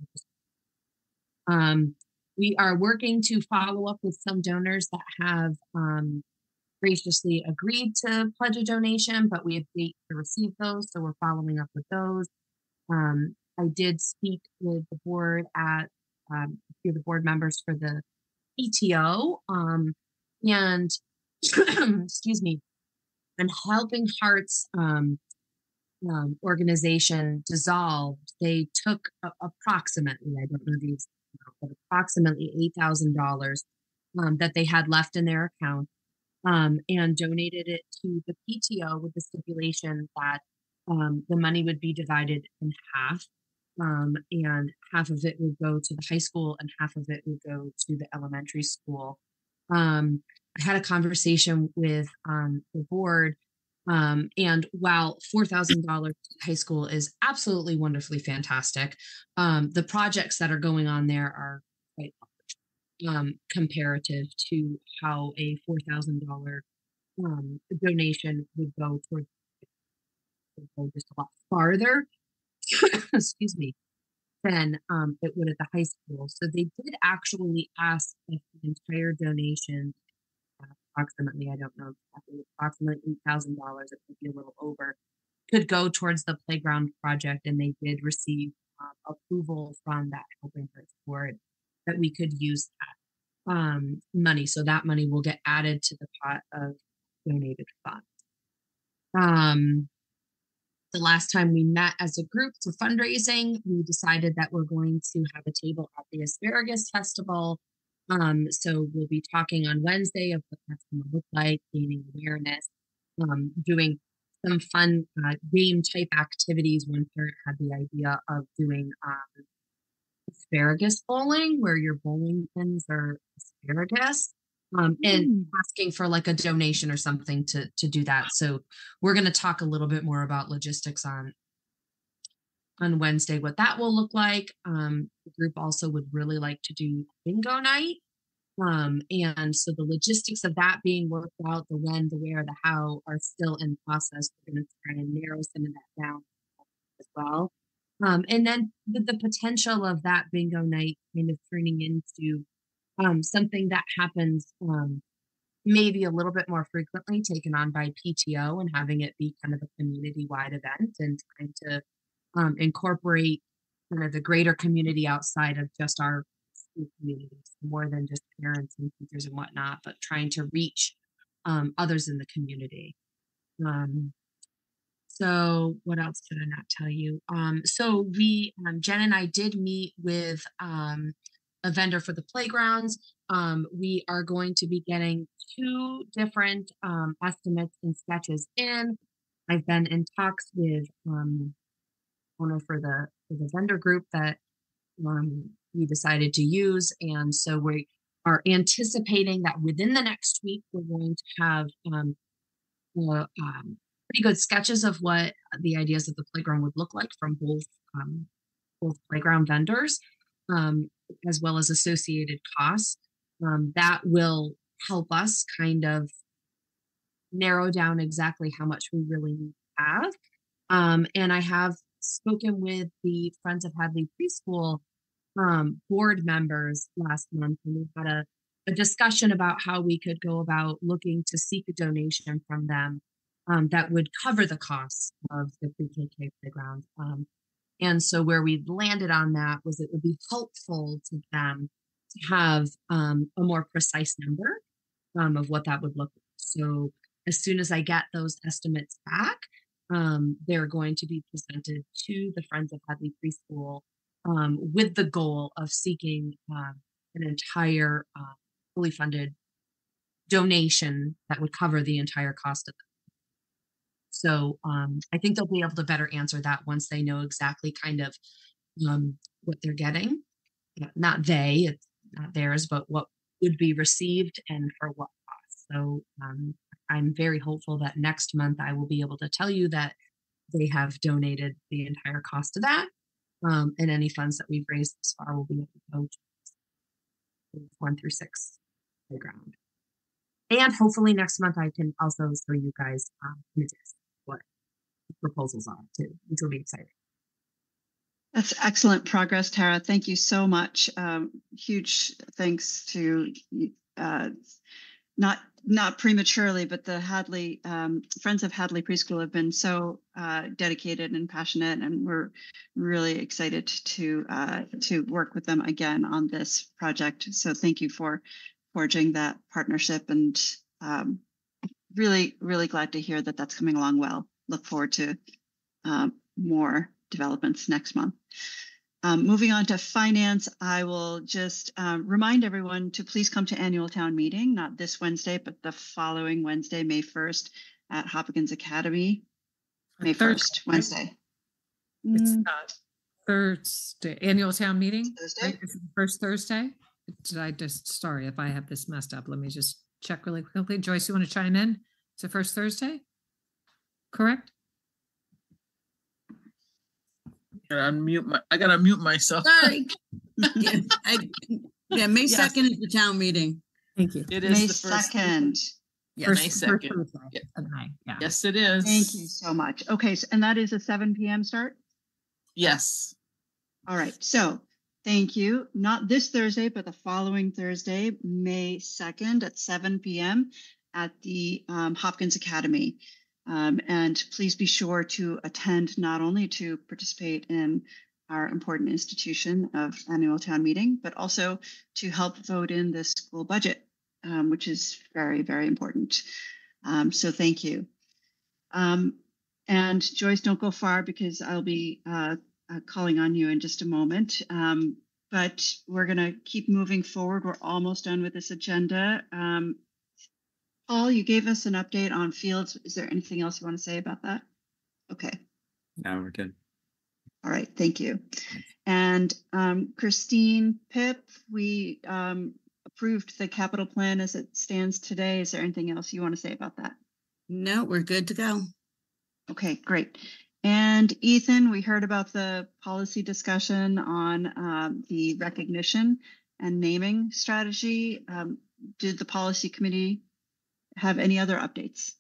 Um, we are working to follow up with some donors that have um, graciously agreed to pledge a donation, but we have yet to receive those, so we're following up with those. Um, I did speak with the board at um, a few of the board members for the PTO, um, and <clears throat> excuse me, and Helping Hearts um, um, organization dissolved. They took a- approximately, I don't know the exact amount, but approximately eight thousand dollars um, that they had left in their account um, and donated it to the PTO with the stipulation that um, the money would be divided in half. Um, and half of it would go to the high school and half of it would go to the elementary school. Um, I had a conversation with um, the board. Um, and while $4,000 high school is absolutely wonderfully fantastic, um, the projects that are going on there are quite um, comparative to how a $4,000 um, donation would go towards would go just a lot farther, <laughs> excuse me, than um, it would at the high school. So they did actually ask if the entire donation, approximately, I don't know exactly, approximately eight thousand dollars, it could be a little over, could go towards the playground project, and they did receive um, approval from that helping Hearts board that we could use that um, money. So that money will get added to the pot of donated funds. Um, the last time we met as a group for fundraising, we decided that we're going to have a table at the Asparagus Festival Um, so we'll be talking on Wednesday of what that's going to look like, gaining awareness, um, doing some fun uh, game type activities. One parent had the idea of doing um, asparagus bowling, where your bowling pins are asparagus, um, and asking for like a donation or something to to do that. So we're going to talk a little bit more about logistics on on Wednesday, what that will look like. Um, the group also would really like to do bingo night. Um, and so the logistics of that being worked out, the when, the where, the how are still in process. We're going to try and narrow some of that down as well. Um, and then with the potential of that bingo night kind of turning into um, something that happens um, maybe a little bit more frequently, taken on by PTO and having it be kind of a community wide event and trying to um, incorporate kind of the greater community outside of just our school communities, more than just parents and teachers and whatnot, but trying to reach um, others in the community. Um, so what else did I not tell you? Um, so we, um, Jen and I did meet with um, a vendor for the playgrounds. Um, we are going to be getting two different estimates and sketches in. I've been in talks with um, owner for the for the vendor group that um, we decided to use, and so we are anticipating that within the next week we're going to have um, uh, um, pretty good sketches of what the ideas of the playground would look like from both um, both playground vendors, um, as well as associated costs. Um, that will help us kind of narrow down exactly how much we really have. Um, and I have spoken with the Friends of Hadley Preschool um, board members last month, and we had a, a discussion about how we could go about looking to seek a donation from them um, that would cover the costs of the pre-KK playground. Um, and so where we landed on that was it would be helpful to them to have um, a more precise number um, of what that would look like. So as soon as I get those estimates back, um, they're going to be presented to the Friends of Hadley Preschool um, with the goal of seeking uh, an entire uh, fully funded donation that would cover the entire cost of it. So um, I think they'll be able to better answer that once they know exactly kind of um, what they're getting. Not they, it's not theirs, but what would be received and for what cost. So um, I'm very hopeful that next month I will be able to tell you that they have donated the entire cost of that. Um, and any funds that we've raised this far will be able to go to one through six playground. And hopefully next month I can also show you guys um, what proposals are too, which will be exciting. That's excellent progress, Tara. Thank you so much. Um, huge thanks to uh, not not prematurely, but the Hadley um, Friends of Hadley Preschool have been so uh, dedicated and passionate, and we're really excited to uh, to work with them again on this project. So thank you for forging that partnership, and um, really really glad to hear that that's coming along well. Look forward to um, more developments next month. Um, moving on to finance, I will just um, remind everyone to please come to annual town meeting, not this Wednesday, but the following Wednesday, May 1st at Hopkins Academy. May Thursday, 1st, Wednesday. It's Mm, not Thursday, annual town meeting? Thursday? right? This the First Thursday? Did I just, sorry if I have this messed up. Let me just check really quickly. Joyce, you want to chime in? It's the first Thursday? Correct? Gotta unmute my, I gotta mute myself. Sorry. Yeah, <laughs> I- yeah, May Yes. second is the town meeting. Thank you. It May the 2nd. Yeah, First- May second. Yeah. of Yeah. Yes, it is. Thank you so much. Okay, so, and that is a 7 p.m. start? Yes. All right, so thank you. Not this Thursday, but the following Thursday, May 2nd at 7 p.m. at the um, Hopkins Academy. Um, and please be sure to attend not only to participate in our important institution of annual town meeting, but also to help vote in the school budget, um, which is very, very important. Um, so thank you. Um, and Joyce, don't go far because I'll be uh, uh, calling on you in just a moment. Um, but we're gonna keep moving forward. We're almost done with this agenda. Paul, you gave us an update on fields. Is there anything else you want to say about that? Okay. Now we're good. All right, thank you. And um, Christine Pip, we um, approved the capital plan as it stands today. Is there anything else you want to say about that? No, we're good to go. Okay, great. And Ethan, we heard about the policy discussion on um, the recognition and naming strategy. Um, Did the policy committee have any other updates?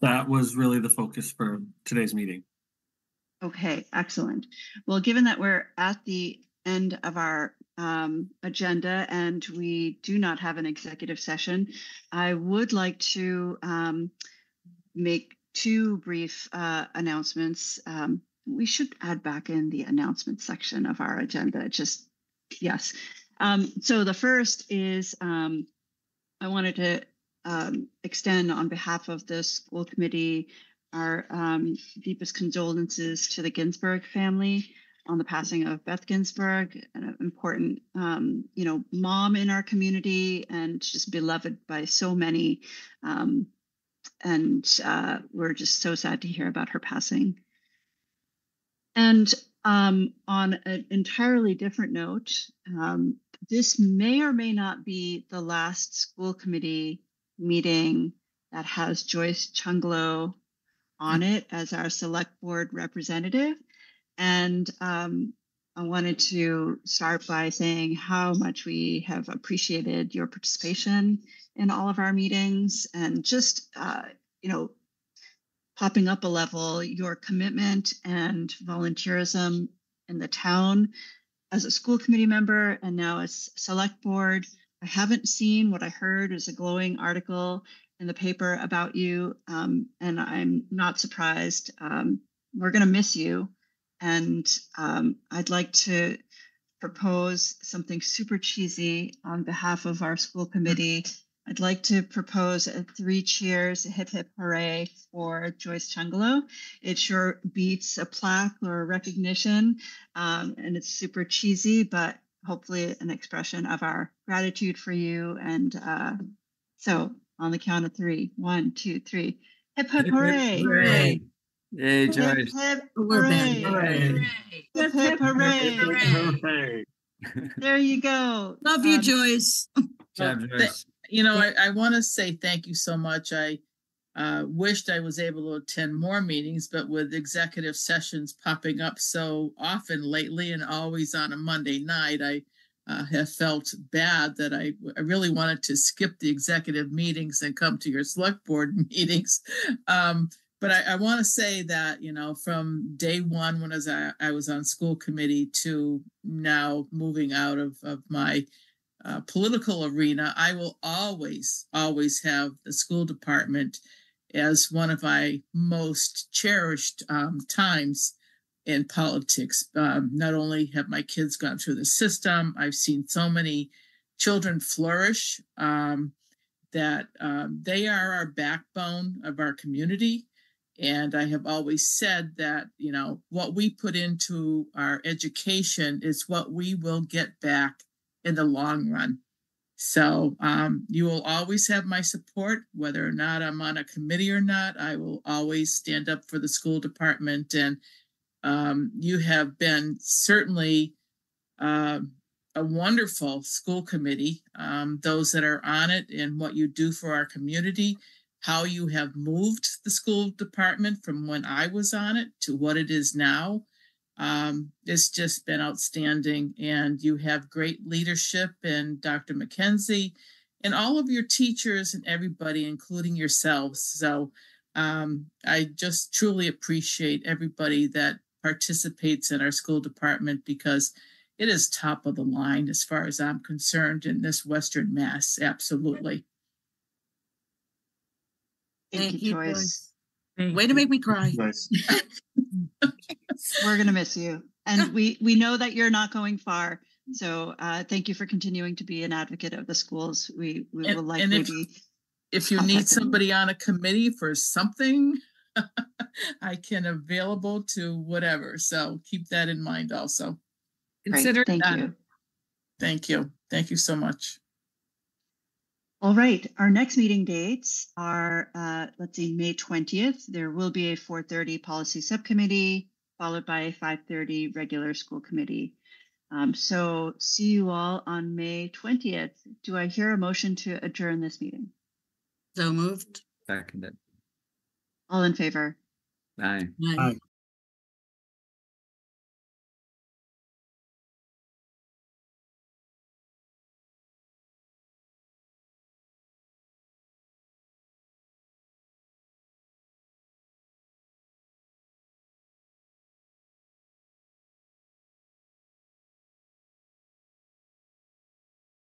That was really the focus for today's meeting. Okay, excellent. Well, given that we're at the end of our um, agenda and we do not have an executive session, I would like to um, make two brief uh, announcements. Um, we should add back in the announcement section of our agenda. Just yes. Um, so the first is um, I wanted to um, extend on behalf of the school committee our um, deepest condolences to the Ginsburg family on the passing of Beth Ginsburg, an important, um, you know, mom in our community and just beloved by so many. Um, and uh, we're just so sad to hear about her passing. And um, on an entirely different note, um, this may or may not be the last school committee meeting that has Joyce Chunglo on it as our select board representative. And um, I wanted to start by saying how much we have appreciated your participation in all of our meetings and just, uh, you know, popping up a level, your commitment and volunteerism in the town as a school committee member and now as select board. I haven't seen what I heard is a glowing article in the paper about you, um, and I'm not surprised. Um, we're going to miss you, and um, I'd like to propose something super cheesy on behalf of our school committee. I'd like to propose a three cheers, a hip hip hooray for Joyce Chunglo. It sure beats a plaque or a recognition, um, and it's super cheesy, but hopefully an expression of our gratitude for you. And uh, so on the count of three, one, two, three. One, two, three. Hip hip hooray. Hooray. Hey, Joyce. hip We're back. hooray. Hip hip hooray. Hooray. <laughs> There you go. Love you, Um, Joyce. Job, Joyce. You know, I, I want to say thank you so much. I uh, wished I was able to attend more meetings, but with executive sessions popping up so often lately and always on a Monday night, I uh, have felt bad that I, I really wanted to skip the executive meetings and come to your select board <laughs> meetings. Um, but I, I want to say that, you know, from day one, when I was, I, I was on school committee to now moving out of, of my uh, political arena, I will always, always have the school department as one of my most cherished um, times in politics. Um, not only have my kids gone through the system, I've seen so many children flourish um, that um, they are our backbone of our community. And I have always said that, you know, what we put into our education is what we will get back in the long run. So um, you will always have my support, whether or not I'm on a committee or not. I will always stand up for the school department. And um, you have been certainly uh, a wonderful school committee. Um, those that are on it and what you do for our community, how you have moved the school department from when I was on it to what it is now um, it's just been outstanding. And you have great leadership and Dr. McKenzie and all of your teachers and everybody, including yourselves. So um, I just truly appreciate everybody that participates in our school department because it is top of the line as far as I'm concerned in this Western Mass. Absolutely. Thank you, Joyce. Way to make me cry. Nice. We're gonna miss you. And we, we know that you're not going far. So uh, thank you for continuing to be an advocate of the schools. We, we And- will and likely if- be. If you need somebody on a committee for something, <laughs> I can available to whatever. So keep that in mind also. Great, Consider Thank that. you. Thank you. Thank you so much. All right, our next meeting dates are, uh, let's see, May twentieth. There will be a four thirty policy subcommittee, followed by a five thirty regular school committee. Um, so see you all on May twentieth. Do I hear a motion to adjourn this meeting? So moved. Seconded. All in favor? Aye. Aye.